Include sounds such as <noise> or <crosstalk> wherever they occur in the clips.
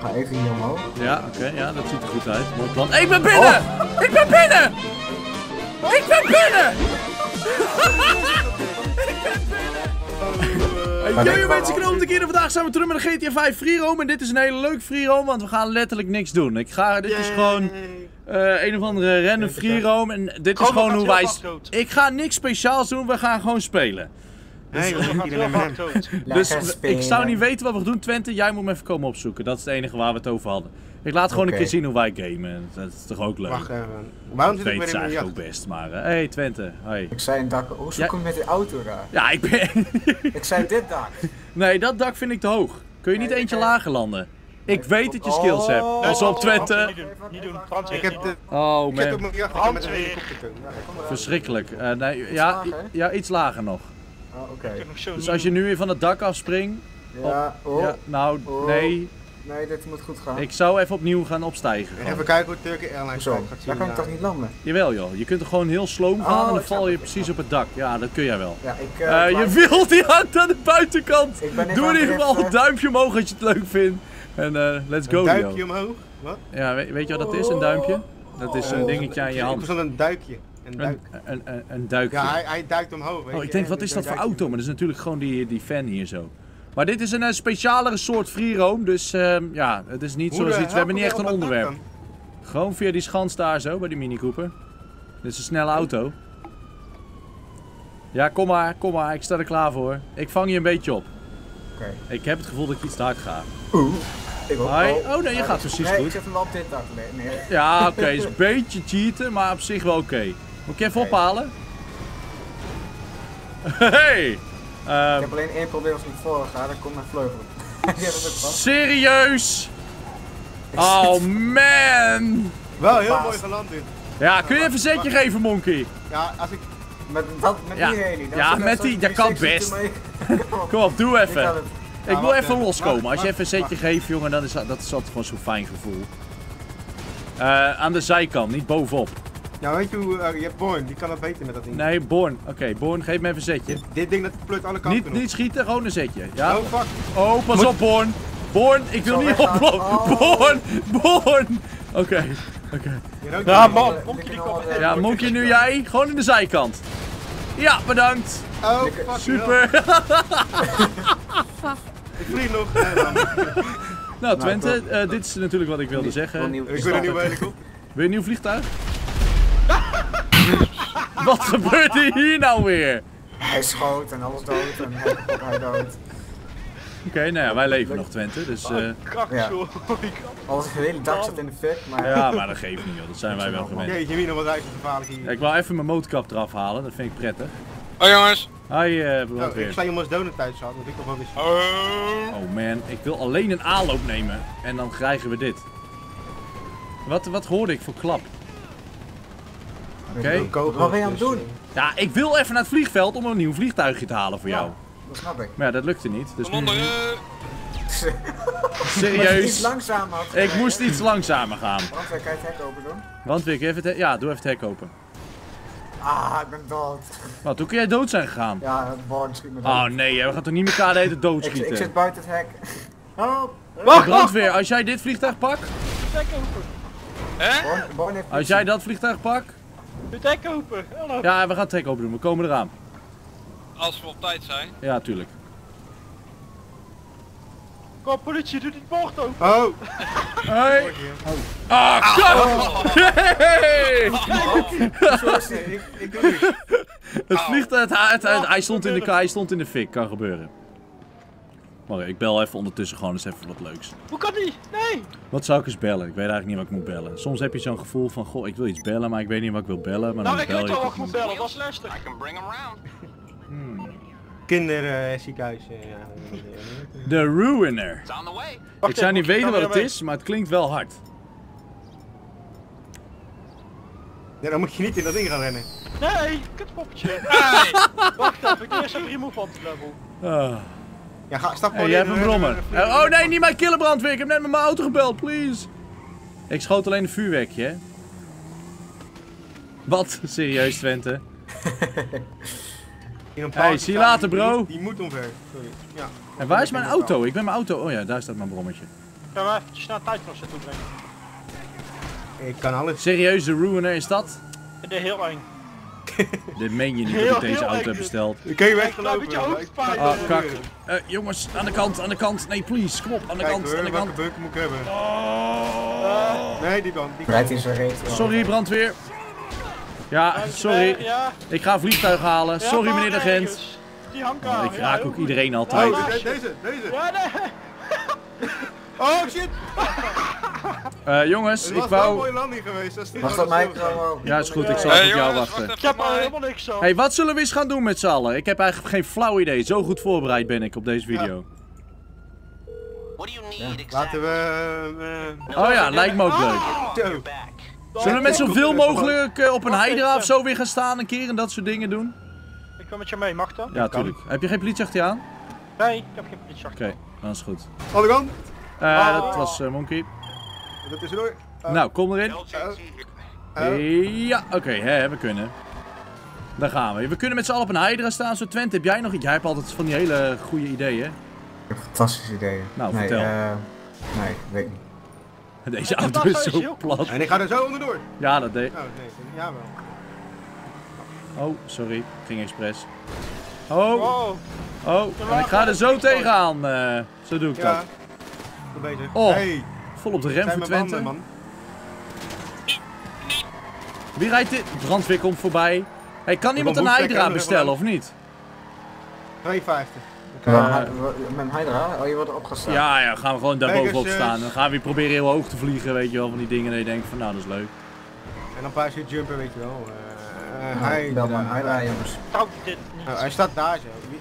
Ga even hier omhoog. Ja, oké, ja, dat ziet er goed uit. Mooi plan. Ik ben binnen! Ik ben binnen! Ik ben binnen! <laughs> Kwam mensen, knoop de keer. Vandaag zijn we terug met een GTA 5 free roam. En dit is een hele leuke free roam, want we gaan letterlijk niks doen. Ik ga, dit is gewoon eh, een of andere random free roam. En dit is Gewoon, hoe wij... Ik ga niks speciaals doen, we gaan gewoon spelen. Nee, we dood. <laughs> Dus ik zou niet weten wat we doen, Twente. Jij moet me even komen opzoeken. Dat is het enige waar we het over hadden. Ik laat gewoon een keer zien hoe wij gamen. Dat is toch ook leuk? Wacht even. Waarom zit ik weet weer ze in mijn jacht? ook best, maar... eh, hey Twente, hoi. Ik zei een dak. Hoe zoek Ja. met die auto daar? Ja, ik ben... <laughs> Ik zei dit dak. nee, dat dak vind ik te hoog. Kun je niet Nee, eentje lager landen? Ik Nee, weet dat je skills hebt. Oh. Pas op, Twente. Niet doen, niet doen. Frans, Ik heb de... Oh man, mijn jacht, ik kan met een helikopter kunnen. Ja, kom maar. verschrikkelijk. Eh, nee, ja, ja, iets lager nog. Oh, oké. Dus als je nu weer van het dak afspringt... Ja, oh. Ja, nou, Oh. nee. Nee, dit moet goed gaan. Ik zou even opnieuw gaan opstijgen. gewoon. Even kijken hoe Turkey Airlines Zo, gaat daar kan ik toch niet landen? Jawel joh, je kunt er gewoon heel sloom gaan Oh, en dan ik val je precies op het dak. Ja, dat kun jij wel. Ja, ik... Eh, eh, je wilt die hangt aan de buitenkant. Ik Doe in ieder geval een duimpje omhoog als je het leuk vindt. En eh, let's go Een duimpje yo. omhoog. Wat? Ja, weet, weet je wat dat is, een duimpje? Dat is een Oh. dingetje aan je Ik hand. verstond een duikje. Een Een, duik. een, een, een duikje. Ja, hij, hij duikt omhoog. weet Oh, je, ik denk, en wat is dat voor auto? Maar dat is natuurlijk gewoon die, die fan hier zo. Maar dit is een eh, specialere soort free roam, dus ehm, ja, het is niet Hoe zoals iets, we hebben niet echt een onderwerp. Gewoon via die schans daar zo, bij die Mini Cooper. Dit is een snelle auto. Ja, kom maar, kom maar, ik sta er klaar voor. Ik vang je een beetje op. Oké. Ik heb het gevoel dat ik iets te hard ga. Oeh. Ik ook. Hoi. Oh, nee, je gaat precies nee, goed. ik zet hem wel op dit dak. Nee, nee. Ja, oké, is een beetje cheaten, maar op zich wel oké. Moet ik je even Oké. ophalen? <laughs> Hey! Ehm, Ik heb alleen één probleem als ik niet voor ga, dan komt mijn vleugel. <laughs> Serieus? Oh man! Wel heel mooi geland dit. Ja, kun je even een zetje geven, Monkey? Ja, als ik... Met, dat, met Ja. die heli. dat Ja, met die- dat kan 360 mee. <laughs> Kom op, doe Ik even. Ik wil even loskomen. Als je even een zetje geeft, jongen, dan is dat, dat is altijd gewoon zo'n fijn gevoel. Eh, aan de zijkant, niet bovenop. Ja, weet je hoe... eh, je hebt Born, die kan dat beter met dat ding. Nee, Born. Oké, Born, geef me even een zetje. Dit ding dat plukt alle kanten Niet, op. niet schieten, gewoon een zetje. Ja? Oh, fuck. Oh, pas op, Born. Born, ik wil niet oplopen. Oh. Born, Born. Oké, oké. Ja, man, Monkey die komt. Ja, Monkey, nu jij. Gewoon in de zijkant. Ja, bedankt. Oh, fuck. Super. <laughs> Ik vlieg nog. Nou, Twente, eh, dit is natuurlijk wat ik wilde zeggen. nieuw- Ik wil een nieuwe helikopter. Wil je een nieuw vliegtuig? <laughs> Wat gebeurt er hier nou weer? Hij schoot en alles dood en hij dood. Oké, nou ja, wij leven nog Twente, dus... eh, Krak, Ja. zo. Alles het hele dak zat in de fik, maar... ja, maar dat geeft niet joh, dat zijn wij wel gewend. Jeetje, Mino, wat rijdt gevaarlijk hier. Ja, ik wou even mijn motorkap eraf halen, dat vind ik prettig. Oh jongens. Hi, eh Oh, ik sla jongens donut thuis had, dat ik toch wel wist. Oh. Oh man, ik wil alleen een aanloop nemen en dan krijgen we dit. Wat, wat hoorde ik voor klap? Oké. Wat ben je aan het doen? Ja, ik wil even naar het vliegveld om een nieuw vliegtuigje te halen voor jou. Ja. Dat snap ik. Maar ja, dat lukte niet. Dus nu, onder. eh, <laughs> iets serieus, langzamer had ik moest iets langzamer gaan. Want wij kan je het hek open doen. Want Wik, even het, he- ja, doe even het hek open. Ah, ik ben dood. Wat, hoe kun jij dood zijn gegaan? Ja, het born schiet me dood. Oh nee, we gaan toch niet elkaar de hele tijd ik, ik doodschieten? zit buiten het hek. <laughs> Help! De brandweer, als jij dit vliegtuig pakt, Hek open. Hè? Als jij dat vliegtuig pakt, Het hek open. Hallo. ja, we gaan het hek open doen, we komen eraan. Als we op tijd zijn. Ja, tuurlijk. Kom politie, doe dit bord open. Oh, Hey. Ah, kut! Hey! <laughs> Sorry, ik, ik doe. Het vliegtuig, het, het- het- hij, stond in de, hij stond in de fik, kan gebeuren. Maar ik bel even ondertussen gewoon eens even wat leuks. Hoe kan die? Nee. Wat zou ik eens bellen? Ik weet eigenlijk niet wat ik moet bellen. Soms heb je zo'n gevoel van, goh, ik wil iets bellen, maar ik weet niet wat ik wil bellen. Maar dan Nou, ik bel weet je wel toch wat ik moet bellen. Dat is lastig. Kinderziekenhuis. eh, ja. De Ruiner. Wacht Ik zou niet weten kan wat het mee. is, maar het klinkt wel hard. Ja, dan moet je niet in dat ding gaan rennen. Nee, kutpoppetje. Nee. <laughs> Wacht even, ik doe eerst even remove on level. Ah. Ja, ga, stap Hey, gewoon jij in. hebt een en- brommer. en- Eh, Oh nee, niet mijn killerbrandweer. Ik heb net met mijn auto gebeld, please. Ik schoot alleen een vuurwerkje, hè. Wat? <laughs> Serieus, Twente? <laughs> in een Hey, zie je later, bro. Die, die moet omver. Sorry. Ja. En waar is mijn auto? Ik ben mijn auto. Oh ja, daar staat mijn brommetje. Kan we eventjes naar tijdklossen toe brengen? Ik kan alles. Serieuze ruiner is dat? Is heel eng. <laughs> Dit meen je niet dat ik deze auto heb besteld. Ik kan je nou, met je hoofdpijn. Ah, kak. Eh, jongens, aan de kant, aan de kant. Nee, please, kom op, aan de Kijk kant, hoor, aan de welke kant. bunk moet ik hebben? Oh. Nee, die dan. Die Rijdt in zijn reet. Sorry, brandweer. Ja, sorry. Ik ga een vliegtuig halen. Sorry, meneer de. Die. Oh, ik raak ook iedereen altijd. Oh, de- deze, deze. Ja, nee. <laughs> Oh shit! Eh, jongens, Het ik was wel een wou... mooie landing geweest. Als die Mag gewoon dat mij zo? Ja, is goed, ik zal Hey, op jou jongens, wachten. wacht Ik heb helemaal niks aan. hey, wat zullen we eens gaan doen met z'n allen? Ik heb eigenlijk geen flauw idee. Zo goed voorbereid ben ik op deze video. What do you need exactly? Laten we... eh, Oh ja, lijkt me ook leuk. zo. Dan- Zullen we met zoveel mogelijk eh, op een hydra of zo weer gaan staan een keer en dat soort dingen doen? Ik kom met je mee, mag dat? Ja, tuurlijk. Heb je geen politieachter aan? Nee, ik heb geen politie Oké, dan is goed. Alle kant. Eh, dat was eh, Monkey. Dat is er door. Oh, Nou, kom erin. oh. Ja, oké, hè, we kunnen. Daar gaan we. We kunnen met z'n allen op een hydra staan. Zo Twente, heb jij nog iets? Jij hebt altijd van die hele goede ideeën. Ik heb fantastische ideeën. Nou, nee, vertel. eh, nee, weet ik niet. Deze <laughs> auto is zo plat. En ik ga er zo onderdoor. Ja, dat deed. Oh, nee. Ja, wel. Oh, sorry. Ging expres. Oh, Wow. oh. En ik ga er zo tegenaan. eh, zo doe ik Ja. dat. Goed bezig. Oh, Hey, Vol op de rem voor mijn Twente. banden, man. Wie rijdt dit? Brandweer komt voorbij. Hey, kan iemand een Hydra bestellen of niet? 52. Uh, met een Hydra? Oh, je wordt opgestaan. Ja, ja, gaan we gewoon daar bovenop staan. Dan gaan we weer proberen heel hoog te vliegen, weet je wel. Van die dingen dat je denkt van, nou, dat is leuk. En dan paar jumper, weet je wel. Eh, Nou, maar een Hydra, jongens. Oh, hij staat daar zo.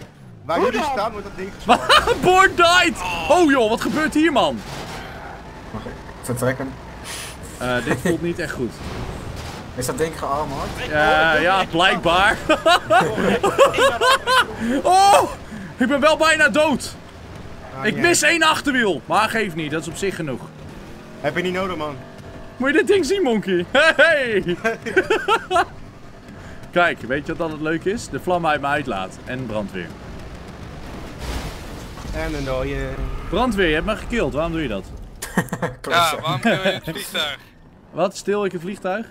Waar jullie staan wordt dat ding. <laughs> Board died! Oh joh, wat gebeurt hier, man? Mag ik vertrekken? Eh, dit voelt niet echt goed. Is dat ding gearmord? Ja, ja, blijkbaar. <laughs> oh, ik ben wel bijna dood. Ah, Ik mis één achterwiel. Maar geef niet, dat is op zich genoeg. Heb je niet nodig, man. Moet je dit ding zien, Monkey? <laughs> Hey! Kijk, weet je wat dan het leuk is? De vlam uit me uitlaat. En brandweer. En een dooie. Brandweer, je hebt me gekild. Waarom doe je dat? <laughs> Ja, waarom wil je het vliegtuig? <laughs> Wat? Stil ik het vliegtuig?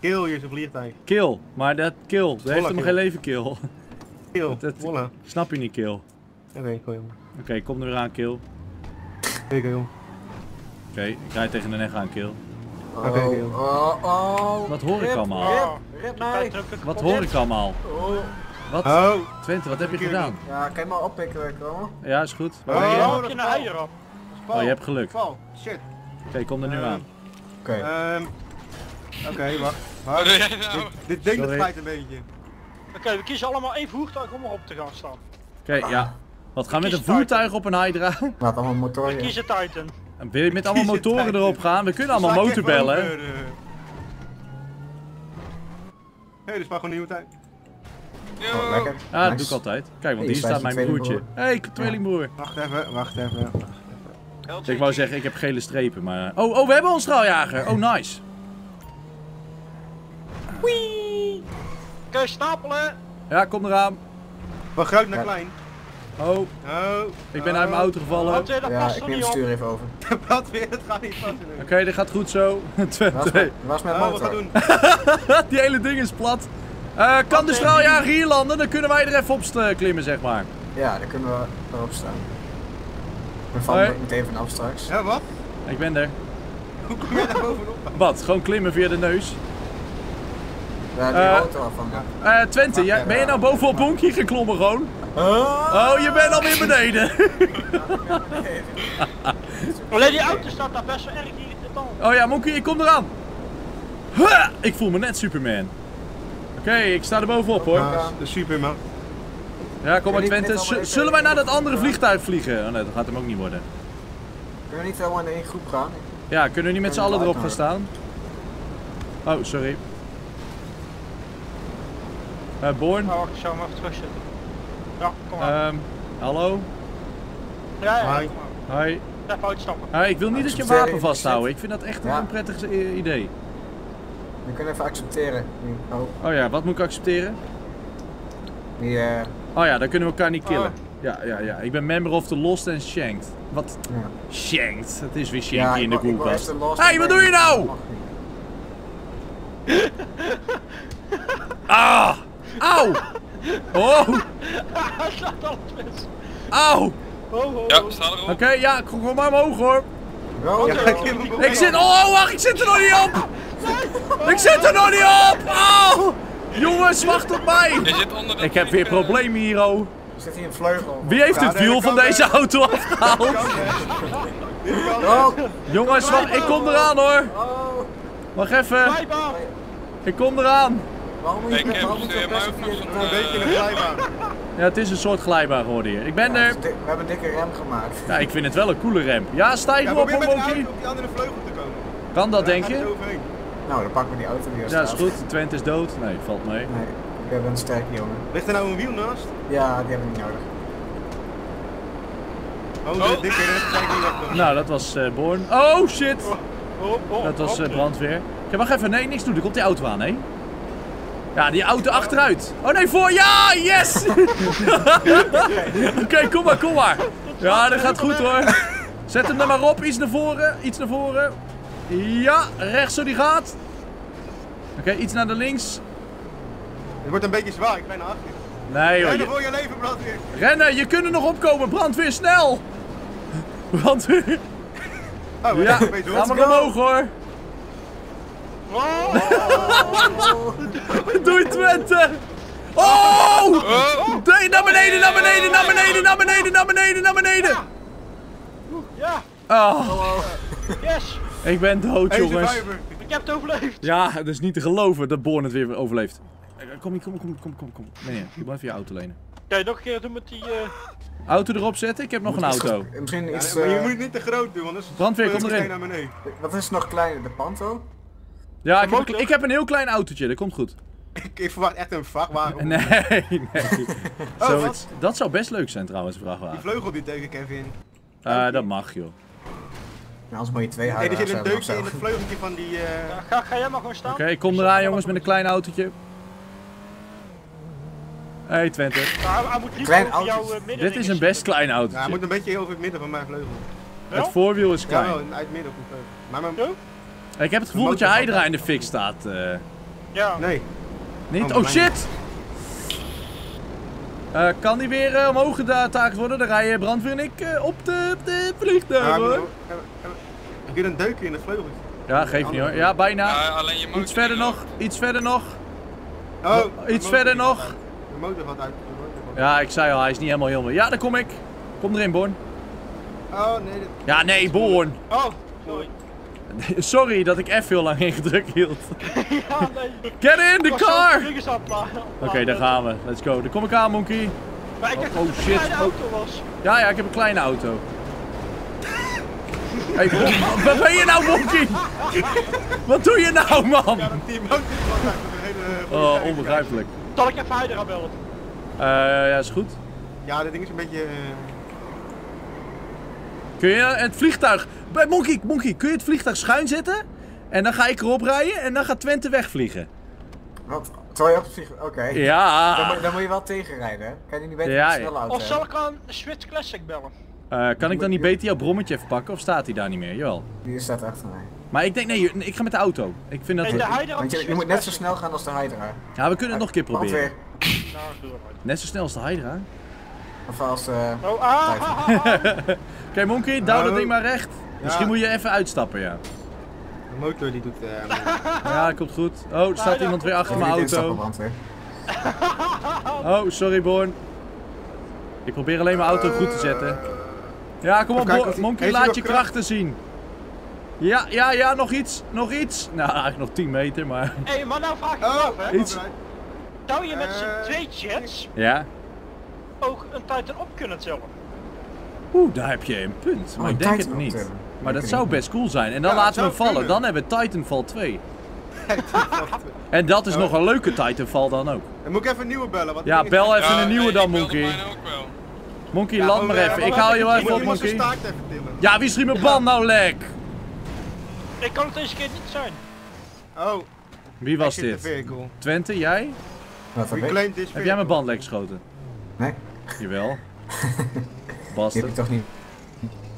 Kill je zo'n vliegtuig. Kill. Maar dat kill. Dat heeft kill. geen leven, kill. Kill. <laughs> Dat-. Snap je niet, kill? Oké, Oké, cool jongen. kom er weer aan, kill. Oké, Oké, jongen. ik rijd tegen de nek aan, kill. Oh, Oké, oké. oh, oh. Wat hoor ik Rip, allemaal? Rip, rip mij. Wat hoor ik allemaal? Oh. Wat? Oh. Twente, wat heb je gedaan? Ja, kan je maar oppikken, wel? Ja, is goed. Waar Oh. ben je? Oké, heb je een eier op? Oh, je hebt geluk. Val. Shit. kom er nu Eh, aan. Oké. Ehm. Oké, wacht. Wat wacht. doe <laughs> jij nou? Dit, dit ding dat glijdt een beetje. Oké, we kiezen allemaal één voertuig om erop te gaan staan. Oké, ja. Wat gaan we met een voertuig op een Hydra? <laughs> Laat allemaal We motoren. kiezen Titan. Wil je met allemaal motoren erop gaan? We kunnen allemaal Sla ik motor even bellen. over, eh. Hé, hey, dus maar gewoon een nieuwe tijd. Oh, lekker. Ja, dat Nice. doe ik altijd. Kijk, want Hier staat je mijn broertje. Hé, hey, tweelingbroer. Wacht even, wacht even. wacht. Ik wou zeggen, ik heb gele strepen, maar... Oh, oh, we hebben een straaljager. Oh, nice. Oké, stapelen. Ja, kom eraan. Van groot naar Ja. klein. Oh, Oh. ik ben uit mijn auto gevallen. Eh, dat Ja, ik neem het op. stuur even over. <laughs> Wat weer? Het gaat niet vast. Oké, dit gaat goed zo. <laughs> Twente. mijn, waar is mijn Oh, we gaan motor? doen. <laughs> Die hele ding is plat. Eh, kan de straaljager hier landen? Dan kunnen wij er even op st- klimmen, zeg maar. Ja, daar kunnen we erop staan. We vallen ook meteen vanaf straks. Ja, wat? Ik ben er. Hoe kom jij daar bovenop? <laughs> Wat? Gewoon klimmen via de neus? Ja, die Eh. auto af van. Eh, Twente, jij, ben je nou bovenop Bonkie geklommen gewoon? Oh, je bent alweer beneden. <laughs> Alleen die auto staat daar best wel erg irritant. Oh ja, Monkey, ik kom eraan. Huh! Ik voel me net Superman. Oké, ik sta er bovenop hoor. Ah, de Superman. Ja, kom maar Twente. Zullen wij naar dat andere vliegtuig vliegen? Oh nee, dat gaat hem ook niet worden. Kunnen we niet helemaal in één groep gaan? Ja, kunnen we niet met z'n allen erop gaan staan? Oh, sorry. Eh Born. Wacht, ik zou hem even terugzetten. Ja, kom maar. Ehm, hallo? ja, ja, hi. kom maar. Hi. Even uitstappen. Ik wil niet dat je wapen vasthoudt. Ik vind dat echt een Ja. onprettig i- idee. We kunnen even accepteren. Oh, Oh ja, wat moet ik accepteren? die, eh, Oh ja, dan kunnen we elkaar niet killen. Oh. Ja, ja, ja. Ik ben member of the Lost and Shanked. Wat? Ja. Shanked. Het is weer Ja, Shanky in de koelkast. Hé, hey, wat doe je nou? Mag niet. <laughs> Ah! Auw! Oh! Hij slaat alles mis. Auw! Ho, ho, Ja, ho. sta erop. Oké, ja, kom kom maar omhoog hoor. Ja, ik Ik zit... Oh, wacht, ik zit er nog niet op! Ik zit er nog niet op! Auw! Jongens, wacht op mij! Je zit onder de Ik heb weer eh, problemen hier, oh. Er zit hier een vleugel. Wie heeft nee, wiel van deze auto afgehaald? Oh, Jongens, wacht, ik kom eraan hoor. oh. Wacht even. Ik kom eraan. Waarom moet je Ik heb de- Een beetje een glijbaan. Ja, het is een soort glijbaan geworden hier. Ik ben Ja, er. het We hebben een dikke rem gemaakt. Ja, ik vind het wel een coole ramp. Ja, stijg Ja, op, probeer met op die andere vleugel te komen. Kan dat, denk het je? Nou, dan pakken we die auto die er Ja, is goed. Twente is dood. Nee, valt mee. Nee, ik ben een sterke jongen. Ligt er nou een wiel naast? Ja, die hebben we niet nodig. Oh, de dikke niet. Nou, dat was eh Born. Oh, shit. Oh, oh, Dat was oh. eh, brandweer. Kijk, wacht even. Nee, niks doen. Er komt die auto aan, hè? Ja, die auto achteruit. Oh nee, voor. Ja, yes! <laughs> Oké, kom maar, kom maar. Ja, dat gaat goed hoor. Zet hem er maar op. Iets naar voren. Iets naar voren. Ja, rechts zo die gaat. Oké, iets naar de links. Het wordt een beetje zwaar, ik ben naar achter. Nee joh. Je- voor je leven, brandweer. Rennen, je kunt er nog opkomen. Brandweer, snel! Brandweer. Oh, we Ja, ga maar omhoog hoor. Oh, <laughs> Doei Twente! Oh! Oh! Nee, naar beneden, naar beneden, naar beneden, naar beneden, naar beneden, naar beneden! ja, Ah, yes. Ik ben dood Hey, jongens. survivor. Ik heb het overleefd. Ja, het is niet te geloven dat Born het weer overleeft. Eh, Kom hier, kom, kom, kom, kom, kom. Nee, nee, even je auto lenen. Kijk, nog een keer doen met die... eh, Auto erop zetten, ik heb nog een auto. Misschien Ja, iets... maar je eh, moet het niet te groot doen, anders Brandweer, gooi kom je erin. naar beneden. Wat is nog kleiner? De Panto? Ja, ik heb, ik heb een heel klein autootje, dat komt goed. Ik, ik verwacht echt een vrachtwagen. Nee, nee. <laughs> Oh, wat? Dat zou best leuk zijn trouwens, een Die vrachtwagen. vleugel die tegen Kevin. Eh, dat mag joh. Ja, anders moet je twee Nee, er zit een deukje in het vleugeltje van die... eh, ja, ga, ga jij maar gewoon staan. Oké, ik kom eraan jongens met een klein autootje. Hey Twente. Hij moet Klein over jouw autootje. uh, midden Dit is een best klein Ja, hij autootje. moet een beetje over het midden van mijn vleugel. Het voorwiel is Ja, klein. wel, uit het midden op mijn vleugel. Maar mijn... Ja? Ik heb het gevoel dat je Hydra in de fik staat. eh. Ja. Nee. niet? Oh, Oh shit! Eh, kan die weer eh, omhoog getaakt worden? Dan rij je brandweer en ik eh, op de, op de vliegtuig Ja, hoor. Heb een deukje in het vleugeltje. Ja, geeft niet hoor. Ja, bijna. Ja, alleen je motor Iets verder nog. Iets verder nog. Oh, Iets verder nog. uit. De motor valt uit. Motor. Ja, ik zei al, hij is niet helemaal helemaal. Ja, daar kom ik. Kom erin, Born. Oh, nee. dit- Ja, nee, Born. Oh, sorry. <laughs> Sorry dat ik F heel lang ingedrukt hield. <laughs> Ja, nee. Get in the car! Oké, daar gaan we. Let's go. Daar kom ik aan, Monkey. Maar ik dacht Oh, shit. een kleine auto was. Ja, ja, ik heb een kleine auto. Hey, wat ben je nou, Monkey? Wat doe je nou, man? Ja, dat is een hele goede Oh, onbegrijpelijk. Zal ik even Hydra bellen? Eh, ja, is goed. Ja, dat ding is een beetje... eh, Kun je het vliegtuig... Bij Monkey, Monkey, kun je het vliegtuig schuin zetten? En dan ga ik erop rijden en dan gaat Twente wegvliegen. Wat? Terwijl je op de vlieg... Oké. Dan, Ja. moet, dan moet je wel tegenrijden, hè? Kan je niet beter Ja, ja. snelle auto Of zal ik aan Switch Classic bellen? Eh, kan ik dan niet beter jouw brommetje even pakken of staat hij daar niet meer? Jawel. Die staat achter mij. Maar ik denk, nee, ik ga met de auto. Ik vind dat... De Hydra Want je, je moet net zo snel gaan als de Hydra. Ja, we kunnen het nog een keer proberen. Nou. Net zo snel als de Hydra. Of als... eh Oh, ah. Oké, <laughs> Monkey, douw dat Oh. ding maar recht. Misschien moet je even uitstappen, ja. De motor die doet... eh, <laughs> Ja, komt goed. Oh, er staat iemand weer achter mijn auto. Oh, sorry, Born. Ik probeer alleen mijn auto goed te zetten. Ja, kom op, Monkey, laat je kracht? krachten zien. Ja, ja, ja, nog iets. Nog iets. Nou, eigenlijk nog 10 meter, maar... Hé, hey, maar nou vraag ik me Oh, af, hè. Iets. Zou je met z'n Eh. twee jets Ja. ook een Titan op kunnen tellen? Oeh, daar heb je een punt. Maar Oh, ik denk Titan het niet. Maar dat zou best cool zijn. En dan Ja, laten we hem vallen. kunnen. Dan hebben we Titanfall 2. <laughs> En dat is nog een leuke Titanfall dan ook. Dan moet ik even een nieuwe bellen. Want Ja, bel even Ja, een nieuwe nee, dan, Monkey. Monkey, Ja, land oh, maar even. maar Ik haal je wel even op, Monkey. staart even tillen. Ja, wie in mijn band nou lek? Ik kan het deze keer niet zijn. Oh, Wie was dit? Twente, jij? Wat heb ik? Jij mijn band lek geschoten? Nee. Jawel. <laughs> Die heb je Bastard. toch niet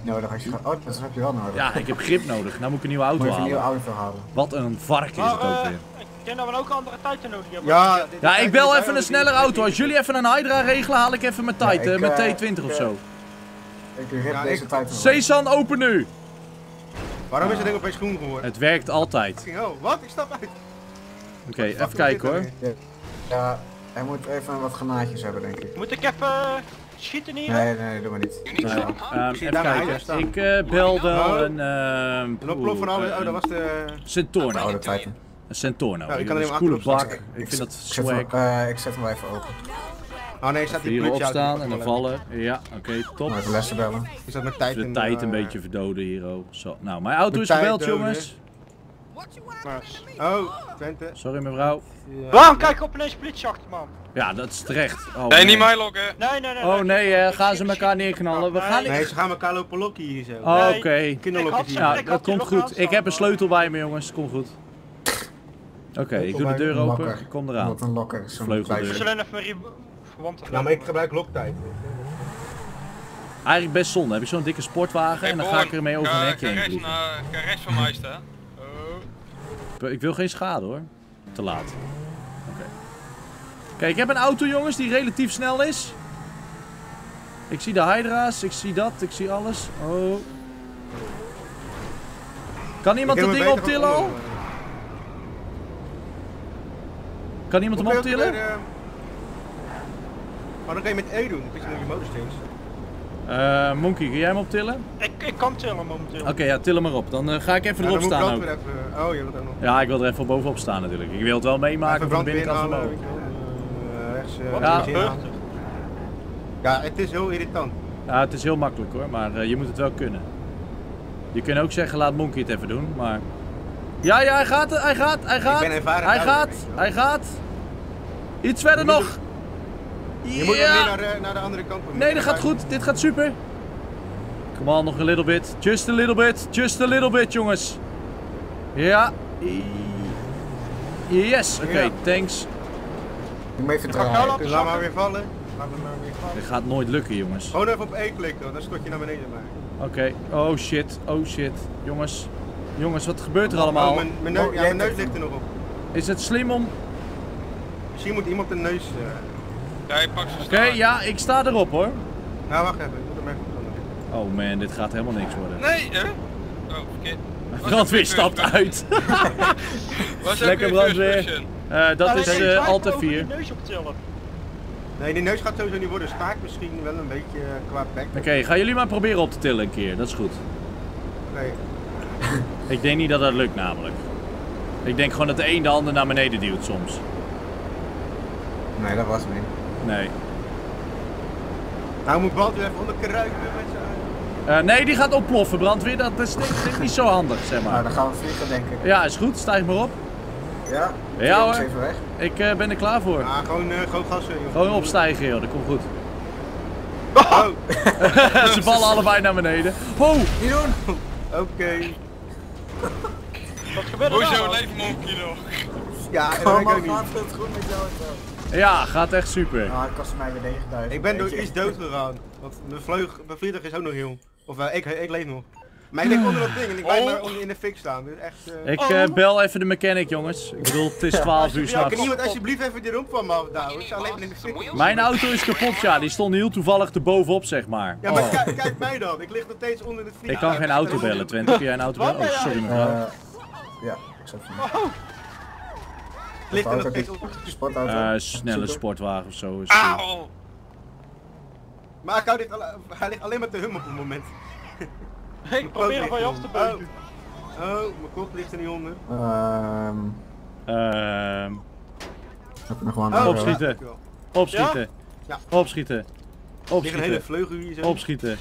nodig als je gaat... Oh, dat heb je wel nodig. Ja, ik heb grip nodig. Nou moet ik een nieuwe auto Moet je een nieuwe halen. auto halen. Wat een varken is Maar, het ook eh, weer. Ik denk dat we ook andere tijden nodig hebben. Ja, Ja, ik bel even een snellere auto. Als jullie even een Hydra regelen, haal ik even mijn tijd, Ja, eh, ik, met eh, T20 of ik, zo. Ik rip Ja, deze ik- tijd open nu! Waarom is het ding opeens groen geworden? Het werkt altijd. Hell, wat? Ik stap uit. Oké, even kijken hoor. Ja, hij moet even wat granaatjes hebben, denk ik. Moet ik even eh, schieten hier? Nee, nee, doe maar niet. Nee, some ehm, Ik zie even daar mijn kijken. Ik eh, bel wel Oh. een... ehm Een oplof van alle... Oh, dat was de... Centorno. Oude tijden. Een Centorno. Ja, ik kan er is even een coole bak. Ik vind dat Ik zet, swag. hem, eh, ik zet hem wel even open. Oh nee, staat die uit. opstaan en dan vallen. Ja, oké, top. Even lessen bellen. Is dat met tijd De in, tijd een eh, beetje verdoden hier. Oh. Zo, nou, mijn auto is gebeld, doden. jongens. Oh, Twente. Sorry, mevrouw. Ja. Waarom kijk ik op ineens politie achter, man? Ja, dat is terecht. Oh, Nee, niet mij lokken. Nee, nee, nee. Oh nee, eh, gaan ze elkaar neerknallen? We Nee. gaan niet. Nee, ze gaan elkaar lopen lokkie hier zo. Oh, oké. Kinderlokjes Ik hier. Ja, dat komt nog goed. Ik heb een sleutel bij me, jongens. Komt goed. Oké, ik doe de deur open. Ik kom eraan. Wat een lokker. Zo'n Vleugeldeur. Zal alleen even verwant Ja, maar ik gebruik loktijd. Eigenlijk best zonde. Heb ik zo'n dikke sportwagen en dan ga ik ermee over een hekje heen vliegen. naar, kan rechts van mij staan. Oh. Ik wil geen schade hoor. Te laat. Oké. Kijk, ik heb een auto jongens die relatief snel is. Ik zie de Hydra's, ik zie dat, ik zie alles. Oh. Kan iemand dat ding optillen al? onder, Kan iemand eh. hem optillen? eh, Oh, dan kan je met E doen. Dan kun je je motor steeds. Eh, Monkey, kun jij hem optillen? Ik, ik kan tillen momenteel. Oké, ja, til hem maar op. Dan eh, ga ik even Ja, erop dan moet staan ook. even... Oh, je wilt ook nog. Ja, ik wil er even bovenop staan natuurlijk. Ik wil het wel meemaken van de binnenkant van boven. Eh, rechts, eh, Ja. Ja, het is heel irritant. Ja, het is heel makkelijk hoor, maar eh, je moet het wel kunnen. Je kunt ook zeggen, laat Monkey het even doen, maar... Ja, ja, hij gaat, hij gaat, hij gaat. ben ervaren hij ouder, gaat, hij gaat. Iets verder Je moet nog. Je moet Ja. nog meer naar de, naar de andere kant. Nee, dat gaat goed. Dit gaat super. Come on, nog een little bit. Just a little bit. Just a little bit, jongens. Ja. Yes, oké, Ja. thanks. Ik moet even nou draaien. laat maar zakken. weer vallen. Laat hem maar weer vallen. Dit gaat nooit lukken, jongens. Gewoon even op E klikken, dan stort je naar beneden maar. Oké. Oh shit, oh shit. Jongens. Jongens, wat gebeurt er allemaal? Oh, mijn, mijn, neus, Oh, ja, mijn neus ligt er nog op. Is het slim om... Misschien moet iemand de neus... eh Ja, je pakt zijn Oké, ja, ik sta erop hoor. Nou, wacht even. Ik moet hem even veranderen. Oh man, dit gaat helemaal niks worden. Nee, hè? Oh, verkeerd. <laughs> Brandweer stapt uit. <laughs> Was Lekker brandweer. person. Eh, dat is ik eh twijfel Alt over F4. die neus op tillen. Nee, die neus gaat sowieso niet worden. Staak misschien wel een beetje eh, qua bek. Oké, gaan jullie maar proberen op te tillen een keer. Dat is goed. Nee. Ik denk niet dat dat lukt namelijk. Ik denk gewoon dat de een de ander naar beneden duwt soms. Nee, dat was hem niet. Nee. Nou moet Balt weer even onder kruipen met z'n Eh, nee, die gaat ontploffen, brandweer. Dat is denk niet zo handig, zeg Nou, maar. dan gaan we vliegen, denk ik. Ja, is goed. Stijg maar op. Ja? Ja, hoor. even weg. Ik eh, ben er klaar voor. Ah, gewoon, eh, gewoon gassen, joh. Gewoon opstijgen, joh. Dat komt goed. Oh, <laughs> Ze vallen allebei naar beneden. Oh! Niet doen! oké. Wat gebeurt er nou? Hoezo man? leeft Monkey nog? Ja, ik ook niet. gaat het goed met jou? zo? Ja, gaat echt super. Nou, het kostte mij weer 9000. Ik ben door iets dood gegaan. Want mijn vleug, mijn vliegtuig is ook nog heel. Of eh, ik, ik leef nog. Maar ik lig onder dat ding en ik blijf Oh. maar onder in de fik staan. Dus echt... eh, Ik eh, bel even de mechanic, jongens. Ik bedoel, het is 12 uur s'nachts. kan iemand alsjeblieft even die romp van me afdouwen? Ik in de. Mijn auto is kapot, ja. Die stond heel toevallig erbovenop, zeg maar. Ja, maar Oh. kijk, kijk mij dan. Ik lig nog steeds onder het Ik vliegtuig. kan geen auto bellen, Twente. Kun jij een auto bellen? Oh, sorry mevrouw. Eh, ja, ik zat van. Ik lig er nog Auto, steeds onder. Sportauto. Eh, snelle sportwagen of zo. Is, Auw! Maar ik hou dit alle- hij ligt alleen maar te hum op het moment. Ik probeer hem van je af te beuken. Oh, oh, mijn kop ligt er niet onder. Ehm, Ehm, heb ik nog wel een Oh, opschieten. ja, opschieten. Ja. Opschieten. Ligt een hele Opschieten. vleugel hier zo. Opschieten.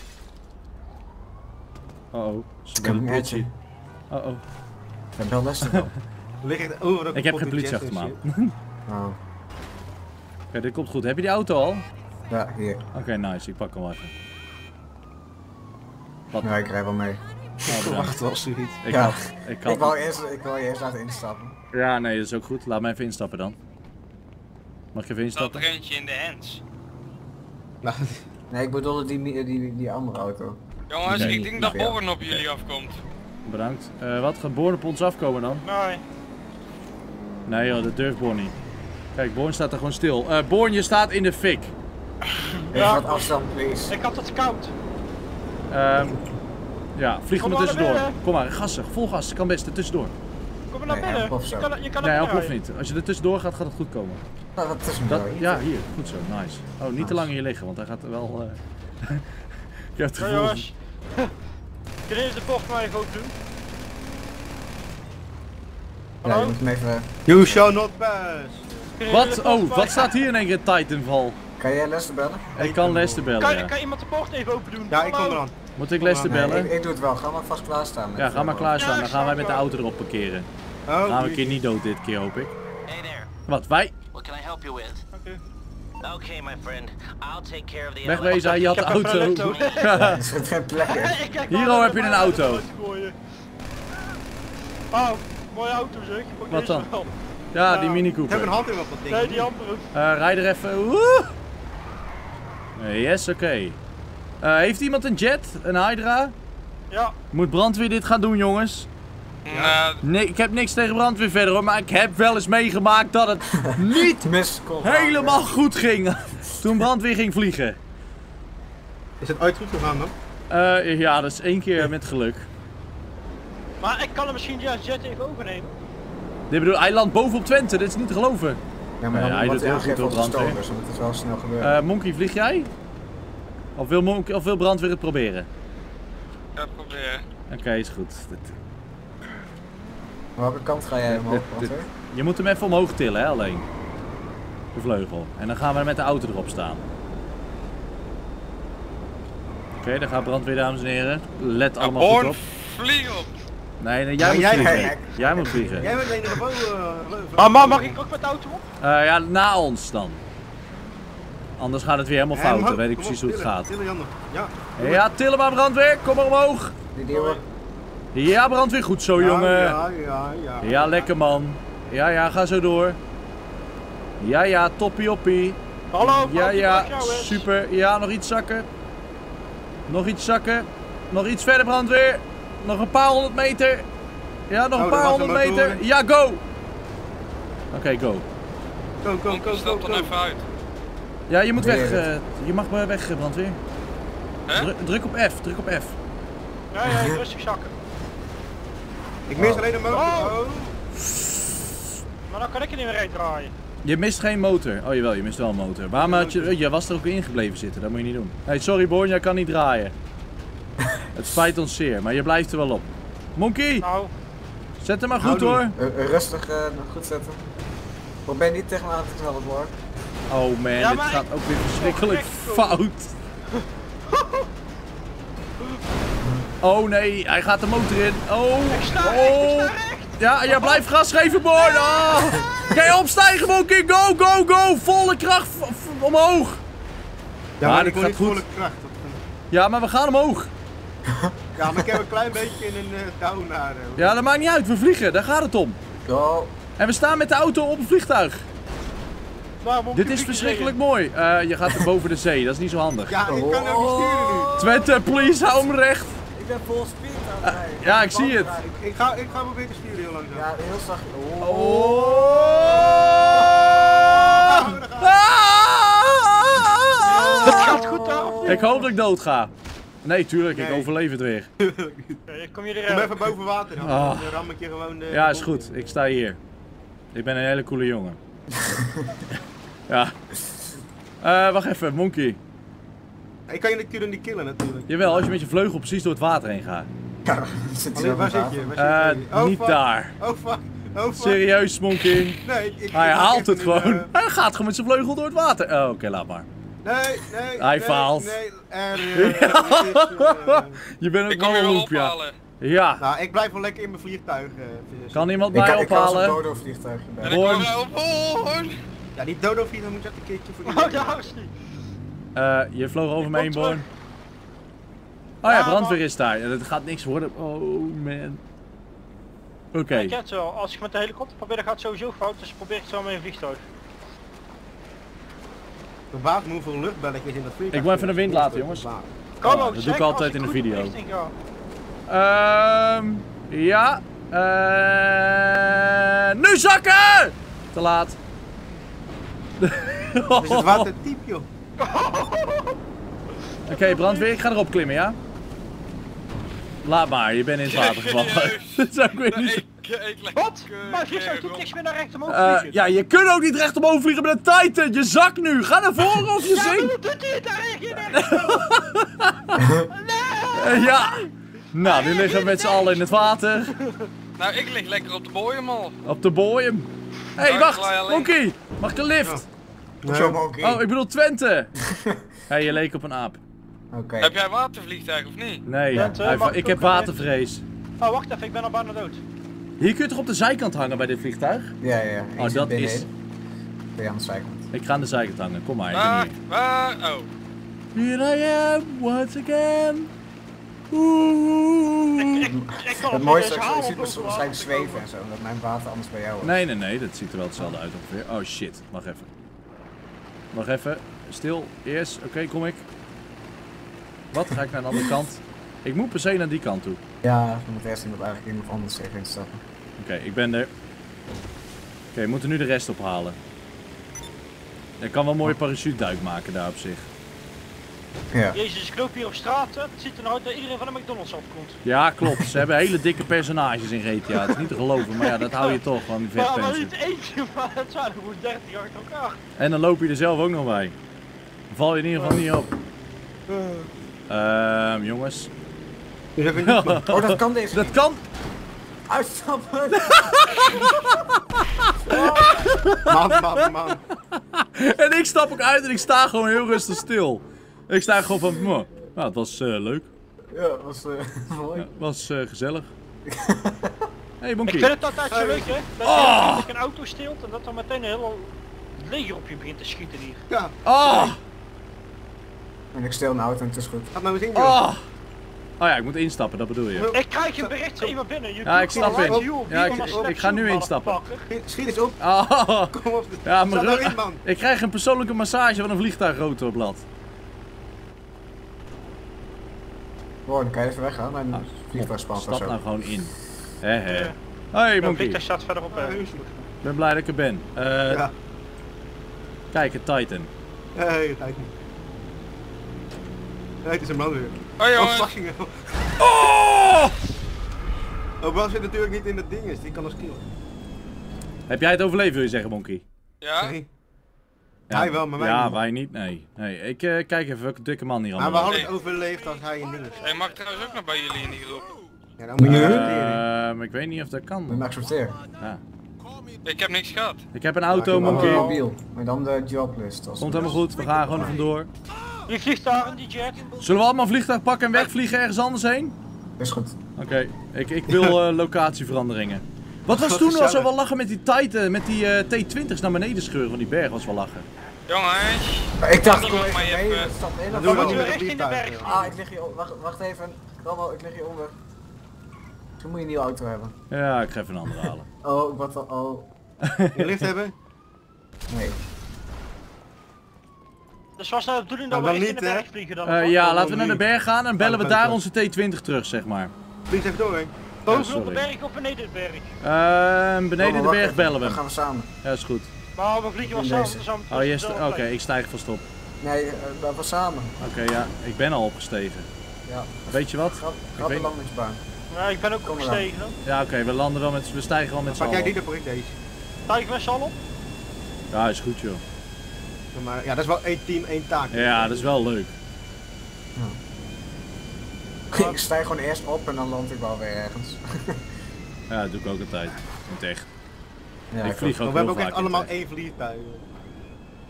Oh oh. Ze Ik heb een politie. etje. Oh oh. Ik heb wel les wel. <laughs> Ligt overal Ik heb geen politie achter me aan. Oh, Oké, dit komt goed. Heb je die auto al? ja, hier. Oké, nice. Ik pak hem wel even. Wat? Ja, ik rij wel mee. Oh, bedankt. wel zoiets. Ik Ja. had, ik Ik wou, had... eerst, ik wou je eerst laten instappen. Ja, nee, dat is ook goed. Laat me even instappen dan. Mag ik even Dat instappen? rentje in de hands. Nou, <laughs> Nee, ik bedoelde die, die, die, die andere auto. Jongens, Nee, ik denk dat Born op jullie afkomt. Bedankt. Eh, wat gaat Born op ons afkomen dan? Nee. Nee joh, dat durft Born niet. Kijk, Born staat er gewoon stil. Eh Born, je staat in de fik. Ja. wat afstand, please. Ik had het koud. Ehm ja, vlieg er maar tussendoor. Kom maar, gassen. Vol gas. Kan best er tussendoor. Kom maar naar binnen. Je kan, je kan Nee, hij niet. Als je er tussendoor gaat, gaat het goed komen. Nou, wat is hem Dat, ja, hier. Goed zo. Nice. Oh, niet te lang hier liggen, want hij gaat wel... eh <laughs> ik heb het gevoel... jongens. <laughs> Kun je eens de poort maar even open doen? Ja, je Hallo? moet hem even... You shall not pass. Je Wat? Oh, wat staat hier in één keer Titanval? Kan jij Lester bellen? Ik kan Lester bellen, Kan, ja. kan iemand de poort even open doen? Ja, ik kom eraan. Moet ik Lester Nee, bellen? ik, ik doe het wel. Ga maar vast klaarstaan. met, Ja, ga maar klaarstaan. Ja, Dan gaan wij met de auto erop parkeren. Oh, Gaan we een keer niet dood dit keer, hoop ik. Hey there. Wat, wij? What can I help you with? Oké. Okay, my friend. I'll take care of the Wegwezen, <laughs> hij had de auto. auto. <laughs> Er zit geen plek in. <laughs> Ik kijk Hier maar al naar heb je een auto. Oh, mooie auto zeg. Wat dan? Ja, die Ja. Mini Ik heb een hand in wat dat ding. Nee, die andere. Eh, rij er even. Woe! Eh, Yes, oké. Eh, heeft iemand een jet? Een Hydra? Ja, Moet brandweer dit gaan doen, jongens? Nou, Nee, ik heb niks tegen brandweer verder hoor, maar ik heb wel eens meegemaakt dat het <laughs> niet helemaal goed ging. <laughs> Toen brandweer ging vliegen. Is het ooit goed gegaan dan? Eh, ja, dat is één keer met geluk. maar ik kan hem misschien ja, jet even overnemen. Dit bedoel, hij landt boven op Twente, dit is niet te geloven. Ja, maar dan hij doet goed als brandweer. dus dan moet het wel snel gebeuren. Eh, Monkey, vlieg jij? Of wil, Monk, of wil brandweer het proberen? ga het proberen. Oké, is goed. Dit- Welke kant ga jij omhoog, dit- je moet hem even omhoog tillen, hè, alleen. De vleugel. En dan gaan we met de auto erop staan. Oké, daar gaat brandweer, dames en heren. Let allemaal goed op. vlieg op. Nee, nee, jij moet jij- vliegen. jij- Jij moet vliegen. Jij de boven. Ah, maar mag ik ook met de auto op? Eh, ja, na ons dan. Anders gaat het weer helemaal fout, dan weet ik precies hoe het gaat. Tillen. Ja. Ja, tillen maar brandweer, kom maar omhoog. Ja, brandweer, goed zo jongen. Ja, ja, ja. Ja, lekker man. Ja, ja, ga zo door. Ja, ja, toppie oppie. Hallo, Ja, ja, super. Ja, nog iets zakken. Nog iets zakken. Nog iets verder brandweer. Nog een paar honderd meter. Ja, nog een Oh, paar honderd meter. Ja, go. Oké, go. Kom, kom, Kom, kom, stap kom, dan kom. even uit. Ja, je moet weg. Eh, je mag maar weg, brandweer. Dru- druk op F, druk op F. Ja, ja, rustig zakken. Ik mis Oh. alleen een motor. Oh. Oh. Maar dan kan ik er niet meer rijden draaien. Je mist geen motor. Oh jawel, je mist wel een motor. Waarom had je... Je was er ook in gebleven zitten, dat moet je niet doen. Hey, sorry Born, jij kan niet draaien. Het spijt ons zeer, maar je blijft er wel op. Monkey, Nou, zet hem maar Nou, goed hoor. Eh, eh, rustig, eh, goed zetten. Probeer niet tegen me aan te knallen, hoor. Oh man, Ja, dit gaat ik- ook weer verschrikkelijk Oh, fout. <laughs> Oh nee, hij gaat de motor in. Oh, ik sta recht, ik oh. sta recht. Ja, ja, blijf gas geven, Born. Oh. Kan je opstijgen, Monkey? Go, go, go. Volle kracht omhoog. Ja, Maar maar dit gaat goed. volle kracht. Ja, maar we gaan omhoog. Ja, maar ik heb een klein beetje in een uh, touw naar. eh, Ja, dat maakt niet uit. We vliegen. Daar gaat het om. Go. En we staan met de auto op een vliegtuig. Nou, Dit is verschrikkelijk mooi. Eh, je gaat er boven de zee. Dat is niet zo handig. Ja, ik kan hem niet sturen nu. Twente, please, hou hem recht. Ik ben vol speed aan het rijden. ja, ik zie het. Ik, ik, ga, ik ga proberen te sturen heel langzaam. Ja, heel zacht. Oh. Het gaat goed daar of niet? Ik hoop dat ik dood ga. Nee, tuurlijk, ik overleef het weer. Kom je Kom eruit? even boven water dan. Ah. Dan ram ik je gewoon de... Ja, de is goed. Ik sta hier. Ik ben een hele coole jongen. <laughs> ja. Eh, wacht even, Monkey. Ik kan je natuurlijk niet killen natuurlijk. Jawel, als je met je vleugel precies door het water heen gaat. Ja, zit waar zit je? Waar Eh, zit je? Oh, niet fuck. daar. Oh fuck. Oh fuck. Serieus, Monkey. Nee, ik, ik Hij haalt het gewoon. eh, Hij gaat gewoon met zijn vleugel door het water. Oh, oké, laat maar. Nee, nee. Hij nee, faalt. Nee, er, <laughs> eh, eh, Je bent ook Ik wel een wel loop, ja. ophalen. Ja. nou, ik blijf wel lekker in mijn vliegtuig. eh, vissen. Kan iemand Ik mij ik kan ophalen? dodo vliegtuigje En bij. ik kom Born. je op. Ja, die dodo vliegen moet je een keertje voor. Oh, die. Eh, je vloog over me Ik heen, Born. Oh ja, Ja, brandweer maar- is daar. Ja, Dat gaat niks worden. Oh man. Oké. Ik ken het wel. Als ik met de helikopter probeer, dan gaat het sowieso fout. Dus probeer ik het zo met een vliegtuig. Verbaasd me hoeveel luchtbelletjes in dat vliegtuig Ik moet even de wind laten, jongens. Kom ook, dat doe ik altijd in de video. Ehm, ja. Eh, nu zakken! Te laat. <laughs> Dus het water diep, joh. <laughs> Oké, brandweer, ik ga erop klimmen, ja? Laat maar, je bent in het water <laughs> gevallen. Dat zou ik weer niet Wat? Maar vliegtuig doet niks meer naar rechts omhoog Eh, vliegen. ja, je kunt ook niet recht omhoog vliegen met een Titan. Je zakt nu. Ga naar voren of je Ja, zinkt. wat doet hij het? Daar Eh, <laughs> ja. Nou, nu liggen we met z'n allen in het water. Nou, ik lig lekker op de boeien al. Op de boeien. Hé, hey, Ja, wacht. Monkey. Mag ik een lift? Zo monkey. Oh, ik bedoel Twente. Hé, <laughs> hey, je leek op een aap. Oké. Heb jij watervliegtuig of niet? Nee, Twente, hij- mag ik heb watervrees. Oh, wacht even, ik ben al bijna dood. Hier kun je toch op de zijkant hangen bij dit vliegtuig? Ja, ja. Oh, Ik dat is- Ben je aan de zijkant. Ik ga aan de zijkant hangen. Kom maar, ik Waar? ben Waar? Oh. hier. Here I am, once again. Oeh. Ik, ik, ik kan <laughs> Het mooiste is, je haal ziet me op soms de zijn zweven en zo, omdat mijn water anders bij jou is. Nee, nee, nee, dat ziet er wel hetzelfde uit ongeveer. Oh shit, wacht even. Wacht even, stil, eerst, oké, kom ik. Wat, ga ik naar de andere kant? Ik moet per se naar die kant toe. Ja, dan moet eerst iemand eigenlijk iemand anders even instappen. Oké, ik ben er. Oké, we moeten nu de rest ophalen. Ik kan wel een mooie parachuteduik maken daar op zich. Ja. Jezus, ik loop hier op straat, het ziet er nou uit dat iedereen van de McDonald's afkomt. Ja, klopt. Ze hebben hele dikke personages in GTA. Het is niet te geloven, maar ja, dat hou je toch van die Maar, maar vetpensen. niet eentje, maar het zijn er gewoon 30 achter elkaar. En dan loop je er zelf ook nog bij. Dan val je in ieder geval niet op. Ehm, jongens. Dus. <laughs> Oh, dat kan deze Dat kan. Uitstappen! Man, man, man. En ik stap ook uit en ik sta gewoon heel rustig stil. Ik sta gewoon van, "Mwah, nou, het was eh, leuk. Ja, dat was eh, <laughs> mooi. Ja, het was eh, gezellig. <laughs> Hey, Ik Bonkie. vind het altijd zo leuk, hè. Dat Oh. je een auto steelt en dat er meteen een heel leger op je begint te schieten hier. Ja, Oh, En ik stil een auto en het is goed. gaat joh. oh. Oh ja, ik moet instappen, dat bedoel je. Ik krijg een bericht van iemand binnen. You Ja, ik snap het. view, Ja, ik- ik ga nu instappen. Schiet- eens op. Oh, Kom op. ja, nou in, rug. man. Ik krijg een persoonlijke massage van een vliegtuigrotorblad. Wow, dan kan je even weggaan. Mijn Ah, vliegtuigspan of Stap nou gewoon in. Hè hè. Ja. Hey, Mijn Bonkie. vliegtuig staat verderop. Ja, hè. heus. Ik ben blij dat ik er ben. Eh, Ja, Kijk, een Titan. ja, hey, kijk niet. Ja, het is een man weer. Oh Oh, jongens. fucking hell. Oh! Oh, Bas zit natuurlijk niet in dat ding is, die kan ons killen. Heb jij het overleefd, wil je zeggen, Bonkie? Ja? Nee. Hij wel, maar wij Ja, niet. wij niet, nee. nee ik eh, kijk even welke dikke man hier Maar we hadden Nee. het overleefd als hij een ding is. Hij mag trouwens ook nog bij jullie in die groep. Ja, dan moet je accepteren. Ehm, ik weet niet of dat kan. me accepteren. Ja. Ik heb niks gehad. Ik heb een auto, Ja, Oh, Monkey. mobiel. Maar dan de joblist. Als Komt helemaal goed, we gaan gewoon vandoor. Wie vliegt daar in die jet? Zullen we allemaal een vliegtuig pakken en wegvliegen ergens anders heen? Is goed. Oké, ik, ik wil eh, <laughs> locatieveranderingen. Wat was toen al zo wel lachen met die Titan, met die eh, T20's naar beneden scheuren van die berg was wel lachen. Jongens. Maar ik dacht, kom even mee. Stap in. Dat dan doen we niet recht de in de vliegtuig. berg. Ah, ik lig hier. Wacht, wacht even. Rambo, ik lig hieronder. Misschien moet je een nieuwe auto hebben. Ja, ik ga even een andere halen. Oh, wat dan? Oh. <laughs> Je lift hebben? Nee. Dus was nou de bedoeling dat Nou, we dan echt in de niet, berg vliegen dan? Eh, ja, wat? laten we naar de berg gaan en bellen we daar dat onze T20 terug, zeg maar. Vlieg even door, hè. Bovenop de berg of beneden de berg? Ehm, beneden Oh, de berg bellen we Dan hem. gaan we samen. Ja, is goed. Maar we vliegen wel samen. dan- Oh, dan Oké, ik stijg vast op. Nee, eh, we we samen. Oké, ja, ik ben al opgestegen. Ja. Weet je wat? Weet- grap de landingsbaan. Ja, ik ben ook Kom opgestegen. Ja, oké, we landen wel met, we stijgen wel met z'n Pak jij allen. die op. ik deze. Ik met z'n allen op? Ja, is goed joh. Ja, Maar ja, dat is wel één team, één taak. Ja, dat is wel leuk. <laughs> ik stijg gewoon eerst op en dan land ik wel weer ergens. <laughs> Ja, dat doe ik ook altijd. Niet echt. Ja, ik vlieg ook we hebben ook echt allemaal één vliegtuig.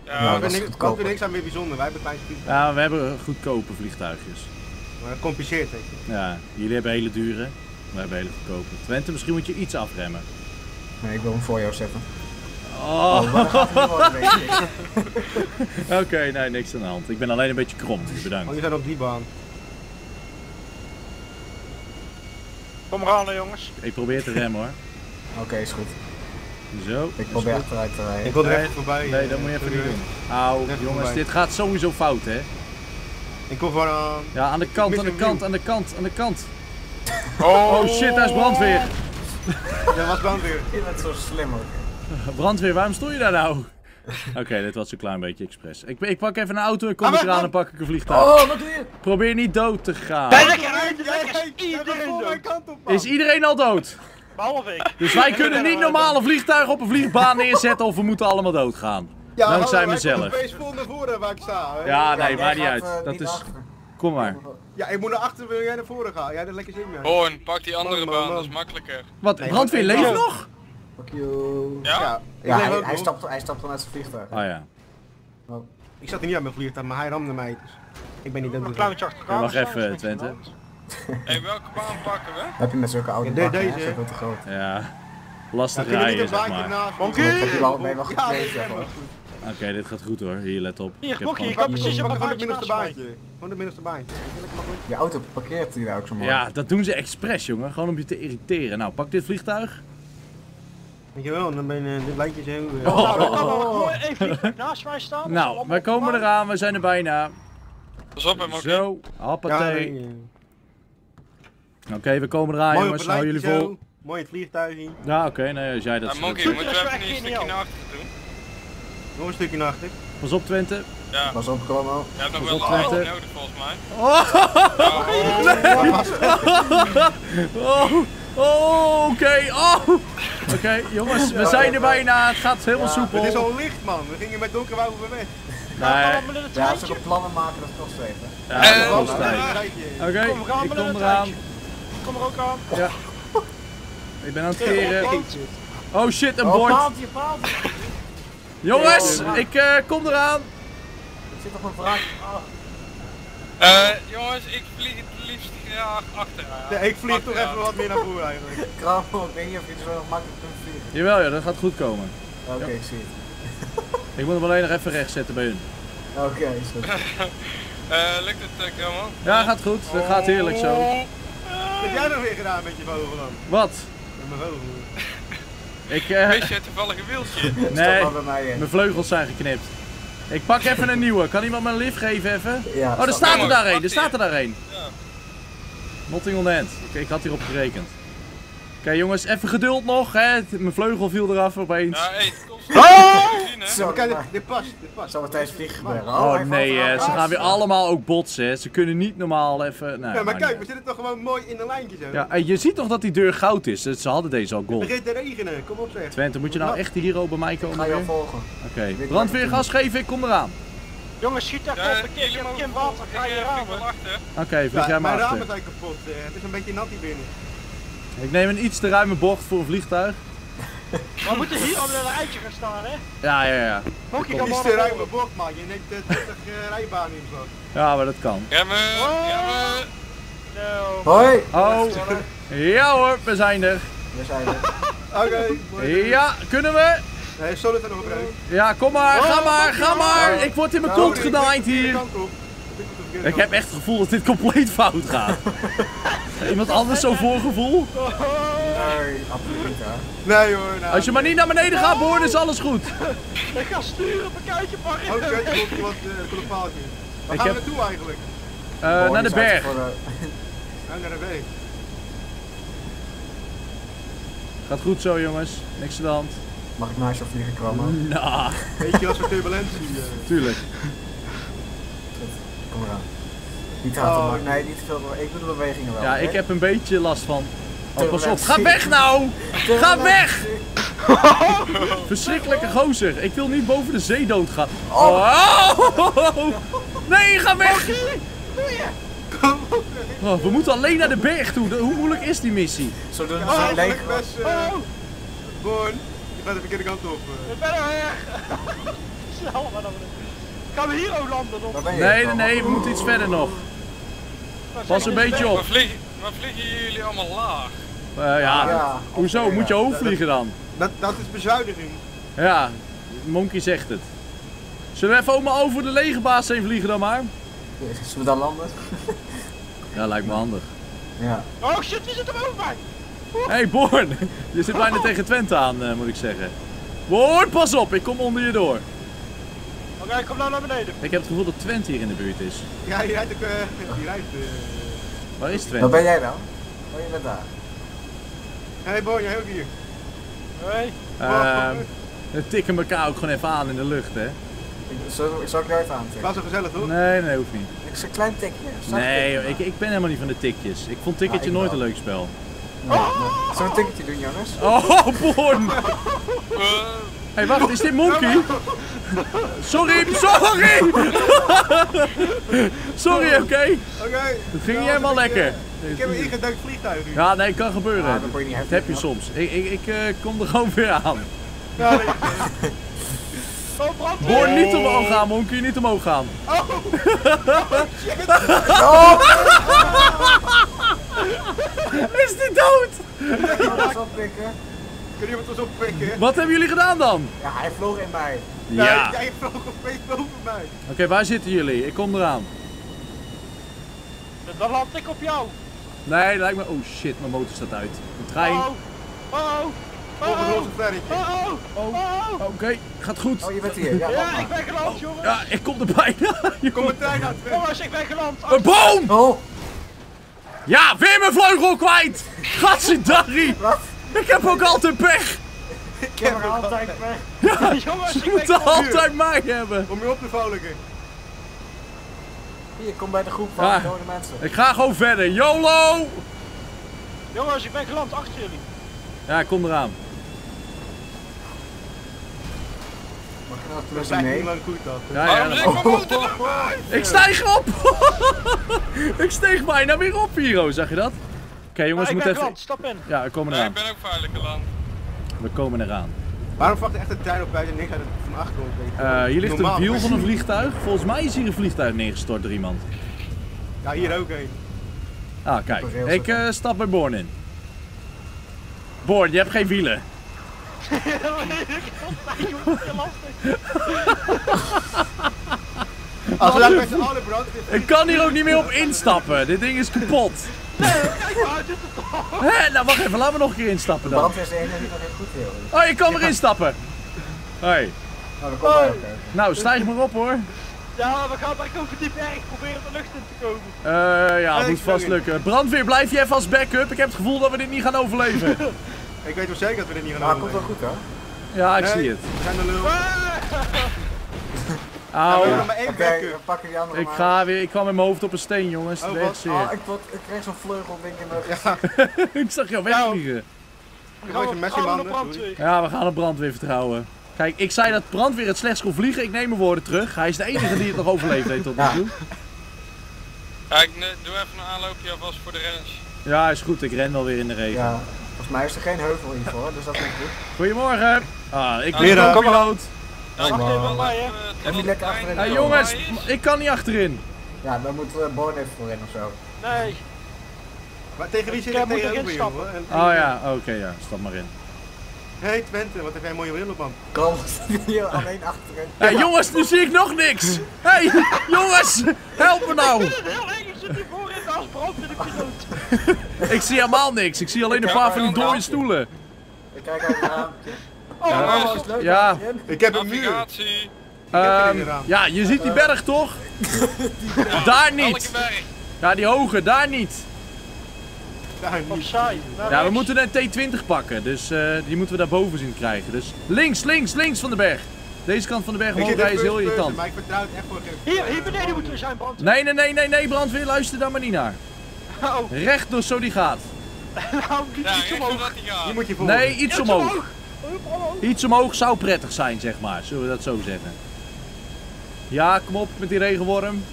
Ja, Ja, Ja, dat goedkoper. niks, aan weer bijzonder, wij hebben kleine vliegtuig. Ja, we hebben goedkope vliegtuigjes. Maar dat compenseert, weet je. Ja, jullie hebben hele dure. We hebben hele goedkope. Twente, misschien moet je iets afremmen. Nee, ik wil hem voor jou zetten. Oh, Oh, gaat <laughs> oké, nee, niks aan de hand. Ik ben alleen een beetje krom, dus Oh, bedankt. je zijn op die baan. Kom maar jongens. Ik probeer te remmen hoor. Oké, is goed. Zo. Ik probeer achteruit te Ik rijden. wil er Nee, even voorbij. Nee, eh, dat moet je even niet doen. Auw, Even jongens, voorbij. dit gaat sowieso fout, hè? Ik kom gewoon aan. Ja, aan de kant, aan de kant, aan de kant, aan de kant. Oh, Oh shit, daar is brandweer. <laughs> Dat was brandweer. Je bent zo slim ook. <laughs> Brandweer, waarom stond je daar nou? Oké, dit was een klein beetje expres. Ik, ik pak even een auto, ik kom Ah, er wacht, aan en pak ik een vliegtuig. Oh, wat doe je? Probeer niet dood te gaan. Lekker uit, Jij lekker rijdt jij iedereen dood. Is iedereen al dood? Behalve ik. Dus wij kunnen niet normale vliegtuigen op een vliegbaan neerzetten of we moeten allemaal doodgaan. Ja, Dankzij hallo, mezelf. Ik vol naar voren waar ik sta. hè. Ja, nee, maakt niet uit. eh, Dat niet is... achter. Kom maar. Ja, ik moet naar achter, wil jij naar voren gaan? Jij dat lekker zin mee. Born, pak die andere Man, man, baan, dat is makkelijker. Wat, Nee, brandweer leeft nog? Fuck you. Ja? Ja, Ja, hij, hij, nog. stapt, hij stapt vanuit zijn vliegtuig. Oh ja. Ik zat er niet aan mijn vliegtuig, maar hij ramde mij. Dus ik ben niet Een dood. klein beetje achteraan. Ja, wacht even, Twente. <laughs> Hé, welke baan pakken we? Heb je met zulke oude Ja, hè? deze. Veel te groot. Ja. Lastig Dan we rijden, een zeg baantje maar. ben je wel Ja, dat zeg maar. Oké, dit gaat goed hoor. Hier, let op. Hier, Ik heb Mokkie, gewoon- ik heb precies Gewoon een gewoon het middelste baantje. Gewoon het middelste baantje. Je auto parkeert die daar ook zo mooi. Ja, dat doen ze expres, jongen. Gewoon om je te irriteren. Nou, pak dit vliegtuig. Dankjewel, dan ben je dit lijntje zo... eh, Oh. Nou, dan mooi even naast mij staan. Nou, wij komen eraan. We zijn er bijna. Pas op, Mokkie. Zo, Ja, hoppatee. nee, eh, Oké, we komen eraan, Mooi jongens. Hou jullie vol. Mooi het vliegtuigje. Ja, oké. nee, als jij dat Ja, zo Monkey, moeten we even een stukje naar achteren doen? Nog een stukje naar achter. Pas op, Twente. Ja, Pas op, Chromo. je hebt nog wel op, een nodig volgens mij. Oh, <laughs> <laughs> oh oké. Oh. Oké, jongens, we zijn er bijna. Het gaat helemaal Ja, soepel. Het is al licht man, we gingen met donker wouden we weg. Nee. we Ja, treintje. zulke plannen maken, dat kost even. Ja, dat kost oh. Oké, we ik kom eraan. Kom er ook aan. Ja. Ik ben aan het keren. Oh shit, een Oh, bord. paaltje, paaltje. Jongens, ik eh, kom eraan. Ik zit op een wrak. Oh. Eh, jongens, ik vlieg het graag achteraan. Ja, ik vlieg toch even wat meer naar voren eigenlijk. <laughs> Chromo, ik weet niet of je zo makkelijk kunt vliegen. Jawel, ja, dat gaat goed komen. Oké, ik zie het. <laughs> Ik moet hem alleen nog even recht zetten bij hun. Oké, is goed. <laughs> Eh, lukt het, uh, Kramo? Ja, gaat goed. Dat gaat heerlijk zo. Wat heb jij nog weer gedaan met je vogel dan? Wat? Met mijn vogel. Ik, eh, Wist je toevallig een wieltje? nee, mij mijn vleugels zijn geknipt. Ik pak even een nieuwe. Kan iemand me een lift geven even? Ja, Oh, er staat er daar een. Er staat er hier. daar een. Ja. Notting on end. Oké, ik had hierop gerekend. Oké jongens, even geduld nog. Hè. Mijn vleugel viel eraf opeens. Ja? Zo, Maar kijk, dit, dit past, dit past. Zo tijdens vliegen gebeuren. Oh hij nee, eraf. ze gaan weer allemaal ook botsen. hè. Ze kunnen niet normaal even... Nou, Ja, maar kijk, niet we zitten toch gewoon mooi in een lijntje zo. Ja, en je ziet toch dat die deur goud is. Ze hadden deze al Het gold. begint te regenen, kom op zeg. Twente, moet je nou echt hier ook bij mij Ik komen ga jou weer? volgen. Oké, brandweer gas geven, ik kom eraan. Jongens, schiet daar Ja, op. Geen volgen. water. Ga je eh, ramen. vlieg. Oké, vlieg Ja, jij maar mijn ramen zijn kapot, eh, het is een beetje nat hier binnen. Ik neem een iets te ruime bocht voor een vliegtuig. <laughs> We moeten hier al met een rijtje gaan staan, hè? Ja, ja, ja. Kan is maar te ruime bocht man, je neemt eh, 30 eh, rijbanen in beslag. Ja, maar dat kan. Remmen, remmen. Nou, Hoi! Oh, ja hoor, we zijn er. We zijn er. <laughs> Oké. Ja, kunnen we? Nee, solid er nog op breuk. Ja, kom maar, ga maar, ga maar. Ik word in mijn kont genaaid hier. Ik heb echt het gevoel dat dit compleet fout gaat. <laughs> Iemand anders zo'n voorgevoel? Nee, absoluut niet hè. Nee hoor, nou. Als je maar niet naar beneden gaat, boren, is alles goed. ik ga sturen, bekijkje pakken. Oké, er komt iemand uh, een paaltje. Waar Ik gaan heb- we naartoe eigenlijk? Eh, Oh, naar de berg. Nou, naar de weg. Gaat goed zo, jongens. Niks aan de hand. Mag ik naast jou vliegen, Chromo? Nou, Weet je wat voor turbulentie? eh. tuurlijk. Kom eraan. Niet te Oh, opmaken. Nee, niet te veel. Ik doe de bewegingen wel. Ja, ik heb een beetje last van. Oh, pas op. Ga weg nou! Ga weg! <laughs> Verschrikkelijke gozer. Ik wil niet boven de zee doodgaan. Oh. Oh. Nee, ga weg! Oh, we moeten alleen naar de berg toe. Hoe moeilijk is die missie? Zo doen Oh, ze leeg. eh Born, bent de verkeerde kant op. Ik ben er weg. <laughs> Snel maar naar beneden. Gaan we hier ook landen? Je? Nee, nee, nee, we moeten iets verder nog. Pas een beetje op. vliegen, waar vliegen jullie allemaal laag? Eh, ja, Ja, hoezo? Moet je ja. hoofd vliegen dan? Dat, dat is bezuiniging. Ja, Monkey zegt het. Zullen we even oma over de legerbaas heen vliegen dan maar? Zullen we dan landen? Ja, lijkt me handig. Oh shit, wie zit er boven mij? Hé hey Born, je zit bijna tegen Twente aan, eh, moet ik zeggen. Boord, pas op, ik kom onder je door. Oké, kom nou naar beneden. Ik heb het gevoel dat Twente hier in de buurt is. Ja, die rijdt ook, eh, die rijdt. eh. Waar is Waar Twente? ben jij dan? Oh, je bent daar. Hé hey Boy, jij ook hier. Hey. Ehm, we tikken elkaar ook gewoon even aan in de lucht, hè? Ik, zal, zal ik jou even aantikken? Was zo gezellig toch? Nee, nee, hoeft niet. Ik is een klein tikje. zacht Nee, tikje, ik, ik ben helemaal niet van de tikjes. Ik vond tikketje ik nooit wel. een leuk spel. We een tikketje doen, jongens? Oh, Born! Hé, wacht, is dit Monkey? Sorry, sorry! sorry, oké? Oké. Het ging niet helemaal ik, eh, lekker. Ik heb een ingeduikt vliegtuig hier. Ja, nee, kan Ah, gebeuren. dat moet je niet Dat heftig heb je soms. Ik, ik, ik eh, kom er gewoon weer aan. Ja, nee. Oh! Born, niet omhoog gaan, Monkey, niet omhoog gaan. <laughs> <laughs> Is die dood? hoor. Dat is oppikken. Kun je iemand ons oppikken? Wat hebben jullie gedaan dan? Ja, hij vloog in mij. Ja. Jij vloog opeens boven mij. Oké, waar zitten jullie? Ik kom eraan. Dan land ik op jou. Nee, lijkt me... Oh shit, mijn motor staat uit. De trein. Oh, oh, oh, Volgens oh, ferrytje. oh, oh, oh. Oké, gaat goed. Oh, je bent hier. Ja, wacht Ja, maar. ik ben geland, jongens. Ja, ik kom er bijna. <laughs> Je Kom komt... trein aan het Jongens, ik ben geland. Een boom! Oh, Ja, weer mijn vleugel kwijt! Gatsidari! wat? Ik heb ook altijd pech! Ik heb er altijd weg. Jongens, Ze ik ben moeten altijd mij hebben. Om je op te vrolijken. Hier, kom bij de groep van Ja. dode mensen. Ik ga gewoon verder. YOLO! Jongens, ik ben geland achter jullie. Ja, ik kom eraan. Lijkt nee? niet lang goed dat. Ja, ja. ik stijg op! <laughs> ik steeg bijna weer op, Hiro. Zag je dat? Oké, jongens, Ja, we ik ben moeten even... stap in. Ja, we komen Nee, ik eraan. ben ook veilig geland. We komen eraan. Waarom valt er echt een trein op buiten en niks uit het van achter ons? weet je? Eh, hier ligt een Normaal, wiel maar- van een vliegtuig. Volgens mij is hier een vliegtuig neergestort door iemand. Ja, hier ook een. Ah, kijk. Een Ik eh, stap bij Born in. Born, je hebt geen wielen. <laughs> Als we daar met z'n allen brand. Ik kan hier ook niet meer op instappen. Dit ding is kapot. Kijk maar, dit is toch. Hé, nou wacht even. Laten we nog een keer instappen dan. Brand is de enige die nog even goed wil. Oh, ik kan erin stappen. Hoi. Nou, dan kom wij ook. hè. Nou, stijg maar op hoor. Ja, we gaan direct over die berg proberen de lucht in te komen. Eh, ja, Nee, moet vast lukken. Brandweer, blijf je even als backup. Ik heb het gevoel dat we dit niet gaan overleven. <laughs> Ik weet wel zeker dat we dit niet gaan Maar doen. het komt wel goed hoor. Ja, ik Nee, zie het. We zijn de lul. Ah! Auw. we hebben maar één Oké, backup. we pakken die andere Ik maar. ga weer, ik kwam met mijn hoofd op een steen, jongens. Oh, wat? Oh, ik, word, ik kreeg zo'n vleugelding in mijn gezicht. Ja, <laughs> ik zag jou wegvliegen. ik We gooi gaan een mes in brandweer. Ja, we gaan op brandweer vertrouwen. Kijk, ik zei dat brandweer het slechts kon vliegen. Ik neem mijn woorden terug. Hij is de enige die het nog overleefd heeft tot nu Ja. toe. Ja, ik ne- doe even een aanloopje alvast voor de renners. Ja, is goed. Ik ren wel weer in de regen. Ja, volgens mij is er geen heuvel in voor, dus dat is goed. Goedemorgen. Ah, ik ben ook. Ja, eh, tot Heb je het lekker trein achterin? Hey, er jongens, ik kan niet achterin. Ja, dan moet uh, Born even voorin of zo. Nee. Maar tegen wie zit Ik tegenover, erin stappen. En- Oh ja, oké ja. Stap maar in. Hey Twente, wat heb jij een mooie bril op, man. Kom, <laughs> hier alleen achterin. Hé jongens, nu zie ik nog niks. Hé hey, jongens, help me nou. Heel eng, ik zit hier de piloot. <laughs> Ik zie helemaal niks. Ik zie alleen een paar van die dode stoelen. Ik kijk uit het raampje. Oh, Ja, jongens. oh, is leuk. Ja. Ik heb een muur. Ehm, ja, je ziet die berg toch? <laughs> Daar niet. berg. Ja, die hoge, daar niet. Daar niet. saai. Naar Ja, we moeten een T20 pakken. Dus eh, die moeten we daarboven zien krijgen. Dus links, links, links van de berg. Deze kant van de berg omhoog rijden is heel irritant. Maar ik vertrouw het echt voor geen... Hier, hier beneden moeten we zijn, brandweer. Nee, nee, nee, nee, nee, brandweer, luister daar maar niet naar. Oh, Recht door zo die gaat. <laughs> nou, niet Ja, iets omhoog. moet je volgen. Nee, iets omhoog. Iets omhoog zou prettig zijn, zeg maar. Zullen we dat zo zeggen? Ja, kom op met die regenworm.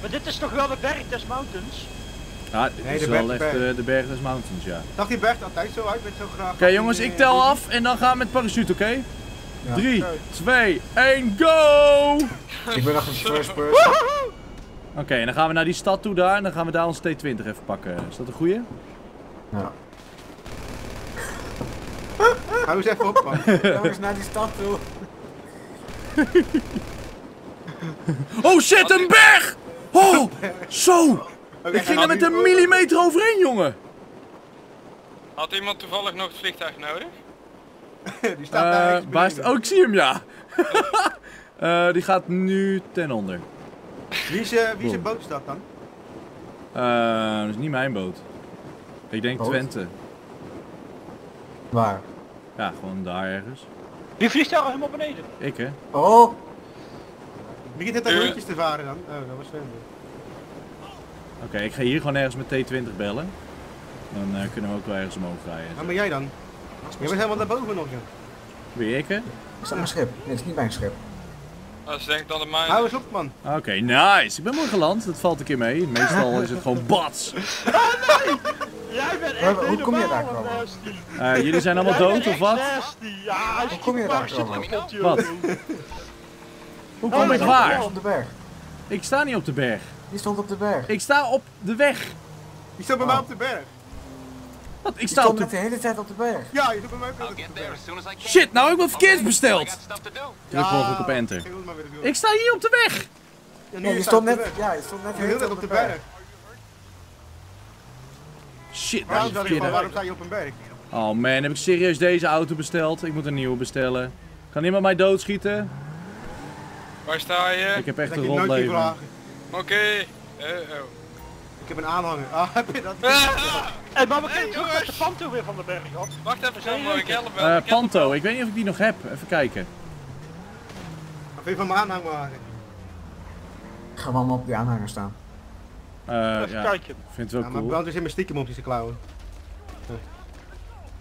Maar dit is toch wel de berg des mountains? Ja, dit Nee, is de wel berg- echt berg. eh, de berg des mountains, ja. Dacht die berg er altijd zo uit? Met zo graag... Oké jongens, ik tel af en dan gaan we met parachute, oké? 3, 2, 1, go! Ik ben nog een first person. Oké, en dan gaan we naar die stad toe daar en dan gaan we daar ons T20 even pakken. Is dat een goeie? Ja. Hou eens even op, man. <laughs> Jongens, naar die stad toe. <laughs> Oh shit, een berg! Oh, zo! Ik ging er met een millimeter overheen, jongen. Had iemand toevallig nog het vliegtuig nodig? <laughs> Die staat daar. Eh, waar is beneden. Oh, ik zie hem, ja. <laughs> Eh, die gaat nu ten onder. Wie is, eh, wie is boot is dat dan? Eh, dat is niet mijn boot. Ik denk Boot? Twente. Waar? Ja, gewoon daar ergens. Wie vliegt daar helemaal beneden? Ik, hè? Oh! Wie zit daar Eh. rondjes te varen dan? Oh, dat was Sven. Oké, ik ga hier gewoon ergens met T20 bellen. Dan eh, kunnen we ook wel ergens omhoog rijden. Waar ben jij dan? Jij bent helemaal daarboven nog, joh. Wie ik, hè? Is dat mijn schip? Nee, het is niet mijn schip. Dat is denk ik dan de mijne. Hou eens op, man. Oké, nice. Ik ben mooi geland. Dat valt een keer mee. Meestal is het gewoon bats. <laughs> Jij bent echt hoe kom je daar komen? Eh, jullie zijn allemaal dood of wat? Ja, Hoe kom je je daar komen? Wat? Hoe kom ik dat waar? Op de berg. Ik sta niet op de berg. Die stond op de berg. Ik sta op de weg. Die staat bij mij op de berg. Wat? Ik sta stond op de... net de hele tijd op de berg. Ja, je staat bij mij ook. Shit, nou heb ik wat verkeerds I besteld. Druk mogelijk op enter. Ik sta hier op de weg. Ja, nu staat stond net, op de weg. ja, die stond net de Heel hele tijd op de berg. Shit, Waarom, nou je, verkeerde. waarom sta je op een berg? Oh man, heb ik serieus deze auto besteld? Ik moet een nieuwe bestellen. Kan iemand mij doodschieten? Waar sta je? Ik heb echt een je leven. vragen. Oké. Eh, oh. Ik heb een aanhanger. Ah, heb je dat? Ah, <laughs> <laughs> Hey, maar we kunnen Hey, terug met de panto weer van de berg af. wacht even, Sam, ik jullie? help wel. Eh, ik help Panto, ik weet niet of ik die nog heb. Even kijken. Of je van mijn aanhanger. Gaan we allemaal op die aanhanger staan. Eh, Even ja, kijken. vind het Ja, wel maar cool. brand is in mijn stiekem op die te klauwen.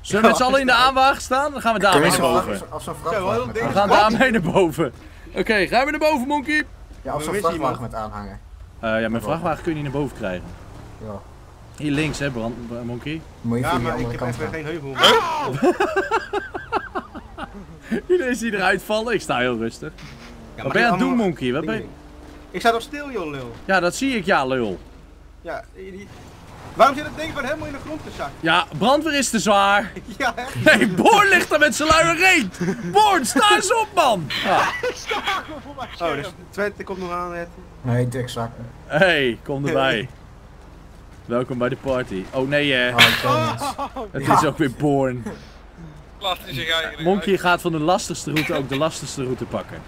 Zullen we met z'n allen in de aanwagen staan? Dan gaan we daarmee naar boven. Als zo'n Zo, vrachtwagen. We gaan daarmee naar boven. Oké, gaan we naar boven, Monkey? Ja, als We zo'n vrachtwagen met aanhanger. Eh, ja, mijn vrachtwagen kun je niet naar boven krijgen. Ja. Hier links, hè, brand, Monkey. Moet je Ja, maar ik heb even geen heuvel. <laughs> Iedereen ziet eruit vallen. Ik sta heel rustig. Ja, Wat ben je aan het doen, Monkey? Wat ben je... Ik sta nog stil, joh, lul. Ja, dat zie ik, ja, lul. Ja, die- Waarom zit het ding gewoon helemaal in de grond te zakken? Ja, brandweer is te zwaar. <laughs> Ja, hè? hey, Boorn ligt er met zijn luie reet. Boorn, sta eens op, man. Ja. Ik sta gewoon voor mijn Oh, dus Twente komt nog aan net. Nee, dikzakken. hey, kom erbij. Welkom bij de party. Oh nee, hè. Oh. <laughs> Het Ja. is ook weer zich eigenlijk Monkey gaat van de lastigste route ook de lastigste route pakken.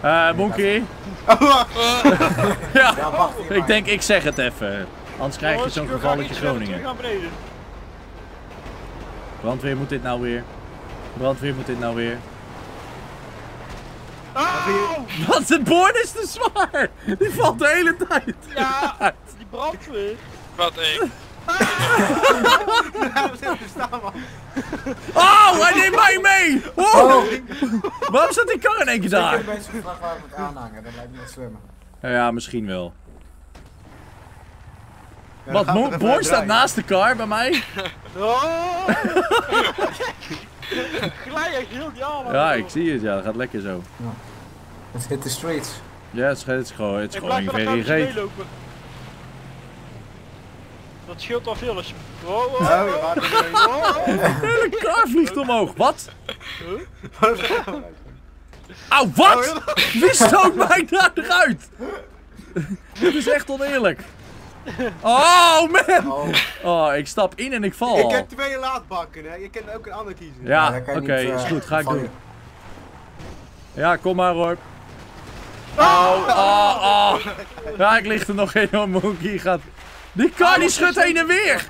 Eh, Monkey? Wacht. <laughs> Ja, Ja, wacht hier ik denk ik zeg het even. Anders krijg je zo'n gevalletje Groningen. Brandweer moet dit nou weer. Brandweer moet dit nou weer. Wat, het boord is te zwaar! Die valt de hele tijd. Ja, brandweer. Wat ik. <laughs> Ja. Oh, hij neemt mij mee! Oh, Oh, waarom staat die kar in één keer ik daar? heb mensen een vrachtwagen met aanhanger. Dat lijkt me net zwemmen. Ja, misschien wel. Ja, Wat, dan uit staat draaien. naast de kar bij mij? Oh! Glij echt heel arm. Ja, ik zie het. Ja, dat gaat lekker zo. Het hit the streets. Ja, het is, het is gewoon, het is Ik gewoon blijf een wel nog very even great. meelopen. Dat scheelt al veel als je... Oh, oh, Oh, oh, oh. waar is het? De hele kar vliegt omhoog. Wat? Dat? Auw, wat? Wie stoot mij daar eruit? Dit is echt oneerlijk. Oh, man! Oh, Oh, ik stap in en ik val Ik heb twee laadbakken, hè. Je kan ook een ander kiezen. Ja, oké, is eh, goed. Ga ik doen. Ja, kom maar hoor. Au, oh, oh. Ja, ik lig er nog in hoor, Monkey gaat... Die kar die schudt heen en weer!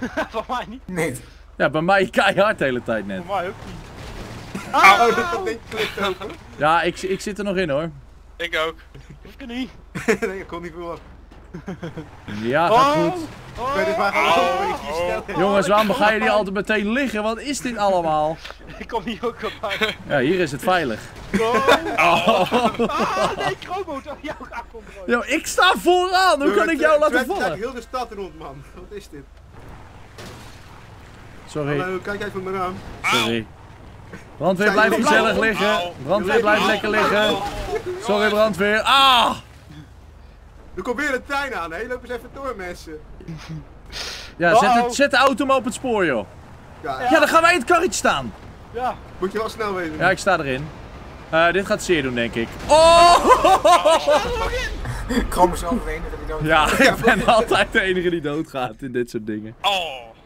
<laughs> Van mij niet. Nee. Ja, bij mij keihard de hele tijd net. Van mij ook niet. Oh, dat dat ding klikt open. Ja, ik, ik zit er nog in hoor. Ik ook. Ik niet. <laughs> nee, ik kom niet voor. Ja, gaat goed. Oh, Kun je dus maar gewoon een beetje stellen. Jongens, waarom gaan jullie altijd meteen liggen? Wat is dit allemaal? <laughs> Ik kom hier ook op uit. Ja, hier is het veilig. Oh. Ah, nee, Krobo, toch jou gaat Yo, ik sta vooraan. Hoe kan ik jou laten vallen? heel de stad rond, man. Wat is dit? Sorry, Hallo, kijk uit voor mijn raam. sorry. Brandweer, Zijn blijf jullie gezellig liggen. Au. Brandweer, blijf lekker liggen. Sorry, brandweer. Ah! Er komt weer een trein aan, hè? Loop eens even door, mensen. <laughs> Ja, zet, Uh-oh. het, zet de auto maar op het spoor, joh. Ja, Ja, dan gaan wij in het karretje staan. Ja. moet je wel snel weten. Ja, ik sta erin. Eh, dit gaat zeer doen, denk ik. Oh! <laughs> Kram is zelf de enige die dood Ja, <laughs> ik ben altijd de enige die doodgaat in dit soort dingen. Oh.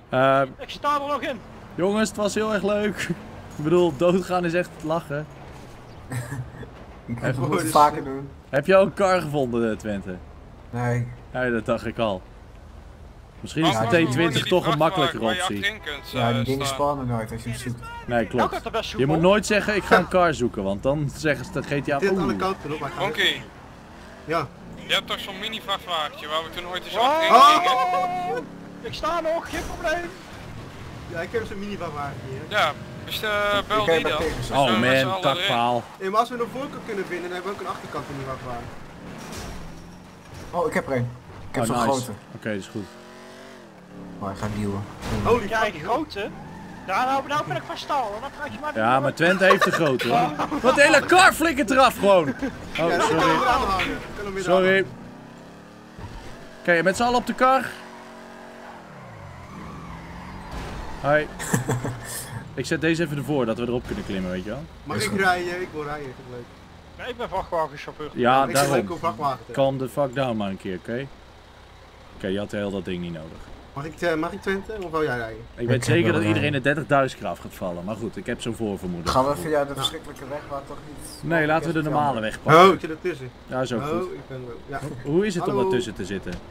Eh, Ik sta er nog in. jongens, het was heel erg leuk. Ik bedoel, doodgaan is echt lachen. Ik moet het vaker doen. Heb je ook een car gevonden, eh, Twente? Nee. Ja, dat dacht ik al. Misschien is de was er gewoon T20 niet toch een vrachtwagen je optie. Ja, eh, die dingen spannen nooit als je hem zoekt. Nee, klopt. Je moet nooit zeggen, ik ga een car zoeken, want dan zeggen ze dat GTA... Dit aan de kant erop. maar ik ga- Honky, Ja. je hebt toch zo'n mini vrachtwagentje waar we toen ooit eens Oh! achterin gingen? Oh! Ik sta nog, geen probleem. Ja, ik heb zo'n mini wagen hier. Ja, dus uh, bel die dan. Oh man. Hey, maar als we een voorkant kunnen vinden, dan hebben we ook een achterkant van die wagen. Oh, ik heb er een. Ik heb Oh, zo'n grote. Oké, dat is goed. Maar ik ga duwen. Holy Kijk, grote. Ja, nou, nou ben ik van stal. Dan krijg je maar Ja, maar Twente heeft de grote. hoor. <laughs> Wat de hele car flikkert eraf gewoon. Oh, kan sorry. kan Sorry. Oké, met z'n allen op de kar. Hoi. <laughs> ik zet deze even ervoor, dat we erop kunnen klimmen, weet je wel. Mag ik rijden? Ik wil rijden. Ik vind het leuk. Ja, ik ben vrachtwagenchauffeur. Ja, ik vind het leuk om daarom. vrachtwagen te Calm the fuck down maar een keer, oké? Oké, je had heel dat ding niet nodig. Mag ik, eh, mag ik Twente of wil jij rijden? Ik weet zeker dat een- iedereen de 30.000 keer af gaat vallen. Maar goed, ik heb zo'n voorvermoeden. Gaan we via de verschrikkelijke weg waar toch niet... Nee, laten we de normale weg Oh, pakken. ik zit ertussen. Ja, ook goed. Oh, ik ben ja. Hoe is het om ertussen te zitten? Nou,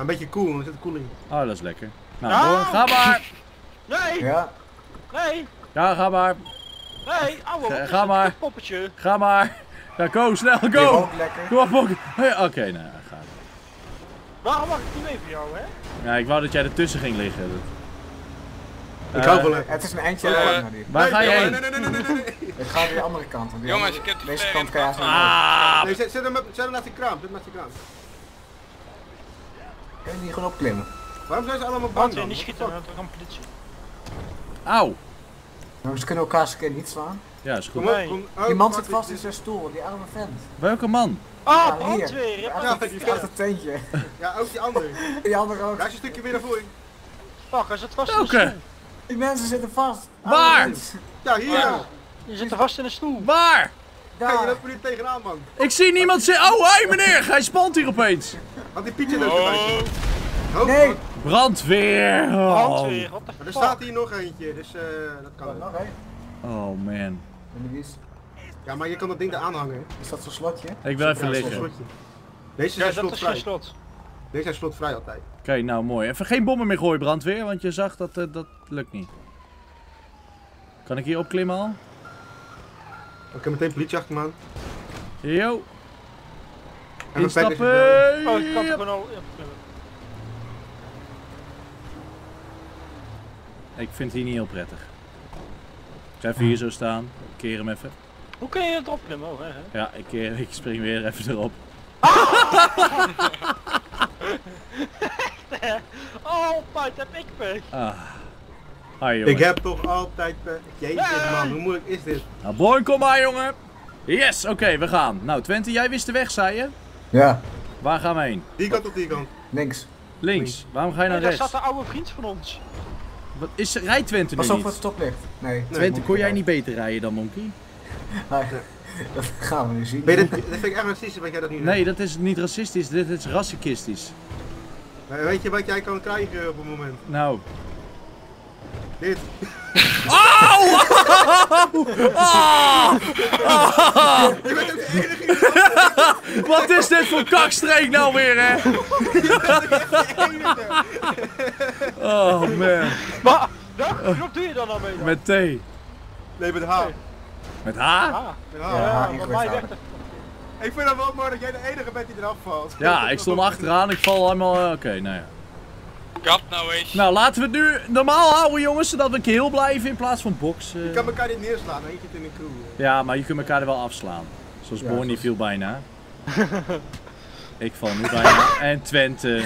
een beetje cool, er zit koeling. Oh, dat is lekker. Nou, Ah! door. Ga maar! Nee, Ja, nee, Ja, ga maar. nee. Ouwe, wat Ga- maar. Poppetje. Ga maar. Ja, go, snel, go! ook lekker. Kom op, Oké, nou, ja, ga. Waarom mag ik niet mee voor jou, hè? Ja, ik wou dat jij ertussen ging liggen. Ik Eh, hou lekker. Het is een eindje Eh, uh, naar die. Waar ga je nee, heen? Nee, nee, nee, nee, nee, nee, nee. Ik ga naar die andere kant. Jongens, ik heb de Deze kant kan je Ah! Nee, zet, zet hem, hem naast die kraam. Zet naast die kraam. Kun je niet gewoon opklimmen? Waarom zijn ze allemaal bang dan? niet schieten, dan kan politie. Auw! Nou, ze kunnen elkaar eens een keer niet slaan. Ja, is goed. oh, man zit vast in zijn stoel, die arme vent. Welke man? Ah, Ja, hè? Achter, die het tentje. Ja, ook die andere. Die andere ook. Daar is een stukje weer naar voren. Fuck, hij zit vast in de stoel. Die mensen zitten vast. Waar? Ja, hier. Ja. Je zit er vast in de stoel. Waar? Kijk, je Daar. loopt er nu tegenaan, man. Ik zie niemand zitten. Oh, hé meneer! Hij spant hier opeens. Had die Pietje erbij Oh. Oh, Nee. Brandweer! Oh, Brandweer, wat de er staat hier nog eentje, dus eh dat kan Oh, nog één. oh man. Is, Ja, maar je kan dat ding er aanhangen. hè. is dat zo'n slotje? Ik wil even Ja, zo'n liggen. Oké, slotje. Deze Ja, zijn dat is geen slotvrij. slot. Deze zijn slotvrij altijd. nou mooi. Even geen bommen meer gooien, brandweer, want je zag dat eh, dat lukt niet. Kan ik hier opklimmen al? Ik heb meteen politie achter me aan. Yo, En is instappen! Oh, ik kan er gewoon al... ja. Ik vind het hier niet heel prettig. Ik ga even hier zo staan. Ik keer hem even. Hoe kun je erop klimmen? Oh, hè, hè? Ja, ik, keer, ik spring weer even erop. <laughs> Altijd heb ik pech. Ah. Hi. Ik heb toch altijd... eh, Jezus man, hoe moeilijk is dit? Nou, Boy, kom maar jongen. Yes, oké, we gaan. Nou, Twente, jij wist de weg, zei je? Ja, Waar gaan we heen? Die kant of die kant? links. Links. Waarom ga je naar daar rechts? zat een oude vriend van ons. Wat is, rijdt Twente nu Pas op voor het stoplicht. Nee. Twente, kon jij niet beter rijden dan Monkey? <laughs> Nee, dat gaan we nu zien. Je, dat, dat vind ik echt racistisch wat jij dat nu Nee, dat is niet racistisch, dit is rassikistisch. zegt. Weet je wat jij kan krijgen op het moment? Nou. Dit. <laughs> Ah! Je bent ook de enige <laughs> Wat is dit voor kakstreek nou weer, hè? enige. Oh man. Maar, knop doe je dan nou mee dan? Met T. Nee, met H. Met H? Ah, Met Ja, H. ja, mij het. Ik vind het wel mooi dat jij de enige bent die eraf valt. Ja, ik stond achteraan, ik val helemaal... eh, Oké, nou ja. Kap nou eens. Nou, laten we het nu normaal houden, jongens, zodat we heel blijven in plaats van boksen. Je kan elkaar niet neerslaan, eentje zit in een crew. Ja, maar je kunt elkaar er wel afslaan. Zoals Ja, Borny zoals- viel bijna. <laughs> ik val nu bijna. En Twente.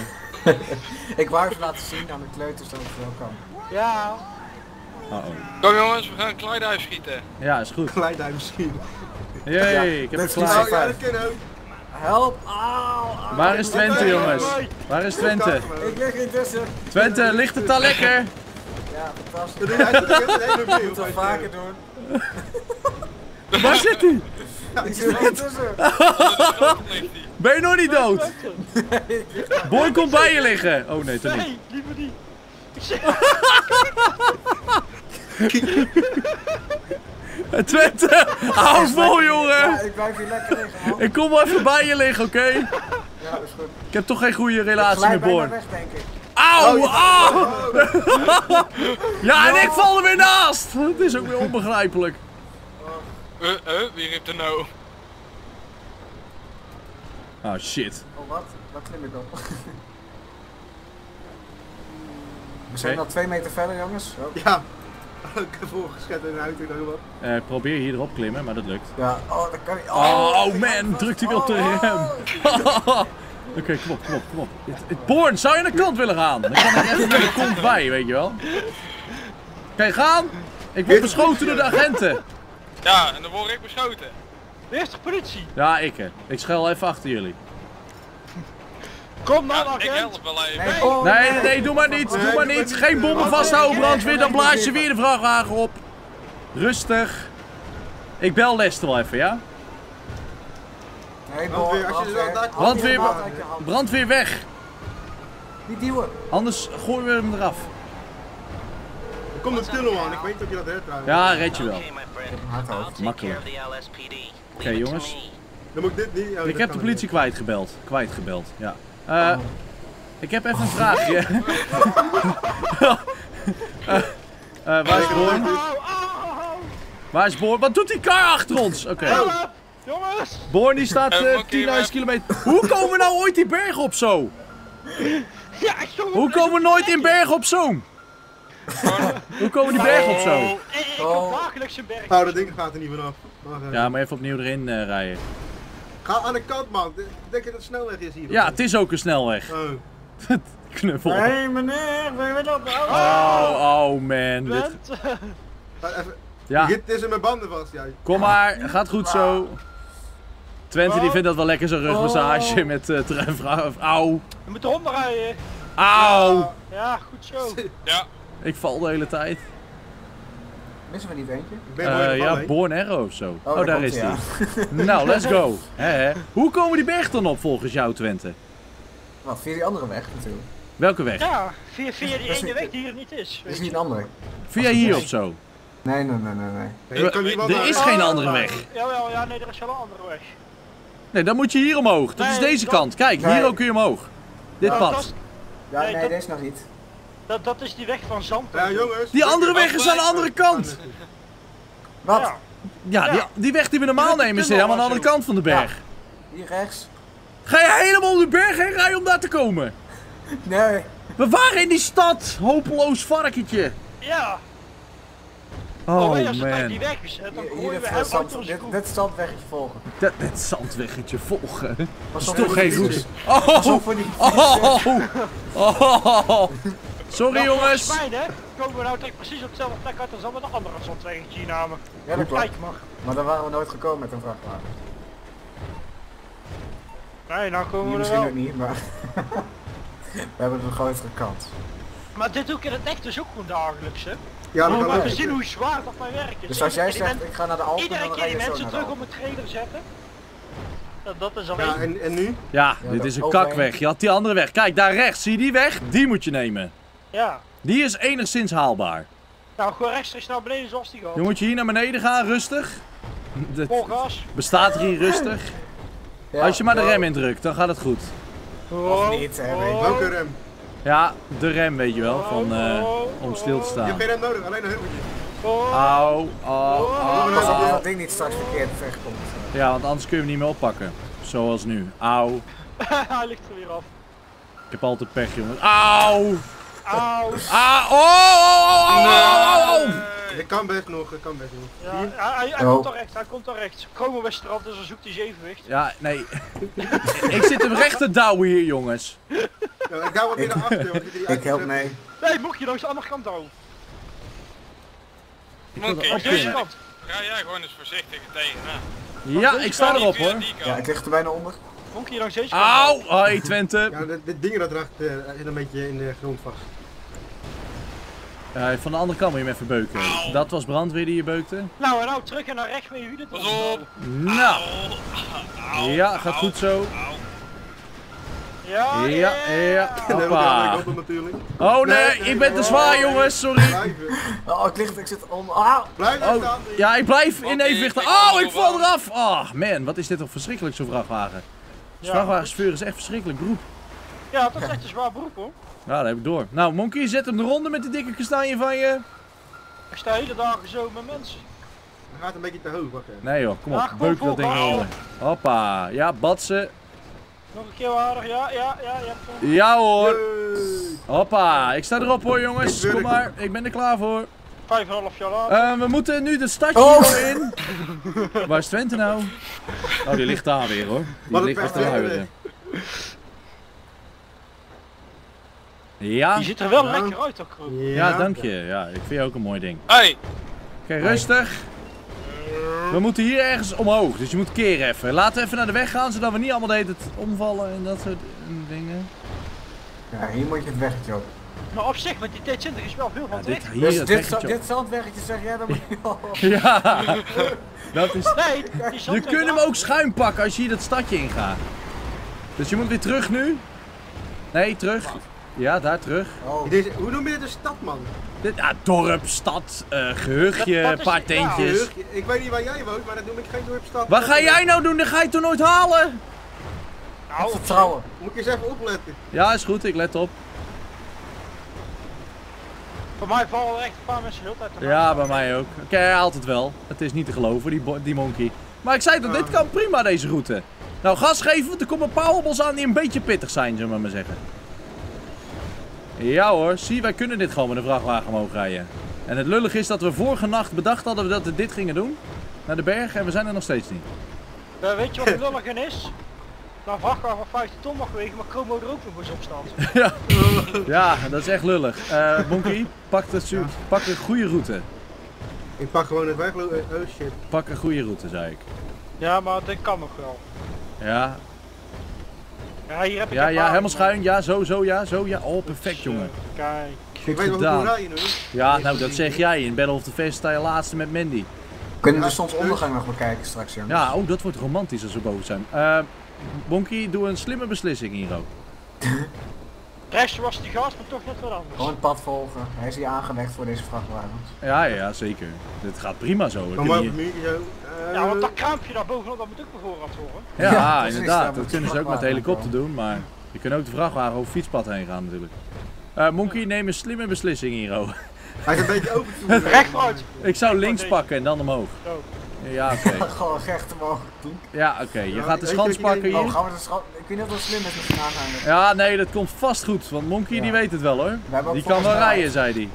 <laughs> Ik wou even laten zien aan de kleuters dat het wel kan. Ja, Uh oh. Kom jongens, we gaan een kleiduif schieten. Ja, is goed. Kleidduim misschien. Jee, ik heb is klaar. Oh ja, dat kan ook. Help! Auw! auw. Waar is Twente, jongens? Waar is Twente? Ik lig intussen. Twente, ligt het al lekker? Ja, Dat fantastisch. dat Ik moet het vaker doen. <laughs> Waar zit hij? Ik zit er intussen. Ben je nog niet dood? <laughs> Boy komt bij je liggen. Oh nee, toch niet. nee, liever niet. <laughs> <laughs> Twente, hou vol Ja, jongen. ik blijf hier lekker liggen, man. Ik kom wel even bij je liggen, oké? Ja, is goed. Ik heb toch geen goede relatie met Born. weg, denk ik. Auw, auw! <laughs> Ja, en ik val er weer naast! Het is ook weer onbegrijpelijk. Eh, eh, wie riep er nou? Oh shit. Oh, wat? Waar klim ik op? <laughs> We zijn al twee meter verder, jongens. Oh. Ja. <laughs> Ik heb voorgeschet in de auto, dacht wat. Eh, ik probeer hier erop klimmen, maar dat lukt. Ja, oh, dat kan niet. Oh, ik man, drukt hij weer op de Oh, rem. <laughs> oh. Oké, kom op, kom op, kom op. Born, zou je aan de kant willen gaan? Dan kan ik met de kont bij, weet je wel. Oké, gaan! Ik word beschoten door de agenten. Ja, en dan word ik beschoten. Is de politie? Ja, ik hè. Ik schuil even achter jullie. Kom dan, Ja, ik help wel even. Nee, oh, Nee, nee, nee, doe maar niet. Doe maar niet. Geen bommen vasthouden, brandweer. Dan blaas je weer de vrachtwagen op. Rustig. Ik bel Lester wel even, ja? Nee, Brandweer, als je er Brandweer, hand. brandweer weg. Niet duwen. Anders gooien we hem eraf. Er komt een tunnel aan, ik weet niet of je dat hebt trouwens. Ja, red je wel. Okay, Makkelijk. Oké, jongens. Dan moet ik dit niet... oh, Ik heb de politie kwijtgebeld. Kwijtgebeld, ja. Eh, ik heb even een vraagje. <laughs> Eh, eh, waar is Born? Waar is Born? Wat doet die kar achter ons? Oké. Jongens! Born die staat Eh, eh, oké, 10.000 maar- kilometer. Hoe komen we nou ooit die berg op zo? <laughs> Ja, jongen! Hoe komen we nooit in berg op zoom? Hoe komen die berg op zo? Ik, ik kom Oh. dagelijks in berg. Oh, dat ding gaat er niet vanaf. Maar, eh, Ja, maar even opnieuw erin eh, rijden. Ga aan de kant man, Ik denk dat het snelweg is hier. Ja, het is ook een snelweg. Oh. <laughs> Knuffel. Hé hey, meneer, wil je weer op de auto? Oh, oh man. Dit... Ga even- Ja, Dit is in mijn banden vast, ja. kom maar. Gaat goed zo. Twente die vindt dat wel lekker zo'n rugmassage met eh terreinvraag. Auw. Je moet eronder rijden. Auw. Ja, goed zo. Ja, Ik val de hele tijd. Missen we niet eentje? Ik ben gevallen, ja, hè. Born Arrow of zo. Oh, daar daar is hij. <laughs> Nou, let's go. Hè, hè. Hoe komen die berg dan op volgens jou, Twente? Wat, via die andere weg natuurlijk. Welke weg? Ja, via, via die ene weg die er niet is. Is niet een andere. Via hier of zo? Nee, nee, nee, nee, nee. Nee, je kan niet wel Er naar- is geen andere weg. Jawel, ja, nee, er is wel een andere weg. Nee, dan moet je hier omhoog. Dat is deze dat- kant. Kijk, hier ook kun je omhoog. Dit pad. Ja, Nee, nee, dat- deze nog niet. Dat, dat is die weg van Zand. Ja, jongens. Die andere weg is aan de andere kant. Wat? Ja. Ja, die, die weg die we normaal nemen is helemaal aan de andere kant van de berg. Hier rechts? Ga je helemaal de berg heen rijden om daar te komen? Nee. We waren in die stad. Hopeloos varkentje. Ja. Oh maar als het uit die man. weg is, dan gooien hier we hem uit zand, dit, dit zandweggetje volgen. Dat, dat zandweggetje volgen. Dat is toch geen fiets. Oh, oh, oh. Sorry Nou, jongens. Hè, komen we nou precies op dezelfde plek uit als we de andere hier namen. Ja, dat klopt. Kijk maar. Maar daar waren we nooit gekomen met een vrachtwagen. Nee, nou komen we er misschien wel. ook niet, maar... <laughs> we hebben een grotere kans. Maar dit doe ik in het echt dus ook gewoon dagelijks, hè. Ja, dat We gezien hoe zwaar dat mijn werk is. Dus als jij zegt, ik ga naar de Alpen, Iedere dan keer die mensen terug op mijn trailer zetten. Dat, dat is al Ja, en, en nu? Ja, Ja, dit is een kakweg. Je had die andere weg. Kijk, daar rechts. Zie je die weg? Die moet je nemen. Ja. Die is enigszins haalbaar. Nou, gewoon rechtstreeks naar beneden zoals die gaat. Dan moet je hier naar beneden gaan, rustig. <laughs> Vol gas. bestaat er hier rustig. Ja, Als je maar de rem indrukt, dan gaat het goed. Of niet, hè, weet je. Welke rem? Ja, de rem weet je wel, van, eh, Oh, om stil te Je staan. hebt geen rem nodig, alleen een heuveltje. Oh, Auw, auw, auw, Pas op dat dat ding niet straks verkeerd wegkomt. Ja, want anders kun je hem niet meer oppakken. Zoals nu. Auw. <laughs> Hij ligt er weer af. Ik heb altijd pech, jongens. Auw. Auw. Ah, oh, oh, oh, oh, oh, oh. Ik kan best nog, ik kan best nog. Ja, hij, hij, Oh. komt al recht, hij komt al recht. Komen we strand, dus dan zoekt hij evenwicht. Ja, nee. <laughs> ik zit hem recht te douwen hier, jongens. Ja, ik ga wat meer naar achter, <laughs> ik help mee. Nee, mocht je langs de andere kant houden. Monkey, deze kant. ga jij gewoon eens voorzichtig tegenaan. Ja, ik sta erop, hoor. Ja, ik lig er bijna onder. Langs deze kant. Auw. Hoi, Twente. Ja, de, de dingen dat erachter zit een beetje in de grond vast. Ja, van de andere kant moet je hem even beuken. Dat was brandweer die je beukte. Nou, en nou terug en naar rechts met je wielen. Pas op. Nou, Au. ja, gaat goed zo. Au. Ja, Ja, ja, hoppa. Oh nee, ik ben te zwaar jongens, sorry. Oh, ik, lig, ik zit om. Ah! Blijf Oh, staan. ja, ik blijf in evenwicht. ik Oh, ik val eraf. Oh man, wat is dit toch verschrikkelijk, zo'n vrachtwagen. Ja. vrachtwagenchauffeur is echt verschrikkelijk beroep. Ja, dat is echt een zwaar beroep hoor. Ja, dat heb ik door. Nou, Monkey, zet hem de ronde met die dikke kastanje van je. Ik sta hele dagen zo met mensen. Hij gaat een beetje te hoog, wacht even. Nee joh, kom Ja, op, gewoon beuk dat ding eronder. Hoppa, ja, batsen. Nog een keer harder, ja, ja, ja, je hebt hem. Ja hoor. Hoppa, ik sta erop hoor jongens. Kom maar, ik ben er klaar voor. Vijf en een half jaar later. Eh, we moeten nu de stadje Oh. in. <laughs> Waar is Twente nou? Oh, die ligt daar weer hoor. Die Wat ligt hè? Ja, Die ziet er wel Ja. lekker uit ook. Kroon. ja, dank je. Ja, ik vind je ook een mooi ding. Hey, Oké, rustig. We moeten hier ergens omhoog, dus je moet keren even. Laten we even naar de weg gaan, zodat we niet allemaal de hele tijd omvallen en dat soort dingen. Ja, hier moet je het weggetje op. Maar op zich, met die T20 is wel veel van Ja, dit hier, Dus dit, za- dit zandweggetje zeg jij dan al. <laughs> Ja, dat is... <laughs> Nee, Je kunt hem ook schuin pakken als je hier dat stadje ingaat. Dus je moet weer terug nu. Nee, terug. Ja, daar terug. Oh. Deze, hoe noem je dit een stad, man? Dit, ja, dorp, stad, eh Dat- is- paar tentjes. Ik weet niet waar jij woont, maar dat noem ik geen dorpstad. Wat ga jij nou doen? Dan ga je het toch nooit halen? Nou, Vertrouwen. Moet je eens even opletten. Ja, is goed, ik let op. Voor mij vallen er echt een paar mensen de hele tijd Ja, bij mij ook. Oké, hij haalt het wel. Het is niet te geloven, die, die monkey. Maar ik zei dat dit kan prima, deze route. Nou, gas geven, want er komen een paar hobbels aan die een beetje pittig zijn, zullen we maar zeggen. Ja hoor, zie, wij kunnen dit gewoon met een vrachtwagen omhoog rijden. En het lullig is dat we vorige nacht bedacht hadden dat we dit gingen doen. Naar de berg en we zijn er nog steeds niet. Eh, weet je wat <laughs> lullig in is? Nou, een vrachtwagen van 15 ton mag wegen, maar Chromo er ook nog eens op staat. <laughs> Ja, dat is echt lullig. Eh monkey, pak, de, pak een goede route. Ik pak gewoon het weglopen. Oh shit. Pak een goede route, zei ik. Ja, maar dit kan nog wel. Ja, Ja, hier heb ik ja, ja, helemaal schuin. Ja, zo, zo, ja, zo, ja. Oh, perfect, Dus, jongen. eh, Kijk. Ik weet nog gedaan. hoe rijden nu. Ja, nou, dat zeg jij. In Battle of the Fest sta je laatste met Mandy. Kunnen we Ja, soms ondergang nog bekijken straks, jongens? Ja, oh, dat wordt romantisch als we boven zijn. Eh Bonky, doe een slimme beslissing hier ook. <laughs> Rechts was die gas, maar toch net wat anders. Gewoon het pad volgen. Hij is hier aangelegd voor deze vrachtwagens. Ja, ja, zeker. Dit gaat prima zo. Maar hier- zo. Eh, Ja, want dat kraampje daar bovenop, dat moet ook bevoorraad worden. Ja, Ja, precies, daar inderdaad. Dat kunnen ze ook met de helikopter komen. doen, maar je kunt ook de vrachtwagen over het fietspad heen gaan natuurlijk. Eh Monkey, neem een slimme beslissing hier. Hij is een beetje open te <laughs> voeren. Recht vooruit. Ik zou links pakken en dan omhoog. Zo. Ja, oké. <laughs> Gewoon recht omhoog doen. Ja, oké. Je Ja, gaat de schans pakken? Oh, hier. gaan we de schat... Ik weet niet of dat slim is met zijn aanhanger. Ja, nee, dat komt vast goed, want Monkey die weet het wel hoor. ook Die kan wel rijden, zei hij.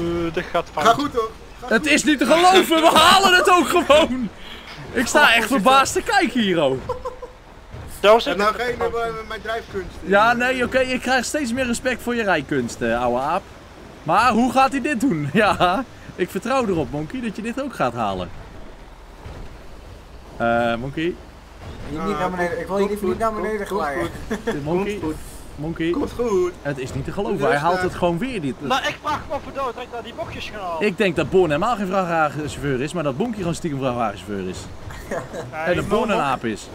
Uh, dit gaat fout. Ga goed hoor. Ga Het goed. is niet te geloven, we halen het ook gewoon! Ik sta echt verbaasd te kijken hier, oh. Daar was En het. nou ga je naar mijn- drijfkunst. Ja, nee, oké, ik krijg steeds meer respect voor je rijkunst, eh, ouwe aap. Maar hoe gaat hij dit doen? <laughs> Ja, ik vertrouw erop, Monkey, dat je dit ook gaat halen. Eh, Monkey, niet naar beneden. Ik wil hier liever niet naar beneden Komt glijden. goed. <laughs> Monkey, Komt goed. Monkey. Komt goed. Het is niet te geloven, hij haalt het gewoon weer. Dit. Maar ik vraag me af hoe dood hij daar die bokjes gaan halen. Ik denk dat Born helemaal geen vrachtwagenchauffeur is, maar dat Monkey gewoon stiekem vrachtwagenchauffeur is. <laughs> En dat Born een aap is.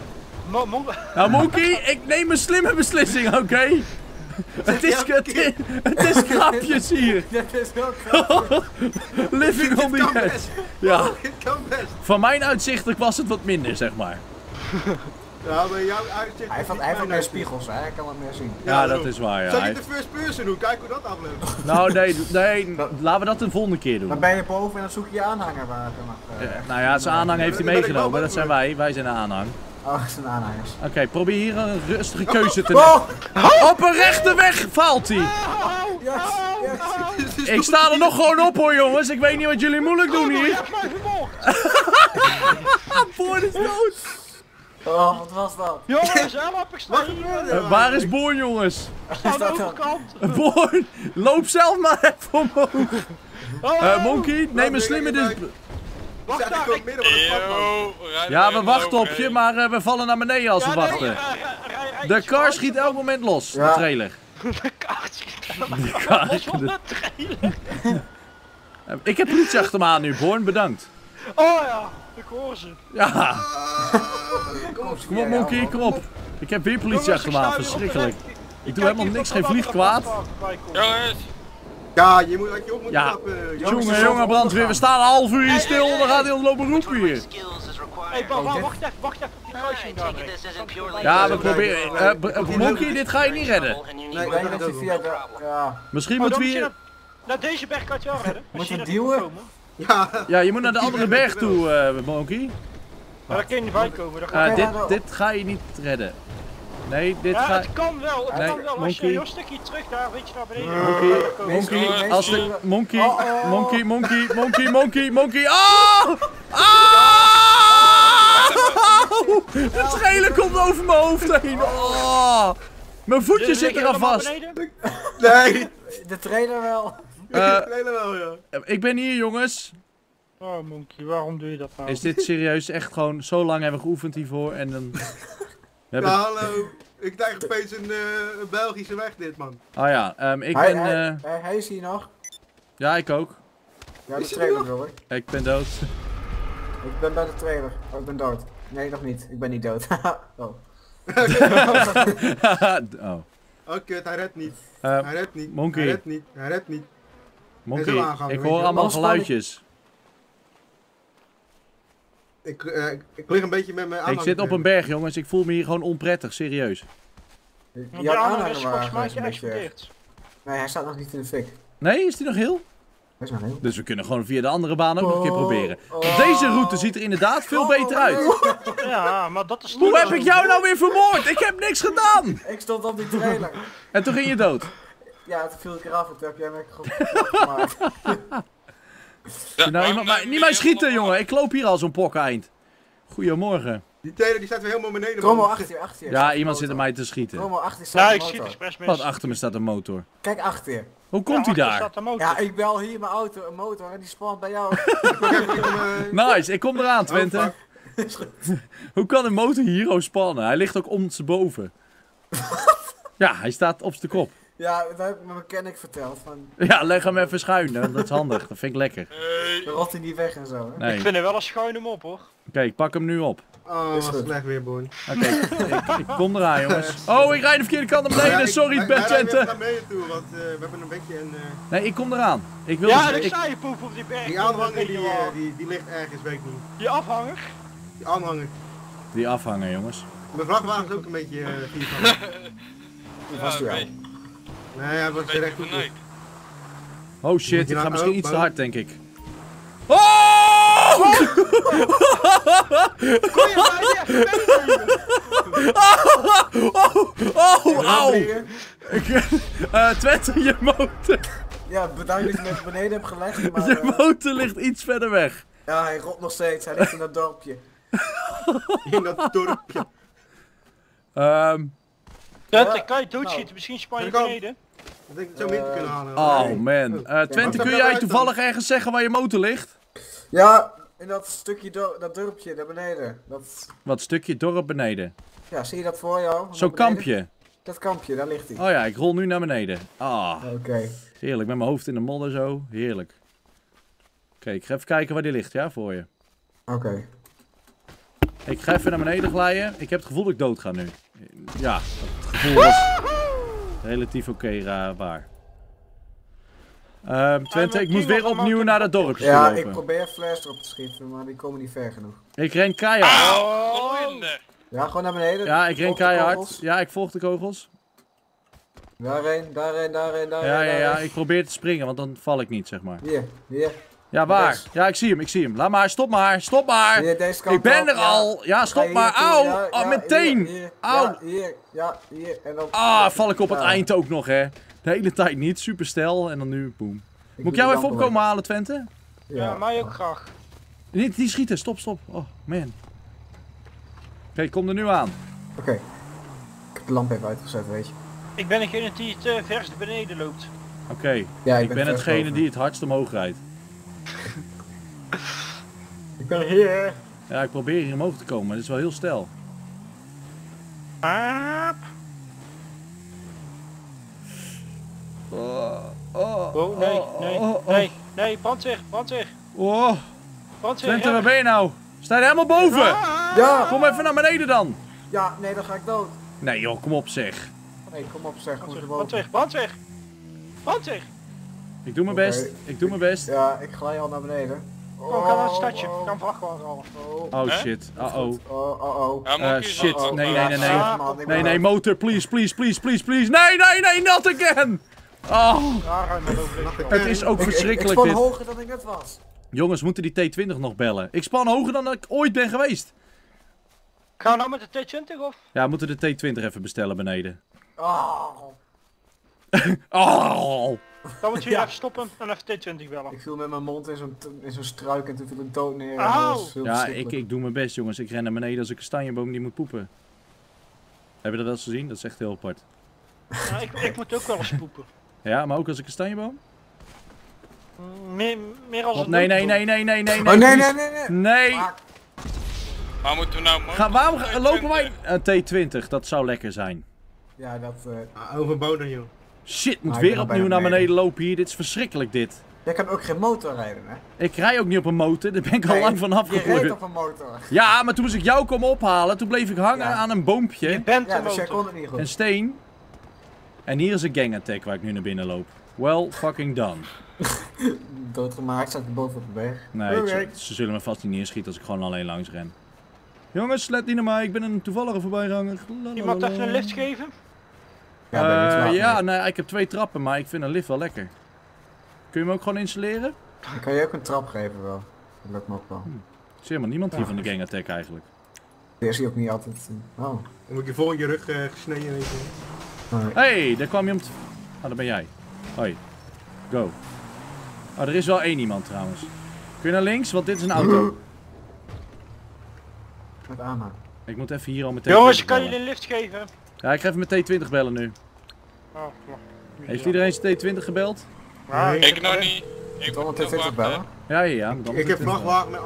Nou, Monkey, ik neem een slimme beslissing, oké? <laughs> Het is, het is, het is grapjes hier. <laughs> Dit is wel <laughs> grappig. Living on Dit the kan edge. best. Ja, Dit kan best. van mijn uitzicht was het wat minder, zeg maar. Ja, maar jouw uitzicht Hij heeft wat, hij heeft wat meer spiegels, hè? Hij kan wat meer zien. Ja, dat is waar, ja. Zal je de first person doen? Kijk hoe dat afloopt. Nou, nee, nee, laten we dat een volgende keer Dan doen. ben je boven en dan zoek je je aanhanger waar je mag. eh, Ja, Nou ja, zijn aanhang heeft hij meegenomen, dat zijn wij. Wij zijn de aanhang. Oh, zijn aanhangers. Oké, probeer hier een rustige keuze te Oh! nemen. Op een rechte weg valt hij. Yes! yes. Ik sta er nog gewoon op hoor, jongens. Ik weet niet wat jullie moeilijk doen Je hier. hebt mij vermoord. Boorn is dood. Oh, wat was dat? Jongens, help, ik sta hier. Eh, waar is Boorn, jongens? Ik sta aan de overkant. Boorn, loop zelf maar even omhoog. Oh, Eh, Monkey, neem een slimme... Wacht daar, ik midden van. Yo, Ja, we wachten op je, maar eh, we vallen naar beneden als we Ja, wachten. rij- rij- rij- rij De vooruit. schiet elk moment los, de trailer. <laughs> De kar schiet De kar- los van de trailer. Ik heb politie achter me aan nu, Born, bedankt. Oh ja, ik hoor ze. Ja, <laughs> Kom op, kom op Monkey, kom op. Ik heb weer politie achter me aan, verschrikkelijk. Ik doe helemaal niks, geen vlieg kwaad. Jongens, Ja, je moet dat je op moet Ja. stappen. Jongen, Jongens, jongen, brandweer, we staan een half uur hier Hey, stil, hey, dan hey. gaat hij ons lopen roepen hier. is? Hey, wacht even, wacht even op die kruising daar. purely Ja, we proberen... nee, eh, b- Monkey, dit ga je niet redden. Nee, Ik ik weet ben niet of het je ook via de... Ja. Misschien moeten we hier... naar, deze berg kan je het wel <laughs> redden. Moet je duwen? Ja, Ja, je moet naar de andere berg toe, eh, Monkey. Maar daar kun je niet bij komen. Eh, dit, dit ga je niet redden. Nee, dit ja, ga... het kan wel, het Nee, kan wel. Als je Monkey. een stukje terug daar, weet je, naar beneden. Monkey. Monkey, Als de monkey, Oh, oh. monkey, monkey, monkey, monkey, monkey. Ah! Ah! Het schelen komt over mijn hoofd heen. Oh! Mijn voetje zit helemaal vast. nee. De trailer wel. Eh, Nee, wel, ja. ik ben hier, jongens. Oh, Monkey, waarom doe je dat nou? Is dit serieus echt gewoon zo lang hebben we geoefend hiervoor en dan. We hebben... Ja, hallo. Ik krijg opeens een, eh, een Belgische weg dit, man. Oh ja, ehm, ik hij, ben. hij, eh, hij, hij is hier nog. Ja, ik ook. Ja, de trailer wil ik. Ik ben dood. Ik ben bij de trailer. Oh, ik ben dood. Nee, nog niet. Ik ben niet dood. <laughs> oh. <laughs> <laughs> oh. Oh, kut, hij redt niet. Eh, Hij redt niet. Monkey. Hij redt niet. Hij redt niet. Monkey, Hij ik hoor allemaal geluidjes. Ik, eh, ik, ik lig een beetje met mijn Ik zit op een berg, jongens. Ik voel me hier gewoon onprettig, serieus. Want die aanhanger aanhanger is volgens mij geëxplodeerd. Nee, hij staat nog niet in de fik. Nee, is die nog heel? Hij is nog heel. Dus we kunnen gewoon via de andere baan ook nog een keer Oh, proberen. oh. Deze route ziet er inderdaad veel beter uit. Ja, maar dat is Hoe heb ik jou nou weer vermoord? Ik heb niks gedaan! Ik stond op die trailer. En toen ging je dood. Ja, toen viel ik eraf en toen heb jij me ge- gemaakt. <laughs> Ja, Nou, iemand, maar, niet mij schieten, jongen. Ik loop hier al zo'n pok eind. Goedemorgen. Die trailer die staat weer helemaal beneden. Trommel achter je, achter je. Ja, iemand zit er mij te schieten. Trommel achter je staat Nou, de ik schiet expres mis. Wat achter me staat een motor. Kijk achter je. Hoe komt hij Ja, daar? staat de motor. Ja, ik bel hier mijn auto, een motor en die spant bij jou. <laughs> Nice, ik kom eraan, Oh, Twente. <laughs> Hoe kan een motor hier spannen? Hij ligt ook om boven. <laughs> Ja, hij staat op zijn kop. Ja, dat heb ik mijn mechanic verteld. Van, Ja, leg hem even schuin. hè. Dat is handig. Dat vind ik lekker. Dan rolt hij niet weg en zo. Hè? Ik vind er wel een schuin hem op hoor. Oké, ik pak hem nu op. Oh, Is goed. slecht weer, Boon. Oké, ik, ik kom eraan, jongens. Oh, ik rijd de verkeerde kant naar beneden. Sorry, ben Twente. naar beneden toe, want eh, we hebben een beetje een... eh, Nee, ik kom eraan. Ik wil Ja, dus- ik ik, sta je poep op die berg. die aanhanger die, Die, eh, die, die ligt ergens, weet ik niet. die afhanger. Die aanhanger. Die afhangen, jongens. Mijn vrachtwagen is ook een beetje uh, was <laughs> Ja, al? Nee, hij was goed. verneukt. Oh shit, ik ga nou misschien iets te hard, denk ik. Oh! Kon je meenemen? Oh, oh, auw! Eh, Twente, je motor, Ja, bedankt dat je me beneden hebt gelegd. <laughs> Maar je eh, motor ligt iets verder weg. ja, hij rolt nog steeds. Hij ligt in dat dorpje. In dat dorpje. Ehm, Dat Ja. kan je doodschieten, Nou. misschien span je Dat kan. beneden. Dat denk ik zo min te kunnen halen. oh man. Eh, Twente, kun jij toevallig ergens zeggen waar je motor ligt? Ja, in dat stukje, dat dorpje daar beneden. Dat, Wat stukje dorp beneden. ja, zie je dat voor jou? Zo'n kampje. Dat kampje, daar ligt hij. Oh ja, ik rol nu naar beneden. Ah, Oké. heerlijk. Met mijn hoofd in de modder zo. Heerlijk. Oké, ik ga even kijken waar die ligt, ja, voor je. Oké. Ik ga even naar beneden glijden. Ik heb het gevoel dat ik dood ga nu. Ja, het gevoel was relatief oké ra- waar. Ehm, Twente, ik moet weer opnieuw naar dat dorpje Ja, lopen. ik probeer flash erop te schieten, maar die komen niet ver genoeg. Ik ren keihard. Oh, gloeiende. Ja, gewoon naar beneden. Ja, ik ren Volg de keihard. Ja, ik volg de kogels. Daarheen, daarheen, daarheen, daarheen. Ja, ja, ja. daarheen. Ik probeer te springen, want dan val ik niet, zeg maar. Hier, hier. Ja, waar? Ja, ik zie hem, ik zie hem. Laat maar, stop maar, stop maar. Hier, deze kant Ik ben op, er ja. al. Ja, stop hier maar. Auw, ja, oh, ja, meteen. Hier, hier, Auw. Ja, hier, ja, hier. En dan... Ah, val ik op het Ja. eind ook nog, hè. De hele tijd niet, super stel. En dan nu, boem. Ik Moet ik jou even opkomen halen, Twente? Ja, mij ook graag. Niet die schieten, stop, stop. Oh, man. Oké, ik kom er nu aan. Oké. Ik heb de lamp even uitgezet, weet je. Ik ben degene die het uh, verst beneden loopt. Oké, Ja, ik ben hetgene boven. die het hardst omhoog rijdt. Ik ben hier. Ja, ik probeer hier omhoog te komen, maar dit is wel heel stel. Aap. Oh, oh, Oh, nee, oh, nee, oh, oh. nee, nee, brandweer, brandweer, Oh, brandweer. Twente, waar ben je nou? Sta je er helemaal boven? Ah! Ja! Kom even naar beneden dan. Ja, nee, dan ga ik dood. Nee joh, kom op zeg. Nee, kom op zeg, kom Brand weg, brand weg! Brand weg! Ik doe mijn best. Ik doe mijn best. Ja, ik glij al naar beneden. Kom, we gaan naar het stadje. Oh, We gaan vrachtwagen halen. Oh, Oh shit. Uh oh. oh, oh, oh. Moet Eh, je shit. Nee, oh, nee, nee, nee. Ik Nee, nee, motor, please, please, please, please, please. Nee, nee, nee, not again. Oh, het is ook Ik- ik- Ik verschrikkelijk span dit. hoger dan ik net was. Jongens, moeten die T20 nog bellen? Ik span hoger dan ik ooit ben geweest. Gaan we nou met de T20 of? Ja, we moeten de T20 even bestellen beneden. Oh, <laughs> Oh. Dan moet je <laughs> Ja. even stoppen en even T20 bellen. ik viel met mijn mond in zo'n in zo'n struik en toen viel ik dood neer. Ja, ik, ik doe mijn best, jongens. Ik ren naar beneden als ik een kastanjeboom die moet poepen. Heb je dat wel eens gezien? Dat is echt heel apart. Ja, ik, ik moet ook wel eens poepen. <laughs> Ja, maar ook als een kastanjeboom? Mm, Meer, meer als een Nee, nee, nee, nee, nee, nee, Oh nee, nee, please. nee, nee. Nee. Maar- Maar moeten we nou... Ga, waarom lopen wij... Een T20, dat zou lekker zijn. Ja, dat... eh Ah, overbodig joh. Shit, moet Ah, weer opnieuw naar beneden beneden. lopen hier. Dit is verschrikkelijk dit. Jij kan ook geen motor rijden, hè? Ik rij ook niet op een motor, daar ben ik al lang van Je rijdt afgegroeid. op een motor. Ja, maar toen moest ik jou komen ophalen. Toen bleef ik hangen Ja. aan een Je boompje. bent Ja, een dus jij motor. kon het niet Een goed. steen. En hier is een gang attack waar ik nu naar binnen loop. Well fucking done. <laughs> Doodgemaakt, staat er boven op de berg. Nee, ze, ze zullen me vast niet neerschieten als ik gewoon alleen langs ren. Jongens, let niet naar mij. Ik ben een toevallige voorbijganger. Iemand even een lift geven? Ja, je Eh, ja, nee. ik heb twee trappen, maar ik vind een lift wel lekker. Kun je hem ook gewoon installeren? Dan kan je ook een trap geven wel. Dat lukt me ook wel. Ik zie helemaal niemand hier van de gang attack eigenlijk. Deze zie je ook niet altijd. Oh. Dan moet je vol in je rug eh, gesneden weet je. Nee. hey, daar kwam je om te... Ah, daar ben jij. Hoi. Go. Oh, er is wel één iemand trouwens. Kun je naar links? Want dit is een auto. Met Ama. Ik moet even hier al meteen. Jongens, ik kan jullie een lift geven? Ja, ik ga even mijn T20 bellen nu. Oh, ja. Heeft iedereen zijn T20 gebeld? Ja, Nee. Ik nog niet. Ik wil moet een nog T20 wachten. bellen. Ja, ja, ja. Dan Ik heb vrachtwagen met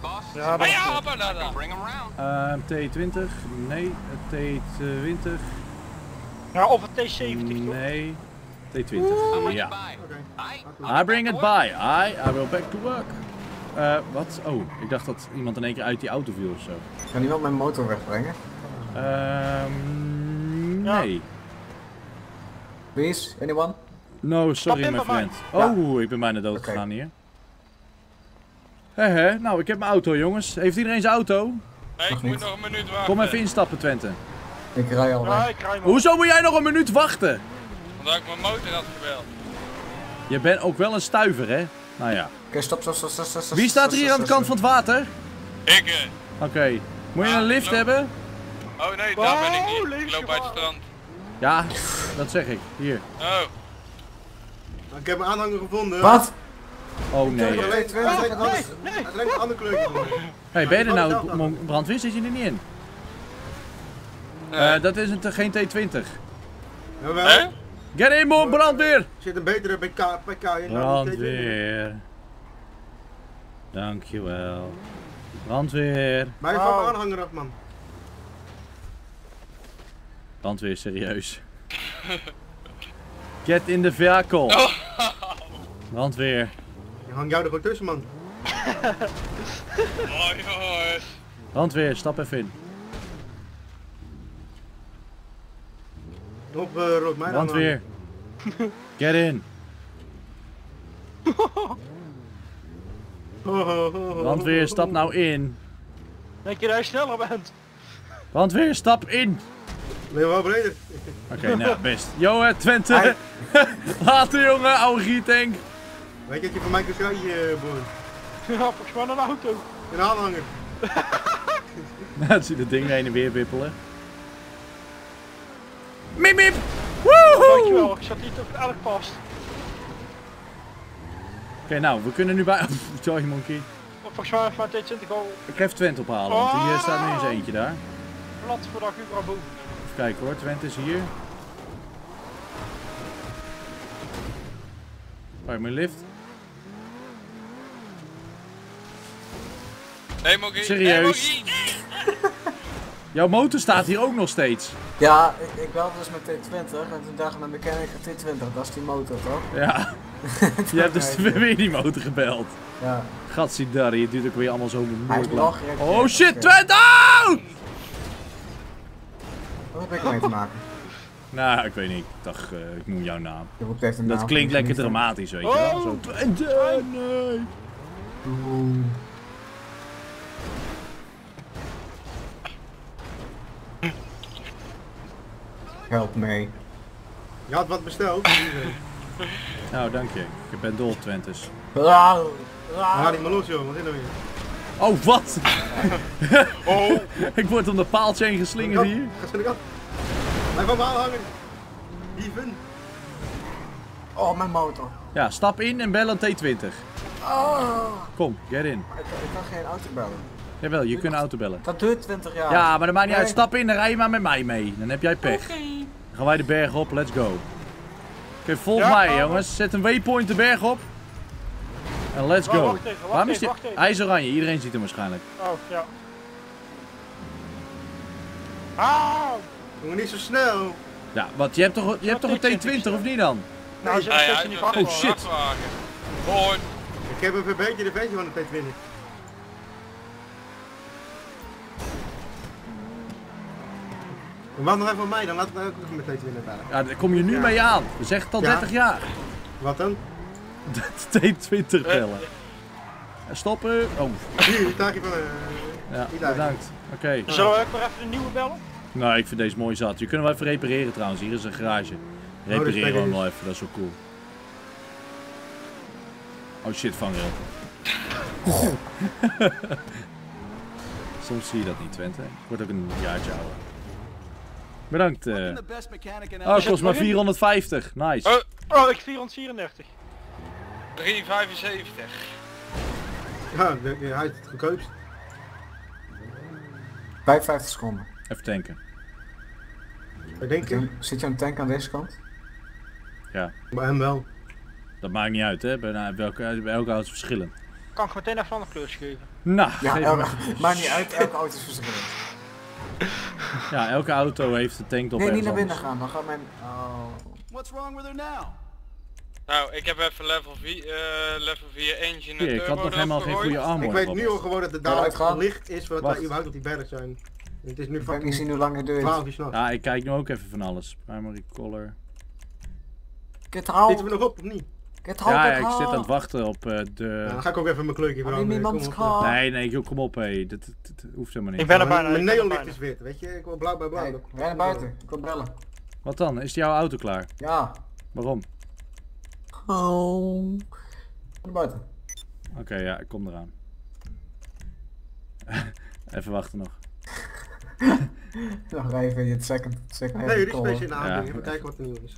boss? Ja, dat is ja, goed. banana. Bring 'em round. Ehm, T20. Nee. T20. Ja, of een T70 toch? Nee. I'll T20. bring Ja. I bring it by. I, I will back to work. Eh, wat? Oh, ik dacht dat iemand in één keer uit die auto viel of zo. Kan iemand mijn motor wegbrengen? Ehm. Nee. Please, anyone? No, sorry mijn vriend. Oh, ik ben bijna dood gegaan hier. Hé hé, nou ik heb mijn auto jongens. Heeft iedereen zijn auto? Nee, ik Nog moet niet. nog een minuut wachten. Kom even instappen Twente. Ik rij al Ja, weg. ik rij maar. Hoezo moet jij nog een minuut wachten? Omdat ik mijn motor had gebeld. Je bent ook wel een stuiver hè? Nou ja. Oké, stop, stop, stop, stop, stop, stop. Wie staat er hier aan de kant van het water? Ik eh. Oké. Moet je een lift loop. hebben? Oh nee, daar ben ik Oh, niet. Ik loop uit het strand. Ja, dat zeg ik. Hier. Oh. Ik heb een aanhanger gevonden. Wat? Oh nee. het lijkt anders- Het lijkt een andere kleur. Hey, ben je er nou? Mon- Brandweer zit je er niet in? Nee. Eh, dat is een, geen T20. Jawel. Er Get in, mon brandweer! zit een betere PK, PK in. Brandweer. Dankjewel. Brandweer. Maar je Oh. valt mijn aanhanger af man. Brandweer, serieus. Get in the vehicle. Brandweer. Je hangt jou er gewoon tussen man. Oh jongens. Brandweer, stap even in. Op uh, rood mijn Brandweer. Get in. Brandweer, stap nou in. Denk je dat je sneller bent? Brandweer, stap in. Ben je wel breder? Oké, nou best. Yo, eh, Twente. <laughs> Later jongen, oude gietank. Weet je dat je van mij kunt schrijven, uh, boy? Ja, volgens mij een auto. Een aanhanger. <laughs> Nou, zie je dat ding heen en weer wippelen. Mip mip! Woehoe! Dankjewel, ik zat niet op elk past. Oké, nou, we kunnen nu bij... <laughs> Sorry, monkey. Volgens mij heeft mijn T20 al Ik ga even Twente ophalen, want die eh, staat nu zijn eentje daar. plat ik überhaupt boven. Kijken hoor, Twente is hier. Je moet lift. Nee, Mogi. Serieus? Nee, Mogi. <laughs> Jouw motor staat hier ook nog steeds. Ja, ik, ik belde dus met T20 en toen dacht mijn mechanic T20, dat is die motor toch? Ja. <laughs> Je hebt dus weer die motor gebeld. Ja. Gatsidari, het duurt ook weer allemaal zo moeilijk Oh shit, Twente! Oh! Wat heb ik ermee te maken? <laughs> Nou, ik weet niet. Ik dacht, eh, ik noem jouw naam. Je roept even een Dat naam, klinkt lekker dramatisch, weet je Oh! wel. Zo Twente, nee. Oeh. Help me. Je had wat besteld. Nou, dank je. Ik ben dol op Twentes. Haal die maar los joh, wat is er nou weer? Oh, wat? <laughs> Oh, ik word om de paaltje heen geslingerd hier. Ga snel de kant. Blijf van me hangen. Dieven. Oh, mijn motor. Ja, stap in en bel een T20. Oh. Kom, get in. Ik, ik kan geen auto bellen. Jawel, je kunt een auto bellen. Dat duurt 20 jaar. Ja, maar dat maakt niet uit. Stap in en rij je maar met mij mee. Dan heb jij pech. Dan gaan wij de berg op, let's go. Oké, volg Ja, mij jongens. Zet een waypoint de berg op. En let's go. wacht even, wacht Waarom is even. Hij is oranje, iedereen ziet hem waarschijnlijk. Oh, ja. Ah! Doe niet zo snel. Ja, want je hebt toch, je hebt toch een T20 of niet dan? Nou, hij zit ja, nog ja, steeds in die is Oh, vrachtwagen. shit. vrachtwagen. Hoor, Ik heb een beetje de beetje van de T20. Wacht nog even op mij, dan laat ik ook even met T20 bellen. Ja, daar kom je nu mee aan. We zeggen het al Ja. 30 jaar. Wat dan? T20 bellen. En Stoppen. Oh, Hier, taakje van... eh ja, bedankt. Oké. Zullen we ook maar even een nieuwe bellen? Nou, ik vind deze mooi zat. Je kunt hem wel even repareren trouwens. Hier is een garage. Repareren we hem deze. wel even, dat is wel cool. Oh shit, vangrail. <laughs> Soms zie je dat niet, Twente. Ik word ook een jaartje ouder. Bedankt. eh. Oh, het kost maar 450. Nice. Oh. Oh, ik 434. 3,75. Ja, de- de- hij is het goedkoopst. 55 seconden. Even tanken. Ik denk Zit je- Zit je een tank aan deze kant? bij hem wel. Dat maakt niet uit, hè. Bij, bij elke, bij elke auto is verschillend. Kan ik meteen even een andere kleurtje geven? Nou, Ja, geef elke, maar. maakt niet uit. Elke auto is verschillend. ja, elke auto heeft een tanktop Nee, niet naar binnen anders. gaan. Dan gaat mijn... Oh. Nou, ik heb even level 4, eh, level 4 engine en ik had nog helemaal geen goede armor. Ik weet nu al gewoon dat het daar al licht is Wacht. wij überhaupt op die berg zijn. Het is nu Ik weet niet fucking zien hoe lang het duurt. 12 uur s'nachts. Ja, ik kijk nu ook even van alles. Primary color. Get Zitten out. we nog op of niet? Get out. Ja, get ik zit aan het wachten op eh, Ja, de... dan ga ik ook even mijn kleurtje veranderen. Nee, nee, joh, kom op, hé. Dat, dat, dat hoeft helemaal niet. Ik ben er Mijn- bijna. Mijn ik neonlicht is wit, weet je? Ik wil blauw bij blauw. Hey, rij naar buiten. Ik wil bellen. Wat dan? Is jouw auto klaar? Ja. Waarom? Oh. Naar buiten. Oké, ja, ik kom eraan. <laughs> even wachten nog. <laughs> Rij even in het second. second Nee, die call. space in aanbieding. Even kijken wat er nieuw is.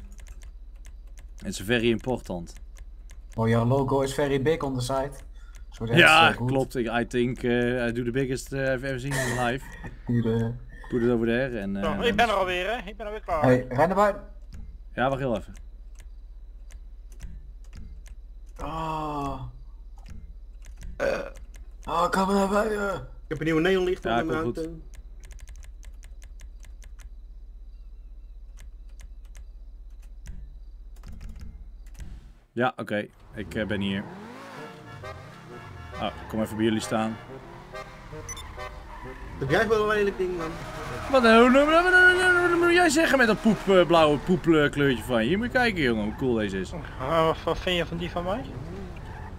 Het is very important. Oh, jouw logo is very big on the side. So Ja, uh, klopt. Ik- I think uh, I do the biggest uh, I've ever seen in life. <laughs> Hier, eh. Put it over there. En, eh, Zo, ik ben er alweer, hè? Ik ben alweer klaar. Hey, rij naar buiten. Ja, wacht heel even. Oh. Eh. Oh, kom maar naar buiten. Ik heb een nieuwe neonlicht Ja, op mijn auto. Ja, oké. Ik eh, ben hier. Oh, kom even bij jullie staan. Heb jij wel een lelijk ding, man? Wat moet jij zeggen met dat poep, eh, blauwe poepkleurtje van je? Hier moet je kijken, jongen, hoe cool deze is. Ah, wat, vind je van die van mij?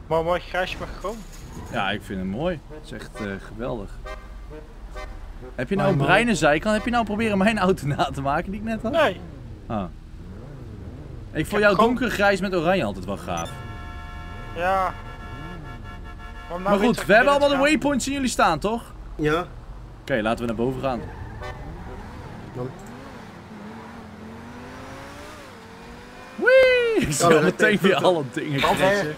Maar mooi grijsje maar gewoon. Ja, ik vind hem mooi. Het is echt eh, geweldig. Heb je nou een Maar, brein zijkant? Heb je nou proberen mijn auto na te maken die ik net had? Nee. Ah. Ik vond heb jou gewoon- donkergrijs met oranje altijd wel gaaf. Ja. Maar, nou Maar goed, we hebben dat allemaal de waypoints in jullie staan, toch? Ja. Oké, laten we naar boven gaan. Dan. Wee! Ik zie Oh, al meteen weer alle dingen crashen.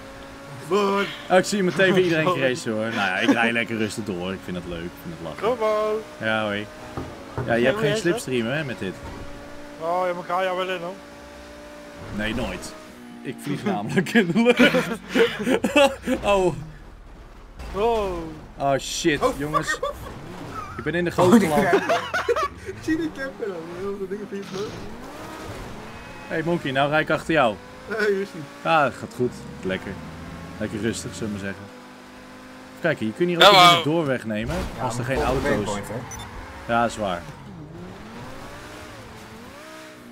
Oh, ik zie meteen weer iedereen <laughs> crashen hoor. Nou ja, ik rij lekker rustig door. Ik vind het leuk. Ik vind het lachen. Turbo. Ja hoi. Ja, je hebt geen slipstream hè, met dit. Oh, ja, maar ga jou wel in hoor. Nee, nooit. Ik vlieg <laughs> namelijk in de lucht. <laughs> oh, Wow. oh shit, Oh, jongens. Ik ben in de Oh, grote die land. <laughs> Zie die camper dan? Heel veel dingen vliegen vlug. Hey Monkey, nou rijd ik achter jou. Die. Ja, dat gaat goed. Lekker. Lekker rustig, zullen we maar zeggen. Kijk, je kunt hier ook de doorweg nemen. Ja, als er geen auto's... hè. Ja, dat is waar.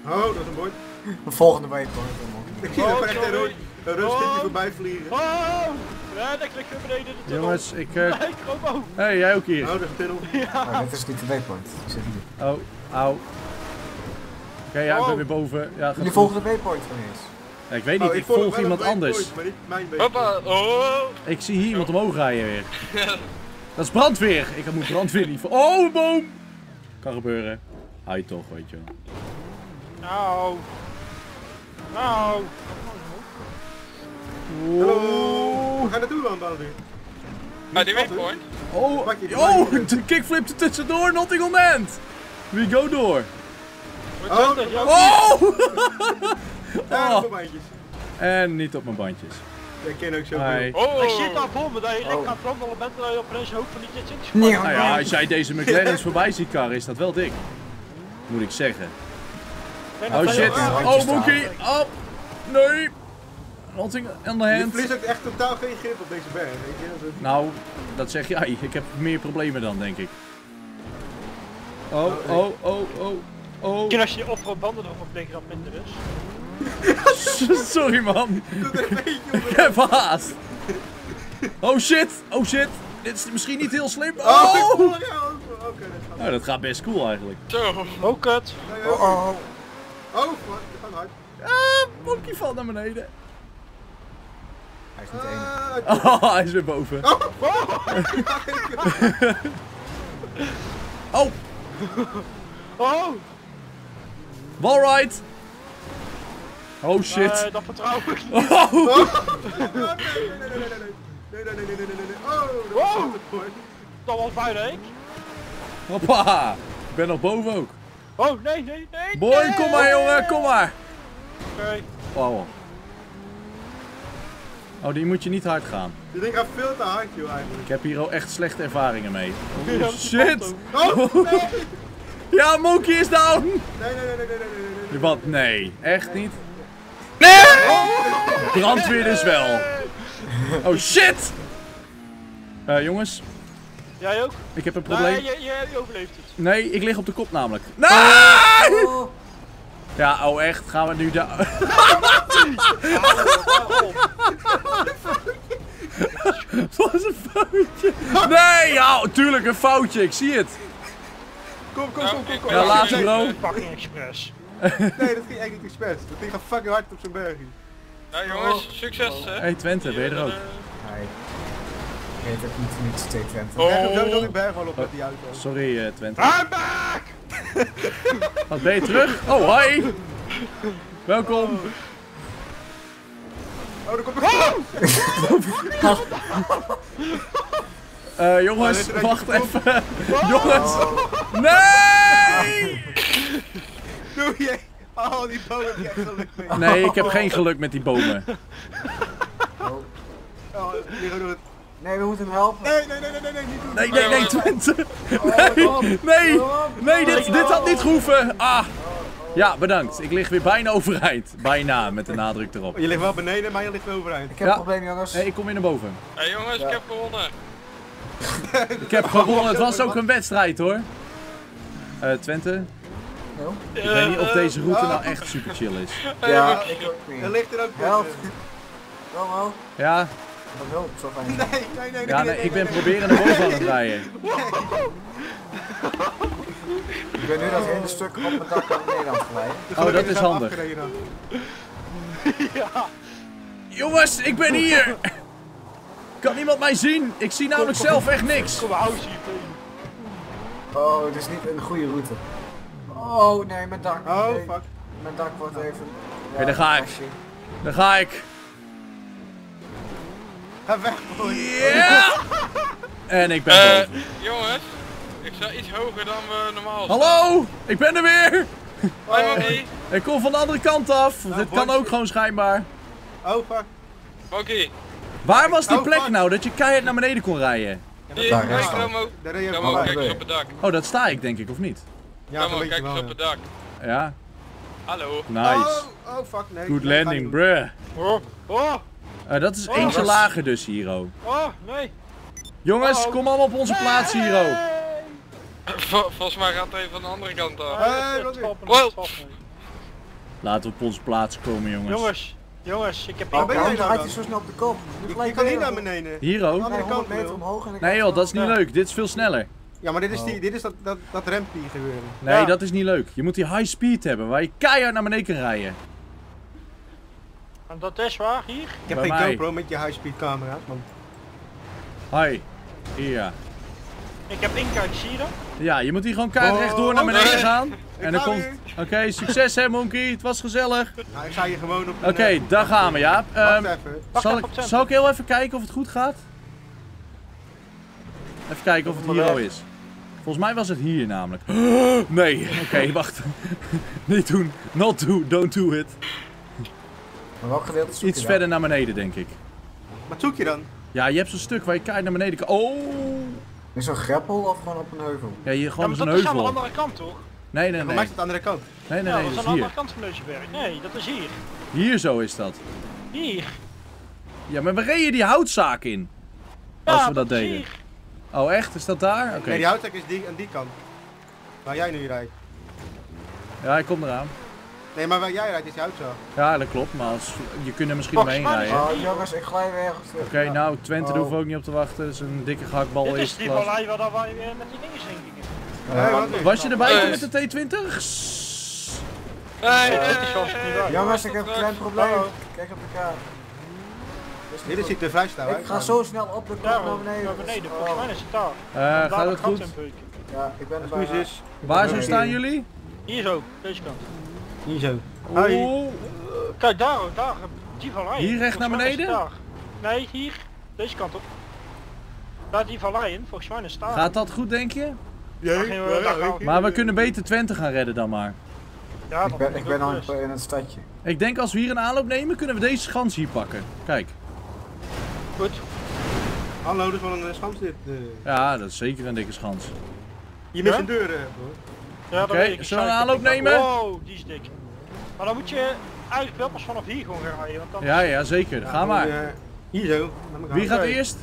Oh, dat is een bord. De volgende waypoint. man. Ik zie Oh, er echt stipje Oh. voorbij vliegen. Oh, Oh! Ja, klik weer beneden de tunnel. Jongens, ik... eh <laughs> hey, jij ook hier. dat tunnel. <laughs> Maar dit is niet de waypoint. Ik zit hier. Oh, auw. Oké, ja, ik ben Oh. weer boven. Ja, Jullie goed. volgen de waypoint van eens. Ja, ik weet niet, Oh, ik volg iemand anders. waypoint, Maar niet mijn beetje. Hoppa, oh. Ik zie hier iemand omhoog rijden weer. <laughs> Dat is brandweer. Ik moet brandweer niet voor. Oh, een boom! Kan gebeuren. Hij toch, weet je wel. Nou. Nou. Hallo. Waar ga naartoe dan, Baldi? Ah, die waypoint. Oh, oh, de kickflip er tussendoor, nothing on end. We go door. Wat Oh, dat? Oh! Daar <laughs> Oh. op mijn bandjes. En niet op mijn bandjes. Jij kent ook zo. Oh. Ik zit daar voor me dat je lekker Oh. aan het bent en dat je opeens een hoop van die zit. Nee, Nou ja, als jij deze <laughs> McLaren's voorbij ziet karren, is dat wel dik. Moet ik zeggen. Oh shit. Oh, Monkey. Oh. Nee. Nothing on the Je hand. ook echt totaal geen grip op deze berg, weet je. Dat Nou, dat zeg jij. Ik heb meer problemen dan, denk ik. Oh, oh, oh, oh, oh. Misschien als je je offroad banden erop op dat minder is. <laughs> Sorry man. Doe er een beetje op. Ik heb haast. Oh shit. Oh shit. Dit is misschien niet heel slim. Oh, Oh. dat gaat. Nou, dat gaat best cool eigenlijk. Zo. Oh kut. Oh, oh. Oh, dat gaat hard. Ah, Monkey valt naar beneden. Hij is niet de enige. Ah, Oh, hij is weer boven. Oh, Oh! wallride. Oh shit. Nee, dat vertrouw ik niet. Oh. nee, nee, nee, nee, nee, nee, nee. Nee, nee, nee, nee, nee, nee, nee. Oh, dat was Wow. mooi. Dat was bijna ik. Hoppa. Ik ben nog boven ook. Oh, nee, nee, nee. Boy, nee. kom maar jongen, kom maar. Oké. Oh. Oh, die moet je niet hard gaan. Dit ding gaat veel te hard, joh, eigenlijk. Ik heb hier al echt slechte ervaringen mee. <laughs> Oh shit. Oh, nee. <laughs> Ja, Monkey is down. Nee, nee, nee, nee, nee, nee, nee, nee. Wat? Nee, echt niet? Nee! <laughs> Brandweer dus wel. Oh shit! Eh jongens, Jij ook? ik heb een Nee, probleem. je, je, je overleeft het. Nee, ik lig op de kop namelijk. Nee! Oh, Ja, oh echt, gaan we nu daar... Wat is een foutje? Nee, ja, tuurlijk een foutje, ik zie het. Kom, kom, kom, kom, kom. Ja, laatste bro. Fucking express. <laughs> Nee, dat ging echt niet expres. Dat gaat fucking hard op zijn bergje. Nou jongens, succes hè. Hey Twente, ben je er ook? hij. Ik weet ook niet niet steeds Twente. Oh. Berg hem sowieso die berg wel op met die auto. Sorry eh, Twente. I'm back! <laughs> Wat ben je terug? Oh, hi! Welkom. Oh, daar komt een <laughs> Eh jongens, wacht even. <laughs> Jongens! Nee! Doe je? Oh, die boom heb geluk mee. Nee, ik heb geen geluk met die bomen. Oh. Oh, door het... Nee, we moeten hem helpen. Nee, nee, nee, nee, nee, nee, niet doen. Nee, nee, nee, Twente! Oh, kom. Nee! Nee, dit, dit had niet gehoeven! Ah! Ja, bedankt. Ik lig weer bijna overeind. Bijna, met de nadruk erop. Je ligt wel beneden, maar je ligt wel overeind. Ik heb Ja. een probleem, jongens. Hey, ik kom weer naar boven. Hé jongens, ik heb gewonnen. Ik heb gewonnen. Het was ook een wedstrijd hoor. Eh, Twente, No? ik weet niet of deze route nou echt super chill is. Ja, ik ook Er niet. ligt er ook Help. wel. Ja, Dat wil zo fijn. Nee, nee, nee, nee, ja nee, nee, nee, ik ben nee, proberen naar boven aan het rijden. <laughs> Ik ben nu dat hele stuk op mijn dak aan Nederland. De Oh, dat is handig. dan. <laughs> Jongens, ik ben hier! Kan iemand mij zien? Ik zie namelijk zelf echt niks. Kom, hou. Oh, het is niet een goede route. Oh nee, mijn dak. Oh, Nee, fuck. Mijn dak wordt even. Ja, Oké, daar ga ik. Daar ga ik. Ga weg, boy. Ja! En ik ben Eh, boven. jongens, ik sta iets hoger dan we normaal staan. Hallo! Ik ben er weer! Hoi Monkey. Ik kom van de andere kant af. Dit kan ook gewoon schijnbaar. Oh, fuck. Monkey. Waar was die Oh, plek fuck. nou dat je keihard naar beneden kon rijden? Hier, Daar kijk. Romo. Daar reed je Romo, kijk eens op het dak. Oh, dat sta ik denk ik, of niet? Ja, Romo, dat weet kijk eens wel, op het ja. dak. Ja. Hallo. Nice. Oh, oh, fuck, nee. Good landing, bruh. Oh, oh, Eh, dat is Oh, eentje lager dus, Hiro. oh, nee. Jongens, Oh. kom allemaal op onze plaats, Hiro. <laughs> Vol- volgens mij gaat hij van de andere kant af. Hey, wat Wow. Laten we op onze plaats komen, jongens. Jongens, jongens, ik heb Waar één ben Waarom nou zo snel op de kop? Je, je kan niet naar beneden. Hier? Andere Nee, 100 kant, meter joh. omhoog en Nee joh, dat is niet Ja. leuk. Dit is veel sneller. Ja, maar dit is, die, Oh. dit is dat, dat, dat gebeuren. Nee, Ja. dat is niet leuk. Je moet die high speed hebben, waar je keihard naar beneden kan rijden. En dat is waar, hier. Ik heb Bij geen mij. GoPro met je high-speed camera's, man. Hi. Hier ja. Ik heb één kijk, zie je dat? Ja, je moet hier gewoon keihard Oh, rechtdoor naar beneden gaan. En dan ga komt... Oké, succes hè Monkey. Het was gezellig. Nou, ik sta hier gewoon op Oké, een... daar gaan we Jaap. wacht Ehm, even. Wacht zal, even ik, op het zal ik heel even kijken of het goed gaat? Even kijken of het hier al is. Volgens mij was het hier namelijk. <gasps> Nee, oké, wacht. <laughs> Niet doen. Not do. Don't do it. Maar welk gedeelte zoek Iets je verder naar beneden, denk ik. Wat zoek je dan? Ja, je hebt zo'n stuk waar je keihard naar beneden kan. Oh! dan? Is zo'n greppel of gewoon op een heuvel? Ja, hier Ja, gewoon maar zo'n dat is aan de heuvel. andere kant toch? Nee, nee, nee. mij is het aan de andere kant. Nee, nee, ja, nee, dat is dat aan de andere kant van Leuzenberg. Nee, dat is hier. Hier zo is dat. Hier. Ja, maar we reden die houtzaak in. Ja, Als we dat is deden. hier. Oh, echt? Is dat daar? Oké. Nee, die houtzak is die, aan die kant. Waar jij nu rijdt. Ja, ik kom eraan. Nee, maar waar jij rijdt is die houtzak. Ja, dat klopt. Maar als, je kunt er misschien Volgens omheen rijden. Oh jongens, ik glij weer ergens terug. Oké, nou, Twente daar Oh. hoeven we ook niet op te wachten. Dat is een dikke gehaktbal Dit is die vallei waar dan wij met die dingen heen gingen. Nee? Was je erbij toen Nee. met de T20? Hey, Ja, hey, dit is niet waar. Jongens, ik heb een klein probleem. Oh. Kijk op de kaart. Dit is niet hier te vrij staan. Ik ga zo snel op de Ja, naar beneden. naar beneden. Oh. Volgens mij is het daar. Eh, Daar gaat de het goed? Ja, ik ben er bijna. Waar zo Nee. staan jullie? Hier zo, deze kant. Hier zo. Kijk daar, daar, die vallei. Hier recht naar beneden? daar. Nee, hier, deze kant op. Daar die vallei in, volgens mij is daar. gaat dat goed denk je? Ja, we-. Maar we kunnen beter Twente gaan redden dan maar. Ja, Ik dat ben, ik ben al best. in het stadje. Ik denk als we hier een aanloop nemen, kunnen we deze schans hier pakken. Kijk. Goed. Hallo, dat is wel een schans dit. eh. Ja, dat is zeker een dikke schans. Je mist Ja? een deur, eh, hoor. Ja, dat Oké, weet ik. Ik zullen we een aanloop nemen? Wow, die is dik. Maar dan moet je eigenlijk wel pas vanaf hier gewoon gaan rijden. Want dan Ja, ja, zeker. Ga gewoon, maar. eh, hier zo. Wie gaat eerst?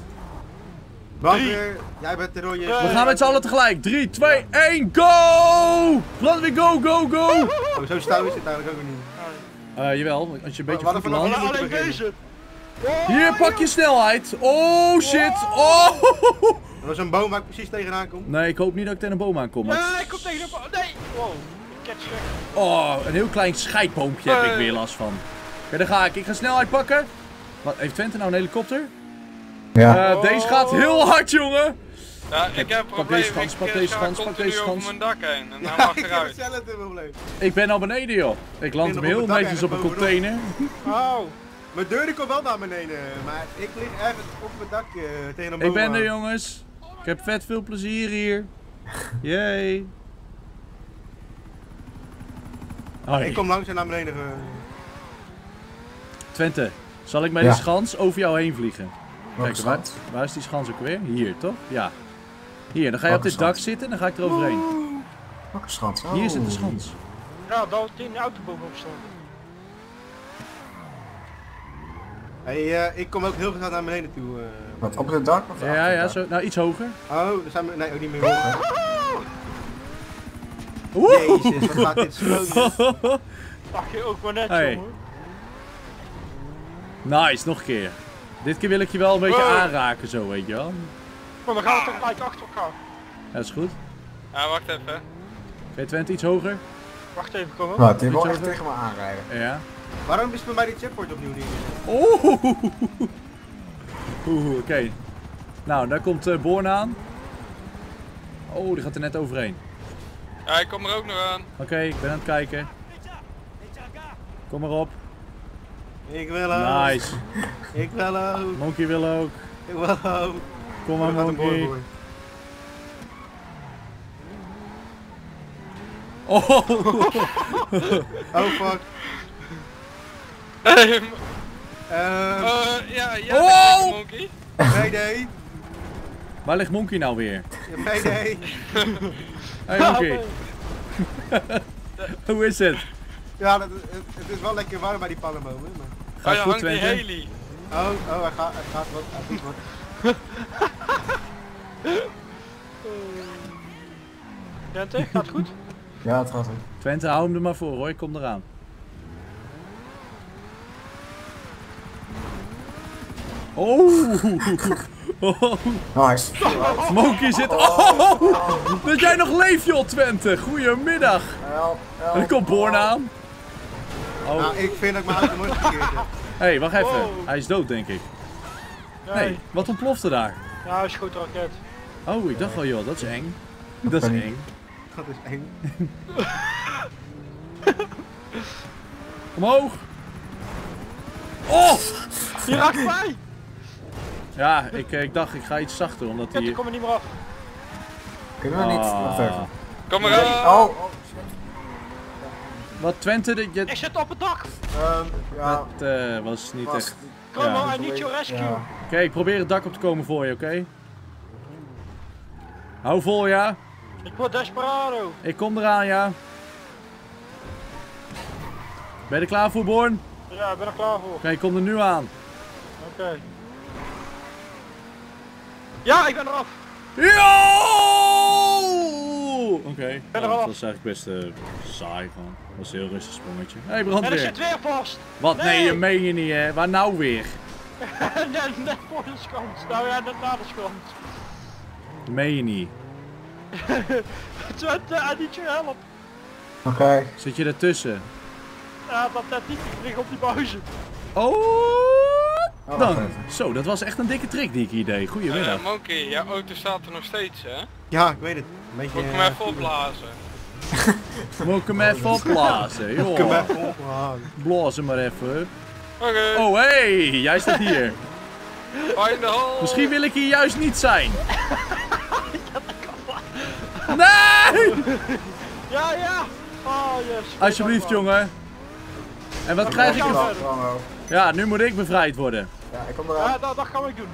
Brandweer, jij bent de rode. Ja. We gaan met z'n allen tegelijk. 3, 2, 1, go! Brandweer, go, go, go! Oh, zo stouw is het eigenlijk ook niet. Eh, jawel, als je een beetje goed. Hier Alleen deze. Hier, pak je snelheid. Oh, shit. Oh! Dat is een boom waar ik precies tegenaan kom. Nee, ik hoop niet dat ik tegen een boom aankom. Nee, maar- nee, kom tegen de bo- Nee! Wow, ik catch weg. Oh, een heel klein scheidboompje heb ik Hey. weer last van. Oké, daar ga ik. Ik ga snelheid pakken. Wat, heeft Twente nou een helikopter? Ja. Eh, Deze gaat heel hard, jongen. Ja, ik heb een Pak deze ik pak eh, deze ga schans, pak continu deze over schans. mijn dak heen en dan <laughs> Ja, mag ik heb probleem. Ik ben al beneden, joh. Ik land Ik hem heel netjes op een container. <laughs> Oh, Mijn deur komt wel naar beneden, maar ik lig ergens op mijn dak eh, tegen een boom Ik ben er, jongens. Ik heb vet veel plezier hier. Yay. Hoi. Ik kom langzaam naar beneden. ge- Twente, zal ik met Ja. die schans over jou heen vliegen? Kijk, waar, waar is die schans ook weer? Hier, toch? Ja. Hier, dan ga je op dit dak zitten en dan ga ik er overheen. Welke schans? Hier zit de Oh. schans. ja, daar die in de auto bovenop staan. Hey, eh, ik kom ook heel graag naar beneden toe. eh. Wat, op het dak of Ja, ja, zo. Nou, iets hoger. Oh, daar zijn we... Nee, ook niet meer hoog. Oeh! Jezus, wat gaat dit slow. <laughs> Dacht je ook wel net, Hey. jongen. Nice, nog een keer. Dit keer wil ik je wel een beetje Wow. aanraken zo, weet je wel. Maar dan gaan we toch gelijk achter elkaar. Ja, dat is goed. Ja, wacht even. Oké, Twente iets hoger. Wacht even, kom op. Nou, die wil echt tegen me aanrijden. Ja. Waarom is bij mij die checkpoint opnieuw niet? Oeh! Oeh, oké. Nou, daar komt eh Born aan. Oh, die gaat er net overheen. Ja, ik kom er ook nog aan. Oké, ik ben aan het kijken. Kom maar op. Ik wil ook. Nice. Ik wil ook. Monkey wil ook. Ik wil ook. Kom maar, Monkey. Oh! Oh fuck. <laughs> ja, ja, Oh! monkey. Mayday. Waar ligt Monkey nou weer? Mayday. Hey Monkey, <laughs> hoe is het? Ja, dat, het, het is wel lekker warm bij die pannenbomen. Maar... Oh Gaat ja, goed, hangt die Twente? heli. Oh, oh, hij gaat, hij gaat wat. Hij doet wat. <laughs> Jente, gaat het goed? Ja, het gaat goed. Twente, hou hem er maar voor hoor, ik kom eraan. Oh. <laughs> oh. Nice. Monkey zit... Oh. Dat jij nog leeft, joh, Twente. Goedemiddag. Help, help. En er komt Born aan. Oh. Nou, ik vind dat ik mijn auto nooit gekeerd heb. Hé, hey, wacht even. Wow. Hij is dood, denk ik. Nee. Nee, wat ontplofte daar? Ja, hij schoot een raket. Oh, ik dacht wel, joh, dat is eng. <laughs> Dat is eng. Dat is eng. <laughs> Omhoog. Oh! Die raakt mij! Ja, ik, eh, ik dacht ik ga iets zachter, omdat Kut, ik hij... kom er niet meer af. Kunnen we niet? Wacht Ah. even. Kom maar. Oh, oh, Wat Twente, dat, je, Ik zit op het dak! ehm, ja. dat eh, was niet was- echt... Chromo, Ja. I need your rescue! Ja. Oké, ik probeer het dak op te komen voor je, oké? Hou vol, ja? Ik word desperado! Ik kom eraan, ja? Ben je er klaar voor, Born? Ja, ik ben er klaar voor. ik kom er nu aan. Oké. Ja, ik ben eraf! Ja! Oké, Ben eraf. dat was eigenlijk best eh, saai gewoon. Dat was een heel rustig sprongetje. Hé, hey, En ik brandweer. zit weer vast! Wat? Nee, Nee. je meen je niet, hè? Waar nou weer? <laughs> net, net voor de schans. Nou ja, net na de schans. Meen je niet. Twente, I need your help! Oké. Zit je ertussen? Ja, dat net niet. Ik lig op die buizen. Oh! Oh, Dan. Zo, dat was echt een dikke trick die ik hier deed. Goedemiddag. Eh, Monkey, jouw auto staat er nog steeds, hè? Ja, ik weet het. Een beetje... Moet ik hem eh, even opblazen? <laughs> Moet ik hem even opblazen, <laughs> Ik heb hem joh. even opgehangen. Blaas hem maar even. Oké, Oh, hé, hey, jij staat hier. find the hole! Misschien wil ik hier juist niet zijn. <laughs> Nee! Ja, ja! Oh, yes. Alsjeblieft, jongen. En wat krijg ik ervan? Ja, nu moet ik bevrijd worden. Ja, ik kom Ja, eraan. dat, dat gaan we doen.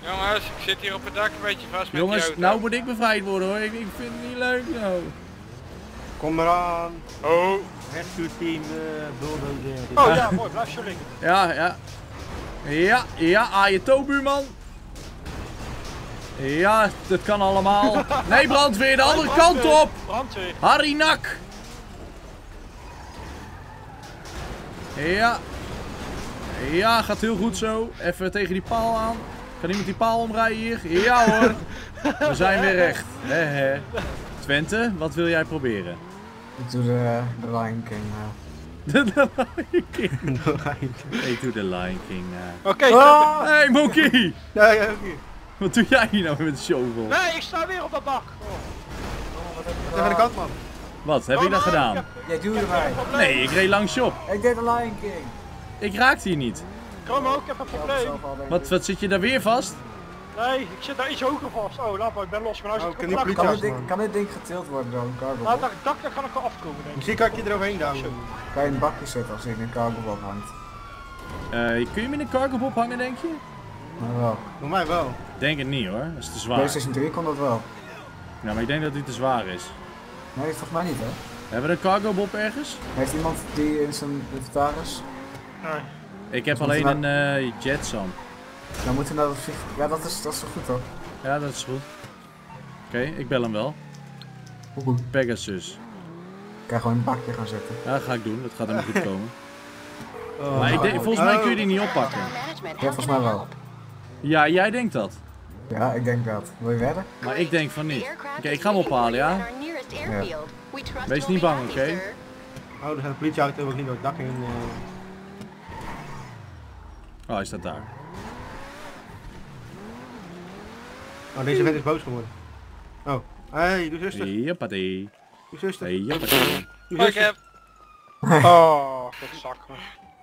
Jongens, ik zit hier op het dak een beetje vast met Jongens, die auto. nou moet ik bevrijd worden hoor. Ik, ik vind het niet leuk nou. Kom eraan. Oh, Rescue team uh, bulldozer. Oh ja, mooi. Blijf. Ja, ja. Ja, ja, aan je toe, buurman. Ja, dat kan allemaal. Nee, brandweer, de andere kant op. Brandweer. Harry Nak. Ja. Ja, gaat heel goed zo. Even tegen die paal aan. Kan iemand die paal omrijden hier? Ja hoor. We zijn weer recht. He, he. Twente, wat wil jij proberen? Ik doe de, de Lion King. eh. <laughs> De Lion King. Ik doe de Lion King. eh. Oké, Ah! Twente. Hey Monkey! <laughs> Ja, ja, oké. Wat doe jij hier nou met de shovel? Nee, ik sta weer op dat dak. Oh. Wat aan de kant, man. Wat, heb je dat gedaan? Jij duwde mij. Nee, ik reed langs je op. Ik deed de Lion King. Ik raakte hier niet. Chromo, ik heb een probleem. Wat, wat zit je daar weer vast? Nee, ik zit daar iets hoger vast. Oh, laat maar, ik ben los. Maar nou Oh, het Kan dit, ding, kan dit ding getild worden door een cargo Nou, bob? dat dak daar kan ik wel afkomen, denk ik. Misschien kan ik je eroverheen duwen. Kan je een bakje zetten als hij in een cargo bob hangt? Eh, kun je hem in een cargo bob hangen, denk je? Maar wel. Voor mij wel. Denk het niet hoor, dat is te zwaar. PlayStation 3 kon dat wel. Ja, maar ik denk dat hij te zwaar is. Nee, volgens mij niet hè. Hebben we een cargo bob ergens? Heeft iemand die in zijn inventaris? Nee. Ik heb Dus alleen een eh Jetson. Dan moeten we naar dat vlieg... Ja, dat is, dat is wel goed toch? Ja, dat is goed. Oké, ik bel hem wel. Hoe goed? Pegasus. Ik kan gewoon een bakje gaan zetten. Ja, dat ga ik doen. Dat gaat helemaal goed <laughs> komen. Oh. Maar ik denk, volgens mij kun je die niet oppakken. Ja, volgens mij wel. Ja, jij denkt dat. Ja, ik denk dat. Wil je verder? Maar ik denk van niet. Oké, ik ga hem ophalen, ja? Wees niet bang, oké? Oh, er staat een politieauto ook niet door het dak heen. eh. Oh, hij staat daar. Oh, deze vent is boos geworden. Oh. Hey, doe rustig. Jappatee. Doe rustig. Jappatee. Doe ik rustig. heb... Oh, dat zak me.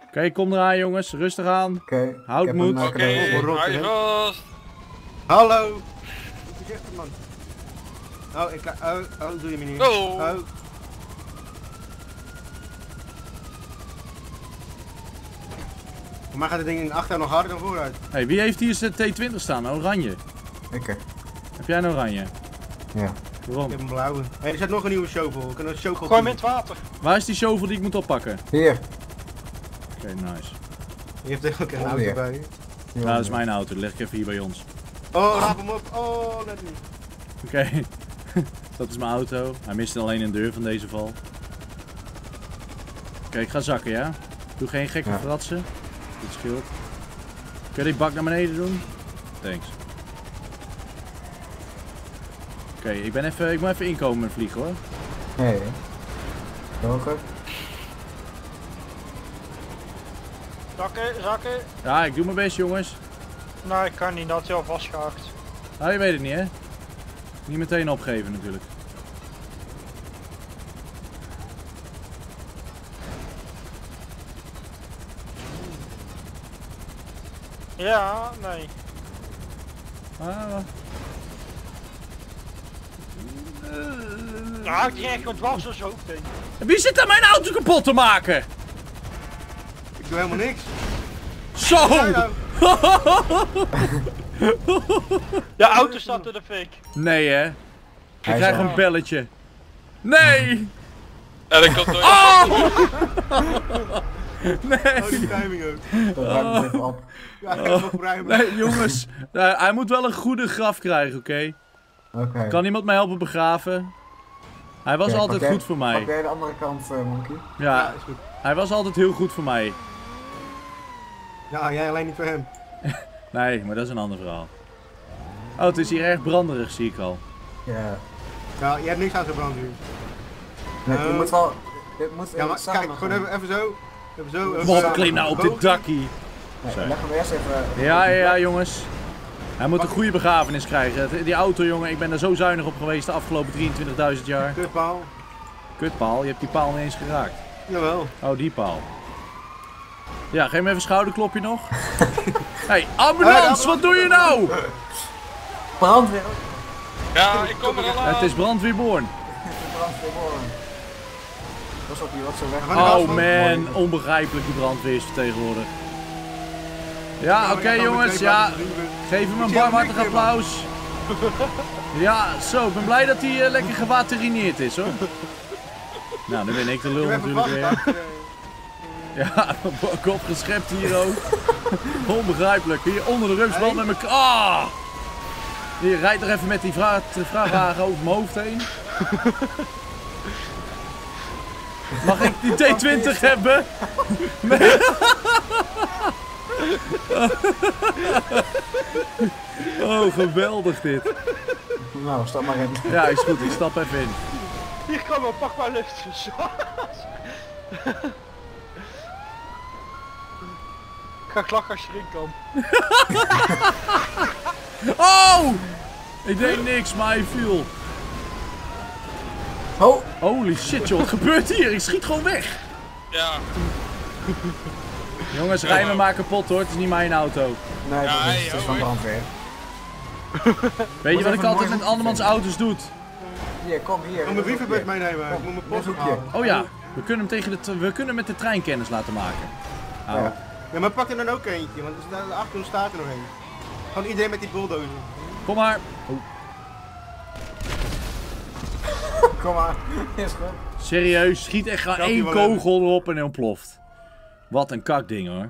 Oké, kom eraan jongens. Rustig aan. Oké. Houd ik heb moed. een, eh, Oké, cadeau je. Hallo. Wat is echt man? Oh, ik... Oh, oh, doe je me niet. Oh. Oh. Voor mij gaat het ding in de achter nog harder dan vooruit. Hey, wie heeft hier zijn T20 staan? Oranje. Ik, Heb jij een oranje? ja. Waarom? Ik heb een blauwe. Hey, er zit nog een nieuwe shovel. We kunnen een shovel Gooi het water. Waar is die shovel die ik moet oppakken? Hier. Oké, nice. Je hebt er ook een Oh, auto bij. Hier Nou, dat is mijn auto. Die leg ik even hier bij ons. Oh, raap hem op. Oh, net niet. Oké. <laughs> dat is mijn auto. Hij mist alleen een deur van deze val. Oké, ik ga zakken, ja? Doe geen gekke Ja. fratsen. Dat scheelt. Kun je die bak naar beneden doen? Thanks. Oké, ik ben even, ik moet even inkomen met vliegen hoor. Nee. Hoger. Zakken, zakken. Ja, ik doe mijn best jongens. Nou, ik kan niet, dat is al vastgehaakt. Ah, je weet het niet hè? Niet meteen opgeven natuurlijk. Ja, nee. Ah. Ja, ik krijg gewoon dwars door zijn hoofd heen. Wie zit daar mijn auto kapot te maken? Ik doe helemaal niks. Zo! <laughs> Ja, De auto staat in de fik. Nee hè? Ik Hij krijg een belletje. Nee! Ja, dat komt door. Oh! <laughs> oh, Nee! die timing ook. Dat ruimt even op. Ja, ik heb nog ruim. Nee, jongens. Hij moet wel een goede graf krijgen, oké? Oké. Kan iemand mij helpen begraven? Hij was Oké, altijd goed voor mij. jij de andere kant, eh, Monkey? Ja, Ja, is goed. hij was altijd heel goed voor mij. Ja, jij alleen niet voor hem. <laughs> Nee, maar dat is een ander verhaal. Oh, het is hier erg branderig, zie ik al. Ja. Ja, je hebt niks aan gebrand nu. Nee, je Eh, moet wel... Moet Ja, maar kijk, gewoon even, even zo. Even zo. even Bob, klim nou op dit dakkie. Nee, leg hem eerst even... Ja, ja, ja, jongens. Hij moet een goede begrafenis krijgen. Die auto, jongen, ik ben er zo zuinig op geweest de afgelopen 23.000 jaar. Kutpaal. Kutpaal, je hebt die paal niet eens geraakt. Jawel. Oh, die paal. Ja, geef me even een schouderklopje nog. <laughs> hey, ambulance, wat doe je nou? Brandweer! Ja, ik kom er al aan. Het is brandweerborn. Brandweer horen. Dat is ook hier wat zo weg. Oh man, onbegrijpelijk die brandweersvertegenwoordiger. Ja, Ja, oké ja, maar jongens, ja. Geef hem een barmhartig applaus. <laughs> Ja, zo, ik ben blij dat hij eh, lekker gewaterineerd is hoor. Nou, nu ben ik de lul natuurlijk weer. Ja, <laughs> kop geschept hier ook. Onbegrijpelijk. Hier onder de rupsband met mijn... Ah! Hier, rijd er even met die vra vrachtwagen over mijn hoofd heen. <laughs> Mag ik die T20 hebben? Nee. <laughs> Oh, geweldig dit. Nou, stap maar in. Ja, is goed. Ik stap even in. Hier, kom maar, pak maar lucht. Zo. Ik ga klakken als je erin kan. <laughs> Oh! Ik deed niks, maar hij viel. Oh! Holy shit, joh. Wat gebeurt hier? Ik schiet gewoon weg. Ja, <laughs> Jongens, rij me maar kapot hoor. Het is niet mijn auto. Nee, dat Ja, is, het is van brandweer. Weet je wat ik altijd met andermans auto's doe? Hier, kom hier. Ik moet mijn brievenbus meenemen. Ik moet mijn. Oh ja, we kunnen hem tegen de we kunnen met de trein kennis laten maken. Oh. Ja. Ja, maar pak er dan ook eentje, want er staat- achter ons staat er nog één. Gewoon iedereen met die bulldozer. Kom maar. <laughs> Kom maar. Is goed. Serieus, schiet echt gewoon één kogel erop en hij ontploft. Wat een kakding hoor.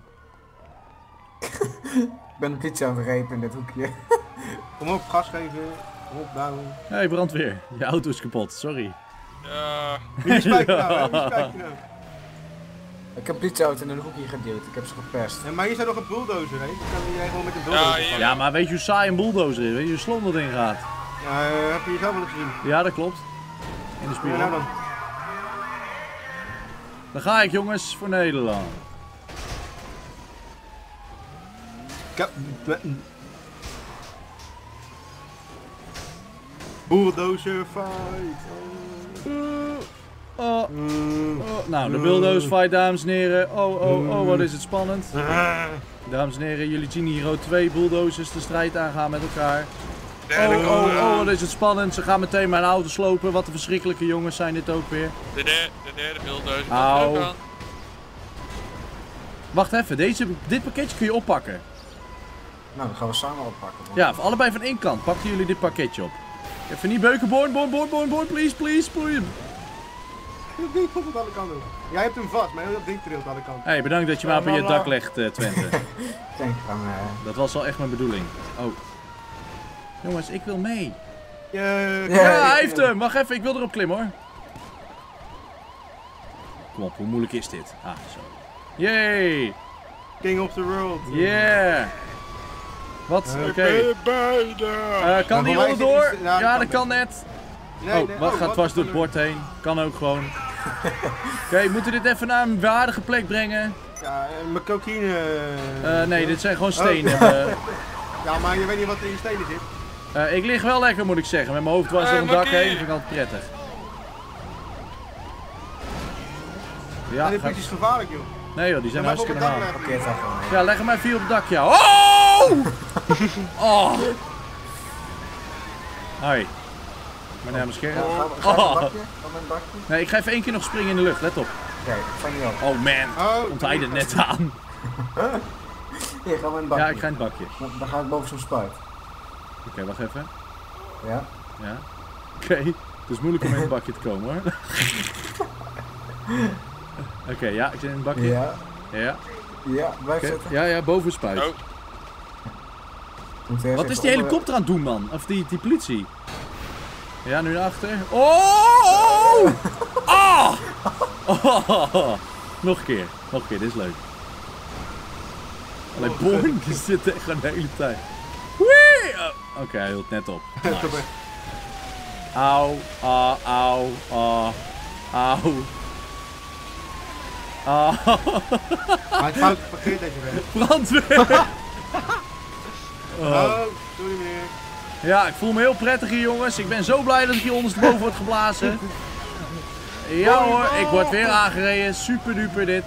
Ik ben een pizza aan het repen in dit hoekje. <laughs> Kom op, gas geven. Kom op, bouwen. Hé, hey, brandweer. Je auto is kapot, sorry. ja. Wie spijt je nou? Wie spijt je <laughs> nou? Ik heb uit in een hoekje geduwd. Ik heb ze gepest. Ja, maar hier staat nog een bulldozer, hè? Dan kan jij gewoon met een bulldozer. Ja. Ja, maar weet je hoe saai een bulldozer is? Weet je hoe slom dat ding gaat? Ja, eh, heb je hier zelf wel eens gezien? Ja, dat klopt. In de Ja, spiegel. nou dan. Dan ga ik jongens voor Nederland. Ka- Bulldozer fight. Oh, oh. Nou, de bulldozer fight, dames en heren. Oh, oh, oh, wat is het spannend. Dames en heren, jullie zien hier ook twee bulldozers de strijd aangaan met elkaar. Derde Oh, oh, oh, wat is het spannend. Ze gaan meteen mijn auto slopen. Wat een verschrikkelijke jongens zijn dit ook weer. De derde, de derde bulldozer komt Au. er ook aan. Wacht even, deze, dit pakketje kun je oppakken. Nou, dan gaan we samen oppakken. man. Ja, allebei van één kant. Pakken jullie dit pakketje op. Even niet beuken, Born, Born, Born, Born, Born, please, please, please. Dat ding komt op alle kanten. Jij hebt hem vast, maar dat ding trilt alle kanten. Hé, hey, bedankt dat je me op je dak legt, eh, Twente. <laughs> Denk van, eh... Dat was wel echt mijn bedoeling. Oh. Jongens, ik wil mee. Ja, Ja, Ja, ik- hij heeft hem. Wacht even, ik wil erop klimmen hoor. Kom op, hoe moeilijk is dit? Ah, zo. Yay! King of the world. Yeah! Wat? Eh, Oké. Kan die onderdoor? ja, dat kan net. Nee, Oh, nee, wat gaat dwars door het bord heen? Kan ook gewoon. <laughs> Oké, moeten we dit even naar een waardige plek brengen? Ja, eh, mijn cocaïne... Eh, nee, dit zijn gewoon stenen. Oh. <laughs> eh. Ja, maar je weet niet wat er in je stenen zit. Eh, ik lig wel lekker, moet ik zeggen. Met mijn hoofd dwars Eh, door een dak heen. Vind ik altijd prettig. Ja, dit is gevaarlijk, joh. nee joh, die zijn hartstikke normaal. Oké, het gaat gewoon. Ja, leg hem maar vier op het dak, ja. <laughs> Oh! Oh! Hoi. Mijn naam is Gerrit. ga, ga Oh. Nee, ik ga even één keer nog springen in de lucht, let op. Ga niet op. Oh man, Oh, komt hij er net aan. <laughs> Hier, ga bakje. Ja, ik ga in het bakje. Dan, dan ga ik boven zo'n spuit. Oké, wacht even. Ja? Ja. Oké, het is moeilijk om in het bakje te komen hoor. <laughs> Oké, ja, ik zit in het bakje. Ja. Ja, Ja, blijf zitten. ja, ja, boven de spuit. Oh. Wat is die onder- helikopter aan het doen, man? Of die, die politie? Ja, nu naar achter. Oh! Oh! oh! Nog een keer. Nog een keer, dit is leuk. Alleen Born die zit echt gewoon de hele tijd. Wee! Oh, Oké, hij hield net op. <laughs> Nice. Auw, ah, auw, ah, auw. Ah, is fout geparkeerd deze weg. brandweer! <laughs> Oh. Oh, sorry meneer. Ja, ik voel me heel prettig hier jongens. Ik ben zo blij dat ik hier ondersteboven word geblazen. Ja hoor, ik word weer aangereden. Super duper dit.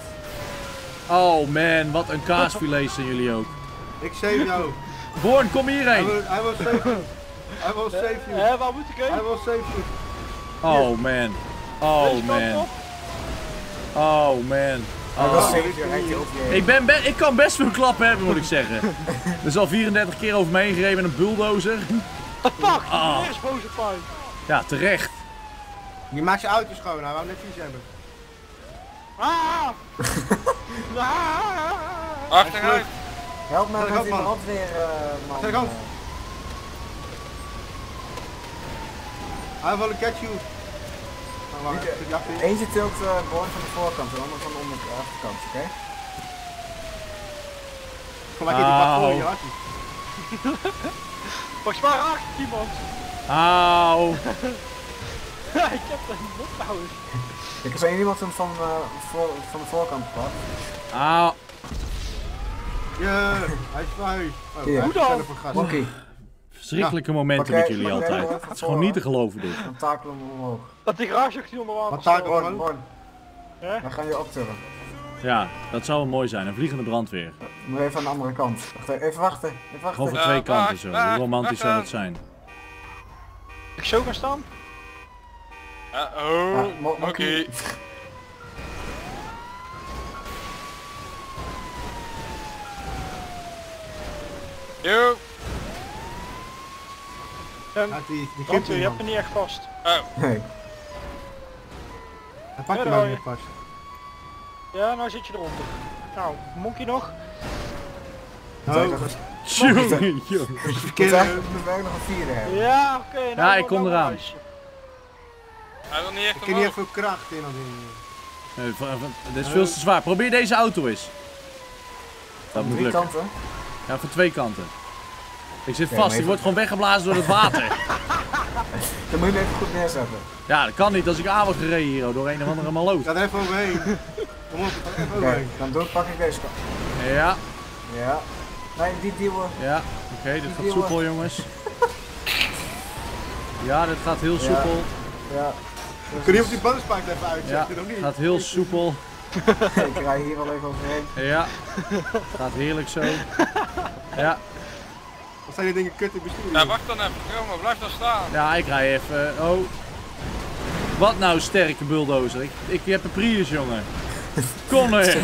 Oh man, wat een kaasfilet zijn jullie ook. Ik save jou. Born, kom hierheen. hij wil save you. Hij wil save you. Hé, waar moet ik heen? Hij wil save you. Oh man. Oh man. Oh man. Hij Oh. hij je. Ik, ben be- ik kan best veel klappen hebben moet ik zeggen. <laughs> Er is al 34 keer over me heen gereden met een bulldozer. Fuck, Ah. weer op mij. Ja, terecht. Die maakt zijn auto schoon. Hij wou net vies hebben. Ah! <laughs> ah! Achteruit. Help me met die man. brandweer, eh, man. Zet ik op. I will catch you. Eentje tilt uh, Born van de voorkant, de andere van de onder- achterkant, oké? Kom maar, die pak Auw. voor in je. Volgens mij raakt het iemand. Auw. ik heb een mop eens. Ik heb één iemand hem van, eh, voor, van de voorkant gepakt. Auw. Ja, hij is vrij. Oh, Hier. Hoe dan? Verschrikkelijke momenten met jullie altijd. Het is gewoon niet te geloven dit. dan takel hem omhoog. Dat die garage echt onder water Wat taak staat. Born. Hè? Dan gaan je optillen. Ja, dat zou wel mooi zijn. Een vliegende brandweer. Moet even aan de andere kant. Wacht even, even wachten. Even wachten. Gewoon voor Ja, twee kanten zo. Hoe romantisch zou dat zijn? Ik zo gaan staan? Ja, oh, oké. Yo. Heeft die, die brandweer, je hebt me niet echt vast. Oh, Nee. Hij pakt hem ook niet vast. Ja, nou zit je eronder. Nou, monkey nog? Oh, <laughs> Zeg dat dat is Jongen, jongen. Ik verkeerd. moet eigenlijk moet wel nog een vierde hebben. Ja, oké. nou Ja, ik kom eraan. hij wil niet echt Ik heb niet veel kracht in dat ding. Nee, Dit is veel te zwaar. Probeer deze auto eens. Dat moet Drie lukken. kanten. Ja, van twee kanten. Ik zit vast, ik word gewoon weggeblazen door het water. <laughs> Dan moet je hem even goed neerzetten. Ja, dat kan niet als ik aan word gereden hier door een of andere maloot. Ga er even overheen. <laughs> Kom op, ga er even overheen. dan doe, pak ik deze kant. Ja, Ja. Nee, die duwen. ja. Oké, dit gaat soepel jongens. Ja, dit gaat heel Ja. soepel. Ja. Kun je op die bonuspaak even Ja, uitzetten, of niet? gaat heel soepel. <laughs> ik rij hier wel even overheen. Ja, gaat heerlijk zo. Ja, Wat zijn die dingen kut in bestuur? Ja, wacht dan even. Kom maar, blijf dan staan. ja, ik rij even. Oh. Wat nou sterke bulldozer? Ik, ik heb een Prius jongen. <laughs> Kom er.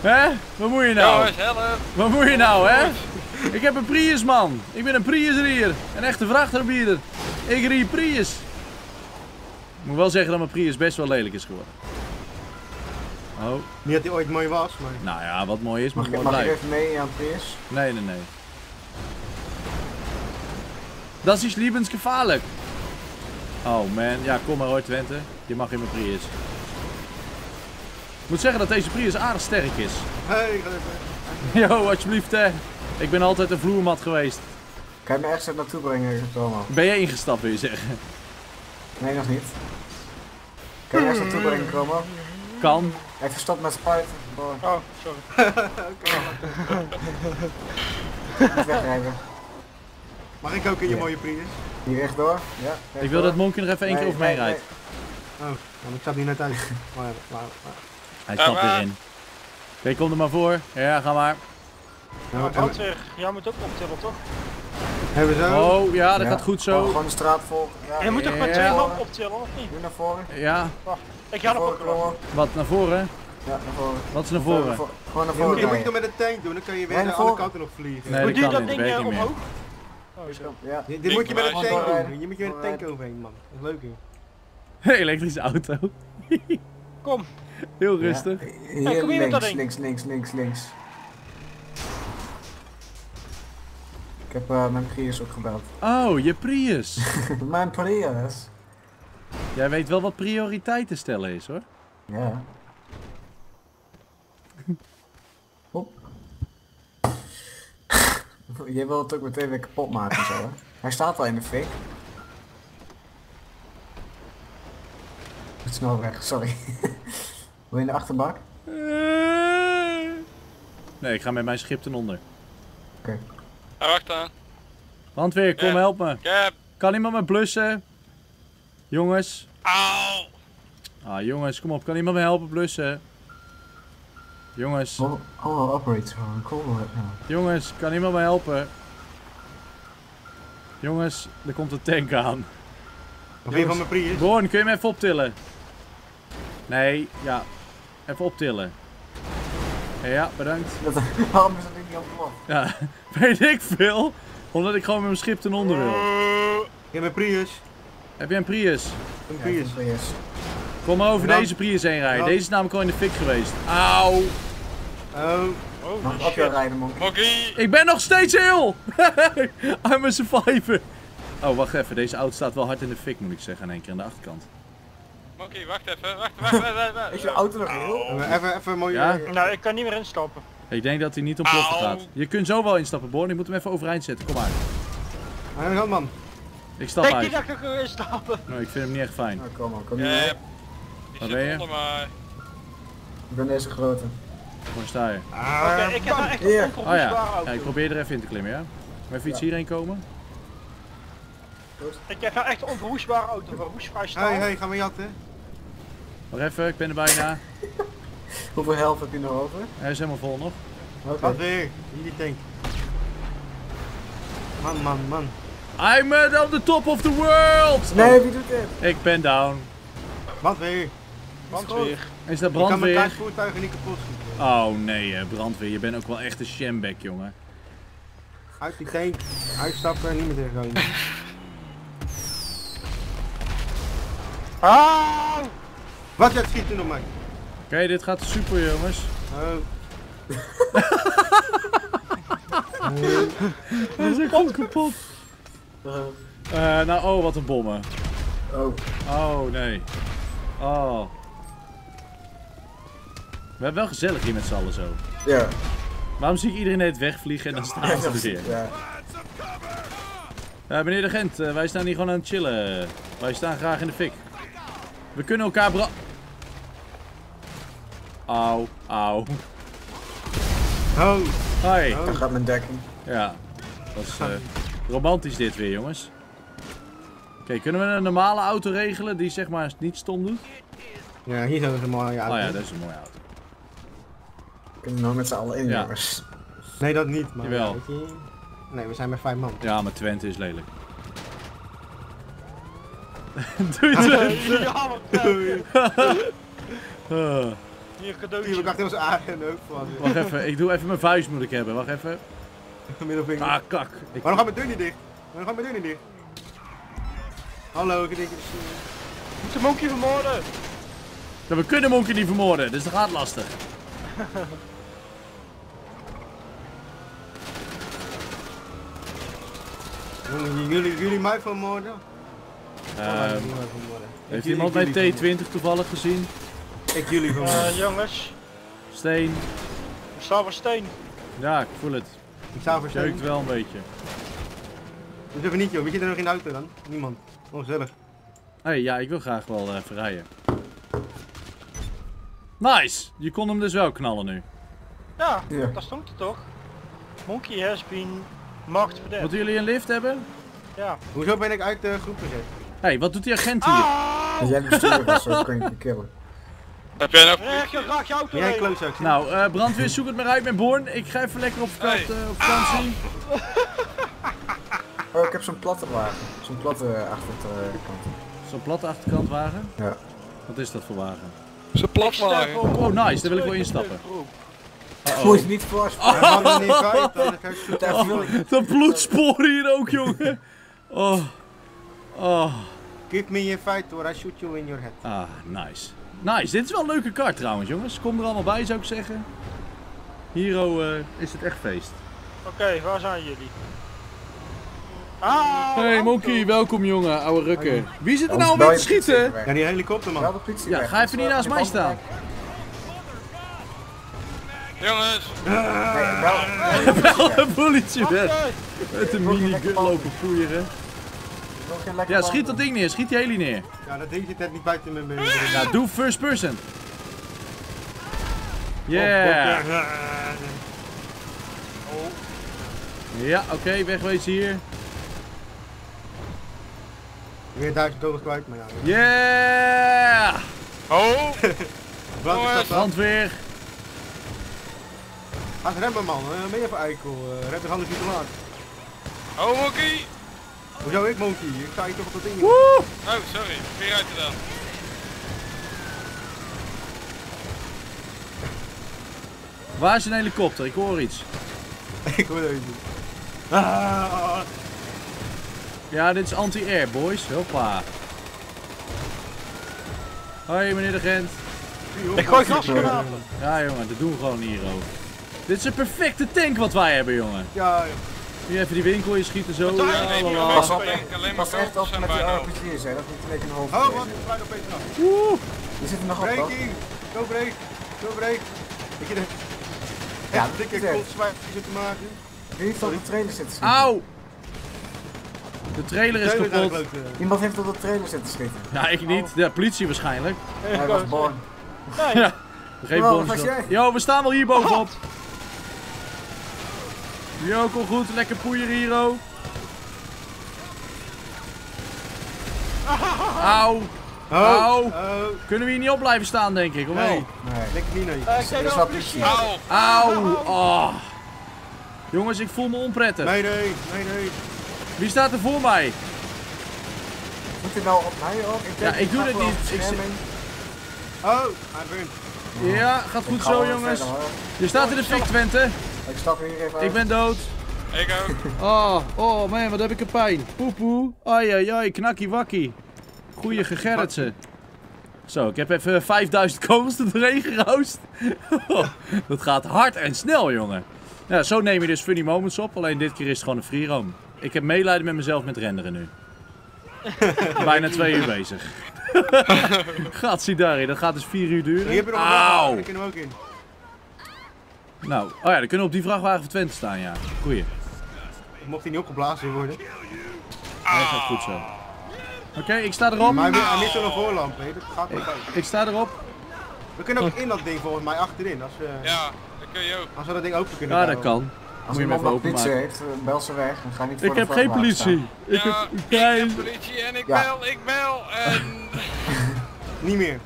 Hè? Wat moet je nou? Jongens, help. Wat moet je nou, hè? Ik heb een Prius, man. Ik ben een Prius-rier. Een echte vrachtarbeider. Ik rie Prius. Ik moet wel zeggen dat mijn Prius best wel lelijk is geworden. Oh, Niet dat hij ooit mooi was, maar... nou ja, wat mooi is, Mag, ik- mooi mag ik even mee aan Prius? Nee, nee, nee. Dat is levensgevaarlijk. Oh man, ja kom maar hoor Twente. Je mag in mijn Prius. Ik moet zeggen dat deze Prius aardig sterk is. Hé, hey, ga even. <laughs> Yo, alsjeblieft hè. Ik ben altijd een vloermat geweest. Kan je me ergens naartoe brengen, Thomas? Ben jij ingestapt, wil je zeggen? Nee, nog niet. Kan je me ergens naartoe brengen, Chromo? Kan. Hij heeft gestopt met spuiten. Oh, Oh, sorry. <laughs> niet <laughs> wegrijden. Mag ik ook in je Ja. mooie Prius? Hier rechtdoor. Ja, Ik wil dat Monkey nog even één keer me rijdt. Oh, want ik zat niet net uit. <laughs> Maar, maar, maar. Hij stapt erin. Oké, kom er maar voor. Ja, ga maar. Nou, jij moet ook optillen toch? hebben we zo? Oh, ja, dat Ja, gaat goed zo. gewoon de straat vol. Ja, Je moet toch met twee man optillen of niet? Nu naar voren. Ja, Ik ga nog ook wat naar voren? Ja, naar voren. Wat is naar Naar voren? vo- Gewoon naar Je moet, voren je moet rijden. nog met de tank doen, dan kun je weer de naar alle voren. kanten nog vliegen. Nee, Hoe doe je kan dat niet, ding eh, omhoog? Oh. Ja. Dit, dit moet je met een tank doen. Je moet je met een tank overheen, man. Dat is leuk, joh. <laughs> Elektrische auto. <laughs> Kom. Heel Ja. rustig. Hier kom hier met dat links, ding. links, links, links, links. Ik heb eh, mijn Prius ook gebeld. Oh, je Prius. <laughs> mijn Prius? Jij weet wel wat prioriteiten stellen is, hoor. Ja. Hop. <laughs> Je wil het ook meteen weer kapot maken en zo, hè? Hij staat al in de fik. Het snel weg, sorry. <laughs> Wil je in de achterbak? Nee, ik ga met mijn schip ten onder. Ja, wacht dan. Brandweer, kom Ja. help me. Kan iemand me blussen? Jongens. Auw! Ah, jongens, kom op. Kan iemand me helpen blussen? Jongens. Oh, oh operator, cool right now. Jongens, kan iemand me helpen? Jongens, er komt een tank aan. Een van mijn Prius. Born, kun je me even optillen? Nee, ja. Even optillen. Ja, bedankt. <laughs> Dat- Waarom is dat niet ontploft? Ja, <laughs> weet ik veel. Omdat ik gewoon met mijn schip ten onder wil. Ja, mijn Prius. Heb jij een Prius? Een Ja, Prius. van Prius. Kom maar over Dan- deze Prius heen rijden. Dan- Deze is namelijk al in de fik geweest. Auw. Oh, Oh, Mag ik op jou shit. rijden! Ik ben nog steeds heel. <laughs> I'm a survivor. Oh, wacht even. Deze auto staat wel hard in de fik, moet ik zeggen. In één keer aan de achterkant. Monkey, wacht even. Wacht, wacht, wacht, wacht, wacht. Is je auto nog heel? even, even een mooie... Ja? Nou, ik kan niet meer instappen. Ik denk dat hij niet ontploffen gaat. Je kunt zo wel instappen, Born. Ik moet hem even overeind zetten. Kom maar. Aan de kant, man. Ik stap Denk niet uit. dat ik er instappen. Nou, ik vind hem niet echt fijn. Nou, kom maar, kom ik Waar ben je? onder mij. Ik ben deze grote. Waar sta je? Oké, ik heb nou echt een Oh onverwoestbare ja. auto. ja, ik probeer er even in te klimmen, ja? Maar even iets Ja. hierheen komen? Ik heb nou echt een onverwoestbare auto, van roestvrij staal. Hey, hey, gaan we jatten? Wacht even, ik ben er bijna. <laughs> Hoeveel helft heb je nog over? Hij is helemaal vol nog. Oké. Wat weer? Hier die tank. Man, man, man. I'm at on the top of the world! Nee, wie doet dit? Ik ben down. Wat weer? Brandweer. Is dat Ik kan mijn brandweer? thuisvoertuigen niet kapot schieten. Oh nee, eh, brandweer. Je bent ook wel echt een shambek, jongen. Uit die tank, uitstappen en niet meer terugkomen. <laughs> Ah! Wat jij schieten op mij? Oké, dit gaat super, jongens. Oh, We zijn gewoon kapot. Uh, Eh, nou, oh, wat een bommen. oh. Oh, nee. Oh. We hebben wel gezellig hier met z'n allen zo. Ja. Waarom zie ik iedereen net wegvliegen en dan staan ze er weer? Ja. Ja, meneer de Gent, eh, wij staan hier gewoon aan het chillen. Wij staan graag in de fik. We kunnen elkaar bra... Auw, auw. oh. Hoi. Oh. Dan gaat mijn dekking. Ja, dat is eh, romantisch dit weer, jongens. Oké, kunnen we een normale auto regelen die zeg maar niet stom doet? Ja, hier zijn we mooie Oh auto. ja, dat is een mooie auto. We kunnen nou met z'n allen in, Ja. jongens. Nee, dat niet, maar Jawel. weet je- Nee, we zijn met vijf man. Ja, maar Twente is lelijk. <laughs> Doei Twente! Ja, wat <laughs> leuk. Ah, Hier cadeautje. ik achter ons aardig en ook van. wacht even, ik doe even mijn vuist moet ik hebben. Wacht even. <laughs> Middelvinger. Ah, kak. Ik... Waarom gaat mijn deur niet dicht? Waarom gaat mijn deur niet dicht? Hallo, ik denk... eh, Moet de monkey vermoorden. Ja, we kunnen Monkey niet vermoorden, dus dat gaat lastig. Jullie, jullie mij vermoorden? Ehm, Oh, vermoorden. heeft Ik- iemand ik mijn jullie T20 toevallig gezien? Ik jullie vermoorden. Eh jongens, Steen. we staan voor steen. Ja, ik voel het. Ik sta voor Jeukt steun. wel een beetje. Dus even niet joh, wie zit er nog in de auto dan? Niemand. Ongezellig. Hé, hey, ja, ik wil graag wel eh, even rijden. Nice! Je kon hem dus wel knallen nu. Ja, Ja. daar stond het toch? Monkey has been marked for death. Moeten jullie een lift hebben? Ja. Hoezo ben ik uit de groep gezet? Hé, hey, wat doet die agent hier? Als jij de bestuurder was, zo kan je je killen. Heb jij nog Reg je graag je auto Jij klootzak. Nou, eh, brandweer, zoek het maar uit met Born. Ik ga even lekker op, vak- Hey. eh, op vakantie. Oh, ik heb zo'n platte wagen. Zo'n platte achterkant. Zo'n platte achterkantwagen. Ja. Wat is dat voor wagen? Ze platwagen. Oh, nice, daar wil ik wel instappen. Dat moet je niet voor Ja, we hadden niet dan ga ik. Dat bloedsporen hier ook, jongen. Oh. Oh. Give me a fight or I shoot you in your head. Ah, nice. Nice, dit is wel een leuke kart trouwens, jongens. Kom er allemaal bij, zou ik zeggen. Hero eh, is het echt feest. Oké, waar zijn jullie? Ah, Hey. Monkey, welkom jongen, ouwe rukker. Wie zit er nou bel mee te schieten? Ja, die helikopter Bel man. de politie Ja, ga even niet anders, naast eh, mij staan. Jongens, bel- Wel de politie weg. Met een Wil je mini lekker lopen lekker Ja, schiet dat ding neer, schiet die heli neer. Ja, dat ding zit net niet buiten mijn benen. Ja, doe first person. Yeah. Ja, oké, wegwezen hier. Weer duizend dollars kwijt, maar ja. Yeah! oh, <laughs> Wat is dat dan? Brandweer. Ga eens remmen man, Eh, ben je even eikel? Uh, Rem is half uur te laat. oh monkey. Hoezo ik monkey? Ik sta hier toch op dat ding. Woe! Oh, sorry, weer uit dan. Waar is een helikopter? Ik hoor iets. <laughs> ik hoor deze. Ah, Ja, dit is anti-air, boys. Hoppa. Hoi, meneer de Gent. Ik gooi gasgranaten. Ja, jongen, dat doen we gewoon hier ook. Dit is een perfecte tank wat wij hebben, jongen. Ja, Hier even die winkel in schieten zo. Ja, lalala. Pas op, Pas echt op zijn met die. RPG's, hè. Dat moet je een hoofd Oh, wat? Ik sluit opeens af. Woe! Die zitten nog op? Breaking! Go break! Go break! Ik je de... Ja, Ja, dat dikke koltzwijf zitten maken. Wie heeft op de trailer zitten schieten? Auw! De trailer is kapot. klote. Iemand heeft op de trailer zitten schieten. Ja, ik niet. De politie waarschijnlijk. Hij was born. Nee, <laughs> Ja. Geen Oh, nog. jij? Yo, we staan wel hier bovenop. Yo, kom goed. Lekker poeieren, Hiro. Auw. Oh, Au. oh, Kunnen we hier niet op blijven staan, denk ik, of wel? nee, Nee. lekker niet nee. Eh, ik politie. Auw. Auw. Oh. Jongens, ik voel me onprettig. Nee, nee, nee, nee. Wie staat er voor mij? Moet je nou op mij op? Ik denk, Ja, ik doe gewoon niet. Ik. Oh, hij burnt. Ja, gaat goed zo, jongens. Je staat in de fik, Twente. Ik stap hier even uit. Ik ben dood. Ik ook. Oh, oh man, wat heb ik een pijn. Poepoe. Ai, ai, ai, knakkie wakkie. Goeie gegerritsen. Zo, ik heb even 5000 <laughs> kogels er doorheen geroost. <laughs> dat gaat hard en snel, jongen. Ja, zo neem je dus funny moments op. Alleen dit keer is het gewoon een free roam. Ik heb medelijden met mezelf met renderen nu. <laughs> Bijna twee uur bezig. Gatsidari, dat gaat dus vier uur duren. Hier heb je nog een kunnen we ook in. Nou, oh ja, dan kunnen we op die vrachtwagen van Twente staan, ja. Goeie. Mocht hij niet opgeblazen worden. Hij gaat goed zo. Oké, ik sta erop. Maar hij hij mist zo'n voorlamp, hè. dat gaat. Ik sta erop. We kunnen ook in dat ding volgens mij achterin, als we, Ja, dat kun je ook. als we dat ding open kunnen Ja, dat kan. Als Moet je hem iemand nog politie heeft, eh, bel ze weg en ga niet voor Ik de heb geen politie. Ik Ja, heb een ik klein... heb politie en ik Ja. bel, ik bel. En... <laughs> Niet meer.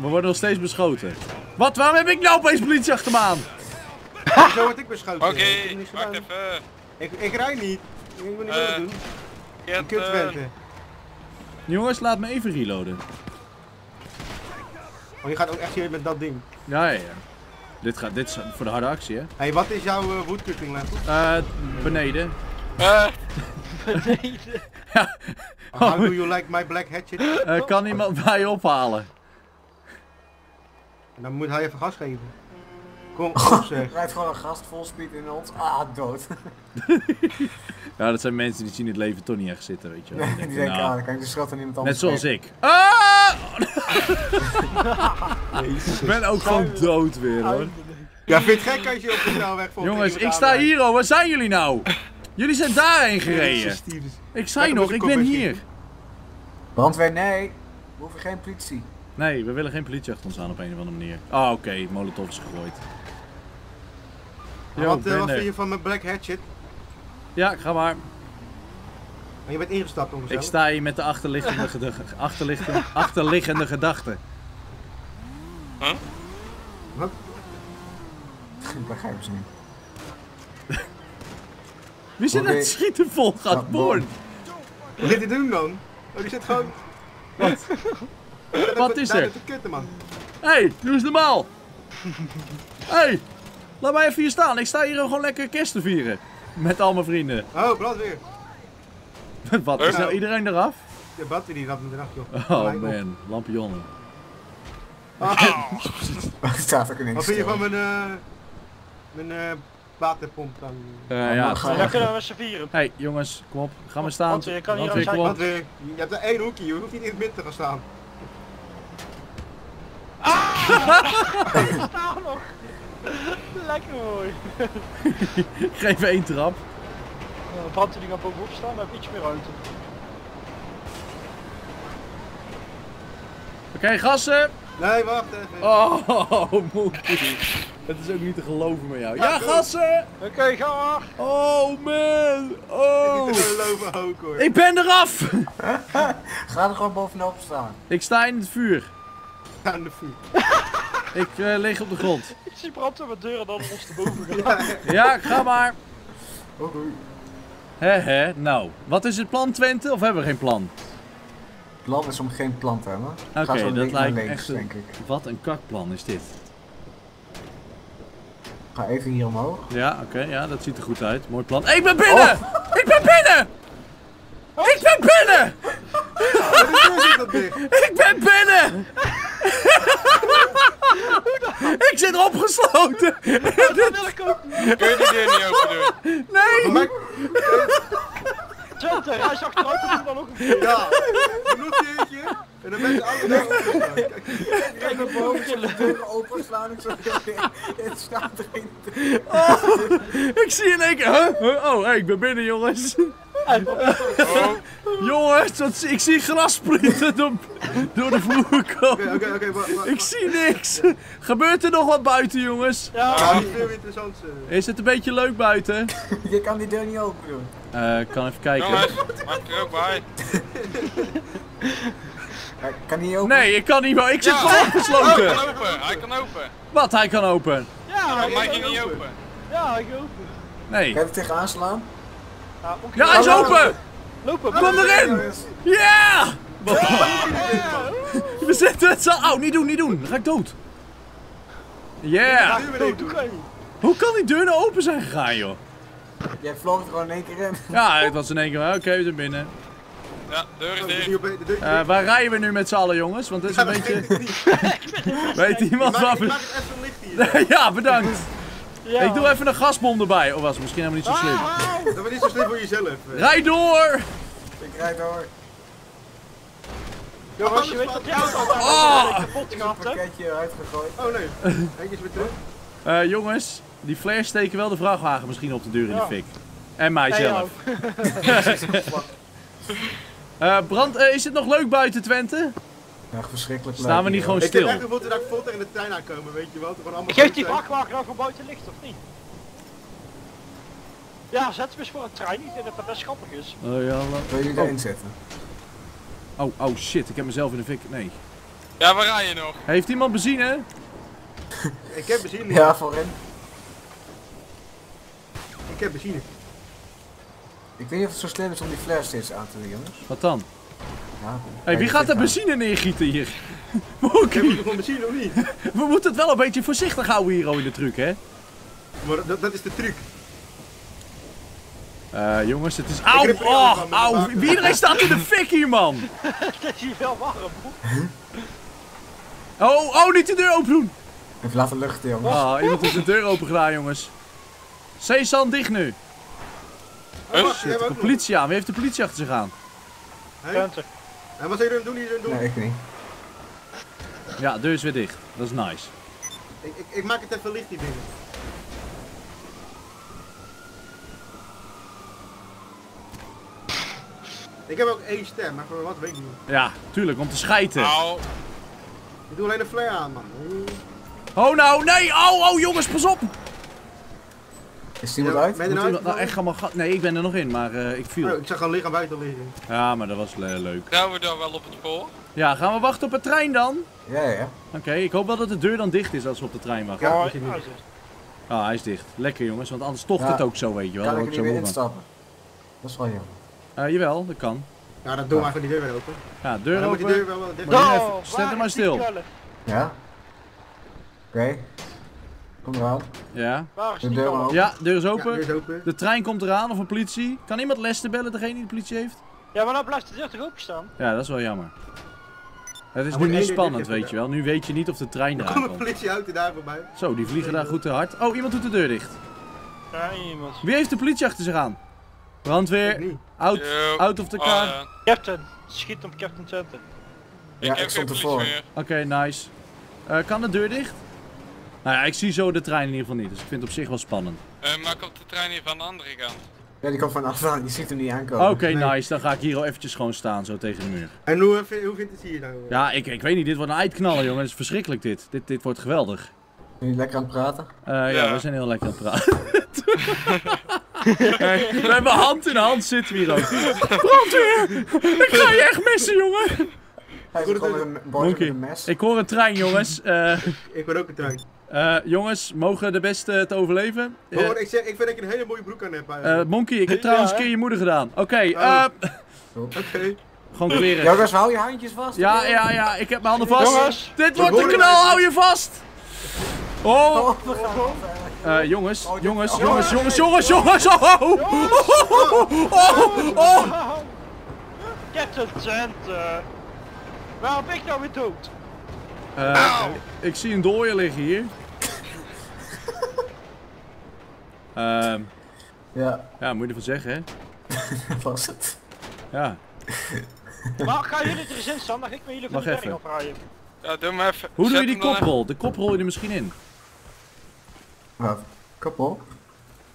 We worden nog steeds beschoten. Wat? Waarom heb ik nou opeens politie achter me aan? Zo word ik beschoten. Oké, Ik wacht even. Ik, ik rij niet. Ik moet niet willen doen. Get, Kut eh. Jongens, laat me even reloaden. Oh, je gaat ook echt hier met dat ding. Ja, ja, ja. Dit, gaat, dit is voor de harde actie, hè. Hé, hey, wat is jouw uh, woodcutting level? Eh, beneden. eh, <laughs> How do you like my black hatchet? Eh, kan iemand <laughs> mij ophalen? En dan moet hij even gas geven. Kom, op <laughs> zeg. Rijdt gewoon een gast vol speed in ons. Ah, dood. <laughs> Ja, dat zijn mensen die zien het leven toch niet echt zitten, weet je wel. Nee, Die denken, denken, ah, nou, dan kan ik de schot aan iemand net anders zoals geven. ik. Ah! <laughs> ik ben ook gewoon dood weer, hoor. Ja, vind je het gek als je op de snelweg voor Jongens, ik sta hier al. Waar zijn jullie nou? Jullie zijn daarheen gereden. Ik zei nog, ik ben hier. Brandweer, nee. We hoeven geen politie. Nee, we willen geen politie achter ons aan op een of andere manier. Ah, oké. Molotov is gegooid. Yo, Wat, eh, wat er. vind je van mijn Black Hatchet? Ja, ga maar. En je bent ingestapt ongeveer. Ik sta hier met de achterliggende, <laughs> achterliggende, achterliggende gedachten. Ik begrijp ze niet. Wie zit Oké. het schieten vol gaat Born? Wat zit hij doen dan? Oh, die zit gewoon... Wat? <laughs> Wat is er? Hé, hey, doe eens normaal. Hé, hey, laat mij even hier staan. Ik sta hier gewoon lekker kerst te vieren. Met al mijn vrienden. Oh, brandweer. <laughs> Wat, is nou iedereen eraf? De batterie die dat erachter, joh. Oh man, lampionnen. Ah, <laughs> Er staat ook Wat vind je van mijn, eh, mijn eh, waterpomp dan? Eh, ja, ga- Ja, kunnen we z'n vieren. hey, jongens, kom op. Ga maar staan. Brandweer, kan hier aan je hebt er één hoekje, je hoeft niet in het midden te gaan staan. Staan nog. Lekker mooi. Ik <laughs> geef één trap. Uh, Brandweer die gaat bovenop staan, maar heeft iets meer ruimte. Oké, gassen. Nee, wacht even. Oh, <laughs> Moekie. Het is ook niet te geloven met jou. Ja, gassen. Oké, ga maar. Oh man. Oh. Niet te geloven ook hoor. Ik ben eraf. <laughs> Ga er gewoon bovenop staan. Ik sta in het vuur. <laughs> Aan de vuur. <laughs> Ik eh, lig op de grond. Ik zie brandweer met deuren dan ons te boven <laughs> gaan. Ja, ga maar. Oh, oei. Hè hè, nou. Wat is het plan Twente of hebben we geen plan? Het plan is om geen plan te hebben. Oké, dat link- lijkt links, echt een- denk ik. Wat een kakplan is dit. Ga even hier omhoog. Ja, oké, ja, dat ziet er goed uit. Mooi plan. Ik ben binnen! Ik ben binnen! Ik ben binnen! Ik ben binnen! Ik zit opgesloten! Dat wil ik ook. Kun je die deur niet open doen? Nee! Twente, hij is achteruit en doe dan nog een keer. ja. Keertje. En dan ben je alle openstaan. Kijk, naar boven, zo de deuren openslaan. Ik zo, het staat erin. Ik zie in één keer. Huh? Huh? Oh, hey, ik ben binnen, jongens. Oh, Jongens, wat, zie- ik zie gras sprinten door, door de vloer komen. Oké, oké, Ik zie niks. Gebeurt er nog wat buiten, jongens? Ja, Ja, dat is veel interessants. eh. Is het een beetje leuk buiten? <laughs> Je kan die deur niet open doen. Eh, ik kan even kijken. jongens, maak er ook bij. <laughs> Hij kan niet open. Nee, ik kan niet meer. Ik zit Ja. gewoon Hij opgesloten. kan open, hij kan open. Wat, hij kan open? ja, Maar hij is ging niet open. open. Ja, hij gaat open. Nee. Kan je er tegenaan slaan? Ja, oké. Ja, hij is open! Lopen. Kom erin! Ja! <laughs> We zitten het zo... Oh, niet doen, niet doen. Dan ga ik dood. Yeah! Hoe kan die deur nou open zijn gegaan, joh? Jij vloog er gewoon in één keer in. Ja, het was in één keer... Oké, we zijn binnen. Ja, deur is Oh, dicht. Eh, waar rijden we nu met z'n allen, jongens? Want het is een beetje... weet iemand waar Ik we... <laughs> Ja, bedankt. Ja. Ik doe even een gasbom erbij. Of was het misschien helemaal niet zo slim. Ah, Dat was niet zo slim voor jezelf. eh. Rijd door! Ik rijd door. Jongens, je weet dat die auto Ah. uiteindelijk kapot gaat, hè? uitgegooid. Oh nee, Eentje is weer terug. Eh, jongens, die flares steken wel de vrachtwagen misschien op de deur in de Ja. fik. En mijzelf. <laughs> <laughs> Eh, brand, is het nog leuk buiten Twente? Ja, verschrikkelijk Staan we niet gewoon Ik heb stil? echt dat ik vol tegen de trein aankomen, weet je wel. Gewoon allemaal Geeft die vrachtwagen nou van buiten licht of niet? Ja, zet hem eens voor een trein. Ik denk dat dat best grappig is. Oh, ja, la- hoor. Wil je erin zetten? oh, oh shit, ik heb mezelf in de fik. Nee. Ja, waar rij je nog? Heeft iemand benzine? <laughs> Ik heb benzine. Ja, voorin. Ik heb benzine. Ik weet niet of het zo slim is om die flare steeds aan te doen, jongens. Wat dan? Hey, wie gaat kijk benzine neergieten hier? <laughs> Ik heb Moekie, gewoon benzine of niet? <laughs> we moeten het wel een beetje voorzichtig houden hier al in de truc, hè? Maar dat, dat is de truc. Eh, jongens, het is... Auw, heb oh, auw, de iedereen staat in de fik hier, man! <laughs> Het is hier wel warm. hoor. Oh, oh, niet de deur open doen! Even laten luchten, jongens. Ah, iemand heeft de deur open gedaan, jongens. Sesan dicht nu. Oh, Shit, er nog. politie aan. Wie heeft de politie achter zich aan? Hè? En wat zou je dan doen? Hier doen? Nee, ik niet. Ja, deur is weer dicht. Dat is nice. Ik, ik, ik maak het even licht hier binnen. Ik heb ook één stem, maar voor wat weet ik niet. Ja, tuurlijk, om te schijten. Nou, Ik doe alleen een flare aan, man. Oh nou, nee! Oh, oh jongens, pas op! Is die iemand uit? Ben je Moet er nou iemand nou echt allemaal gat... Nee, ik ben er nog in, maar eh, ik viel. Oh, ik zag al liggen buiten liggen. Ja, maar dat was le- leuk. zijn we dan wel op het spoor? Ja, gaan we wachten op het trein dan? Ja, ja, ja. Oké, ik hoop wel dat de deur dan dicht is als we op de trein wachten. Ja, Oh, weet je niet. hij is er. Ah, hij is dicht. Lekker jongens, want anders tocht Ja. het ook zo, weet je wel. Kan Daar ik word er ik niet zo weer moe van. instappen? Dat is wel jammer. Eh, jawel, dat kan. Ja, dan doen we even die deur weer open. Ja, deur dan moet die open. deur wel wel dicht. Maar jullie Oh, even- zet waar hem maar stil. Ja? Oké. Kom eraan. Ja. Waar is De deur open. Ja, deur is Ja, open. deur is open. De trein komt eraan of een politie. Kan iemand Lester bellen, degene die de politie heeft? Ja, maar nou blijft de deur toch openstaan? Ja, dat is wel jammer. Het is nu niet spannend, weet je wel. Nu weet je niet of de trein Er eraan komt een komt. politieauto daar voorbij. Zo, die vliegen daar goed te hard. Oh, iemand doet de deur dicht. Ja, iemand. Wie heeft de politie achter zich aan? Brandweer, out, Yo. out of the Oh, car. ja. Captain, schiet op Captain Center. Ja, ik stond ervoor. Oké, nice. Eh, kan de deur dicht? Nou ja, ik zie zo de trein in ieder geval niet, dus ik vind het op zich wel spannend. Eh, maar komt de trein hier van de andere kant? Ja, die komt van achteraan. Je ziet hem niet aankomen. Oké, nee. nice. Dan ga ik hier al eventjes gewoon staan, zo tegen de muur. En hoe, vind- hoe vindt het hier nou? eh? Ja, ik, ik weet niet. Dit wordt een eindknallen, jongen. Het is verschrikkelijk dit. Dit, dit wordt geweldig. Ben je lekker aan het praten? Eh, ja. Ja. we zijn heel lekker aan het praten. <laughs> Hey, we hebben hand in hand zitten we hier ook. Brandweer! Ik ga je echt missen, jongen! Hij met een een mes. Ik hoor een trein, jongens. Eh, Ik ben ook een trein. Eh, jongens, mogen de beste het overleven? Eh, Hoor, ik, zeg, ik vind dat ik een hele mooie broek aan heb. eh, eigenlijk. Monkey, ik heb Ja, trouwens een keer je moeder gedaan. Oké, eh, Oh. Oké. gewoon kleren. Jongens, hou je handjes vast. Ja, ja, ja, ik heb mijn handen vast. Jongens. Dit wordt horen knal, hou je vast! Oh, Oh, eh, jongens, Oh, jongens, oh, jongens, jongens, jongens, jongens, oh, oh, oh, oh, oh. Captain Center. Waarom ben ik nou weer dood? Eh, ik zie een dooier liggen hier. Ehm, Ja, ja, moet je ervan zeggen, hè? <laughs> was het. Ja. Maar gaan jullie er eens in staan? Dan ga ik met jullie van de berg. Ja, doe maar even. Hoe doe je die dan koprol? De koprol je er misschien in. Wat? Kapot.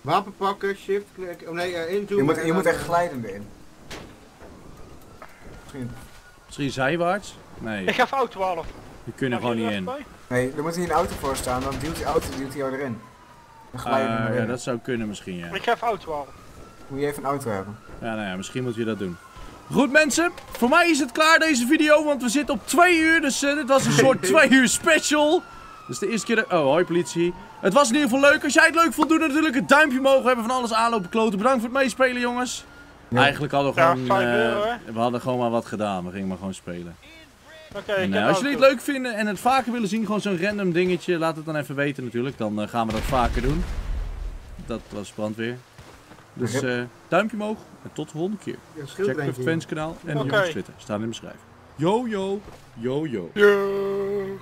Wapen pakken, shift, klik. Oh nee, eh, inzoomen. Je moet, je moet echt eh, glijden erin. Misschien. Misschien zijwaarts? Nee, Ik ga auto halen. die kunnen Mag gewoon niet er in. Nee, er moet hier een auto voor staan. Dan duwt die auto duwt hij jou erin. Dan Eh, ja, dat zou kunnen misschien, ja. Ik even auto halen. Moet je even een auto hebben. Ja, nou ja, misschien moet je dat doen. Goed mensen, voor mij is het klaar deze video, want we zitten op twee uur, dus eh, dit was een soort <laughs> twee uur special. Dus de eerste keer dat... Oh, hoi politie. Het was in ieder geval leuk. Als jij het leuk vond, doe dan natuurlijk het duimpje omhoog. We hebben van alles aanlopen kloten. Bedankt voor het meespelen, jongens. Ja. Eigenlijk hadden we Ja, gewoon... vijf eh, we hadden gewoon maar wat gedaan. We gingen maar gewoon spelen. Oké, En, ik eh, als jullie het leuk vinden en het vaker willen zien, gewoon zo'n random dingetje, laat het dan even weten natuurlijk. Dan eh, gaan we dat vaker doen. Dat was brandweer. Dus eh, duimpje omhoog en tot de volgende keer. Ja, Check het fanskanaal en de jongens Twitter. Staan in de beschrijving. Yo yo, yo yo. Yo.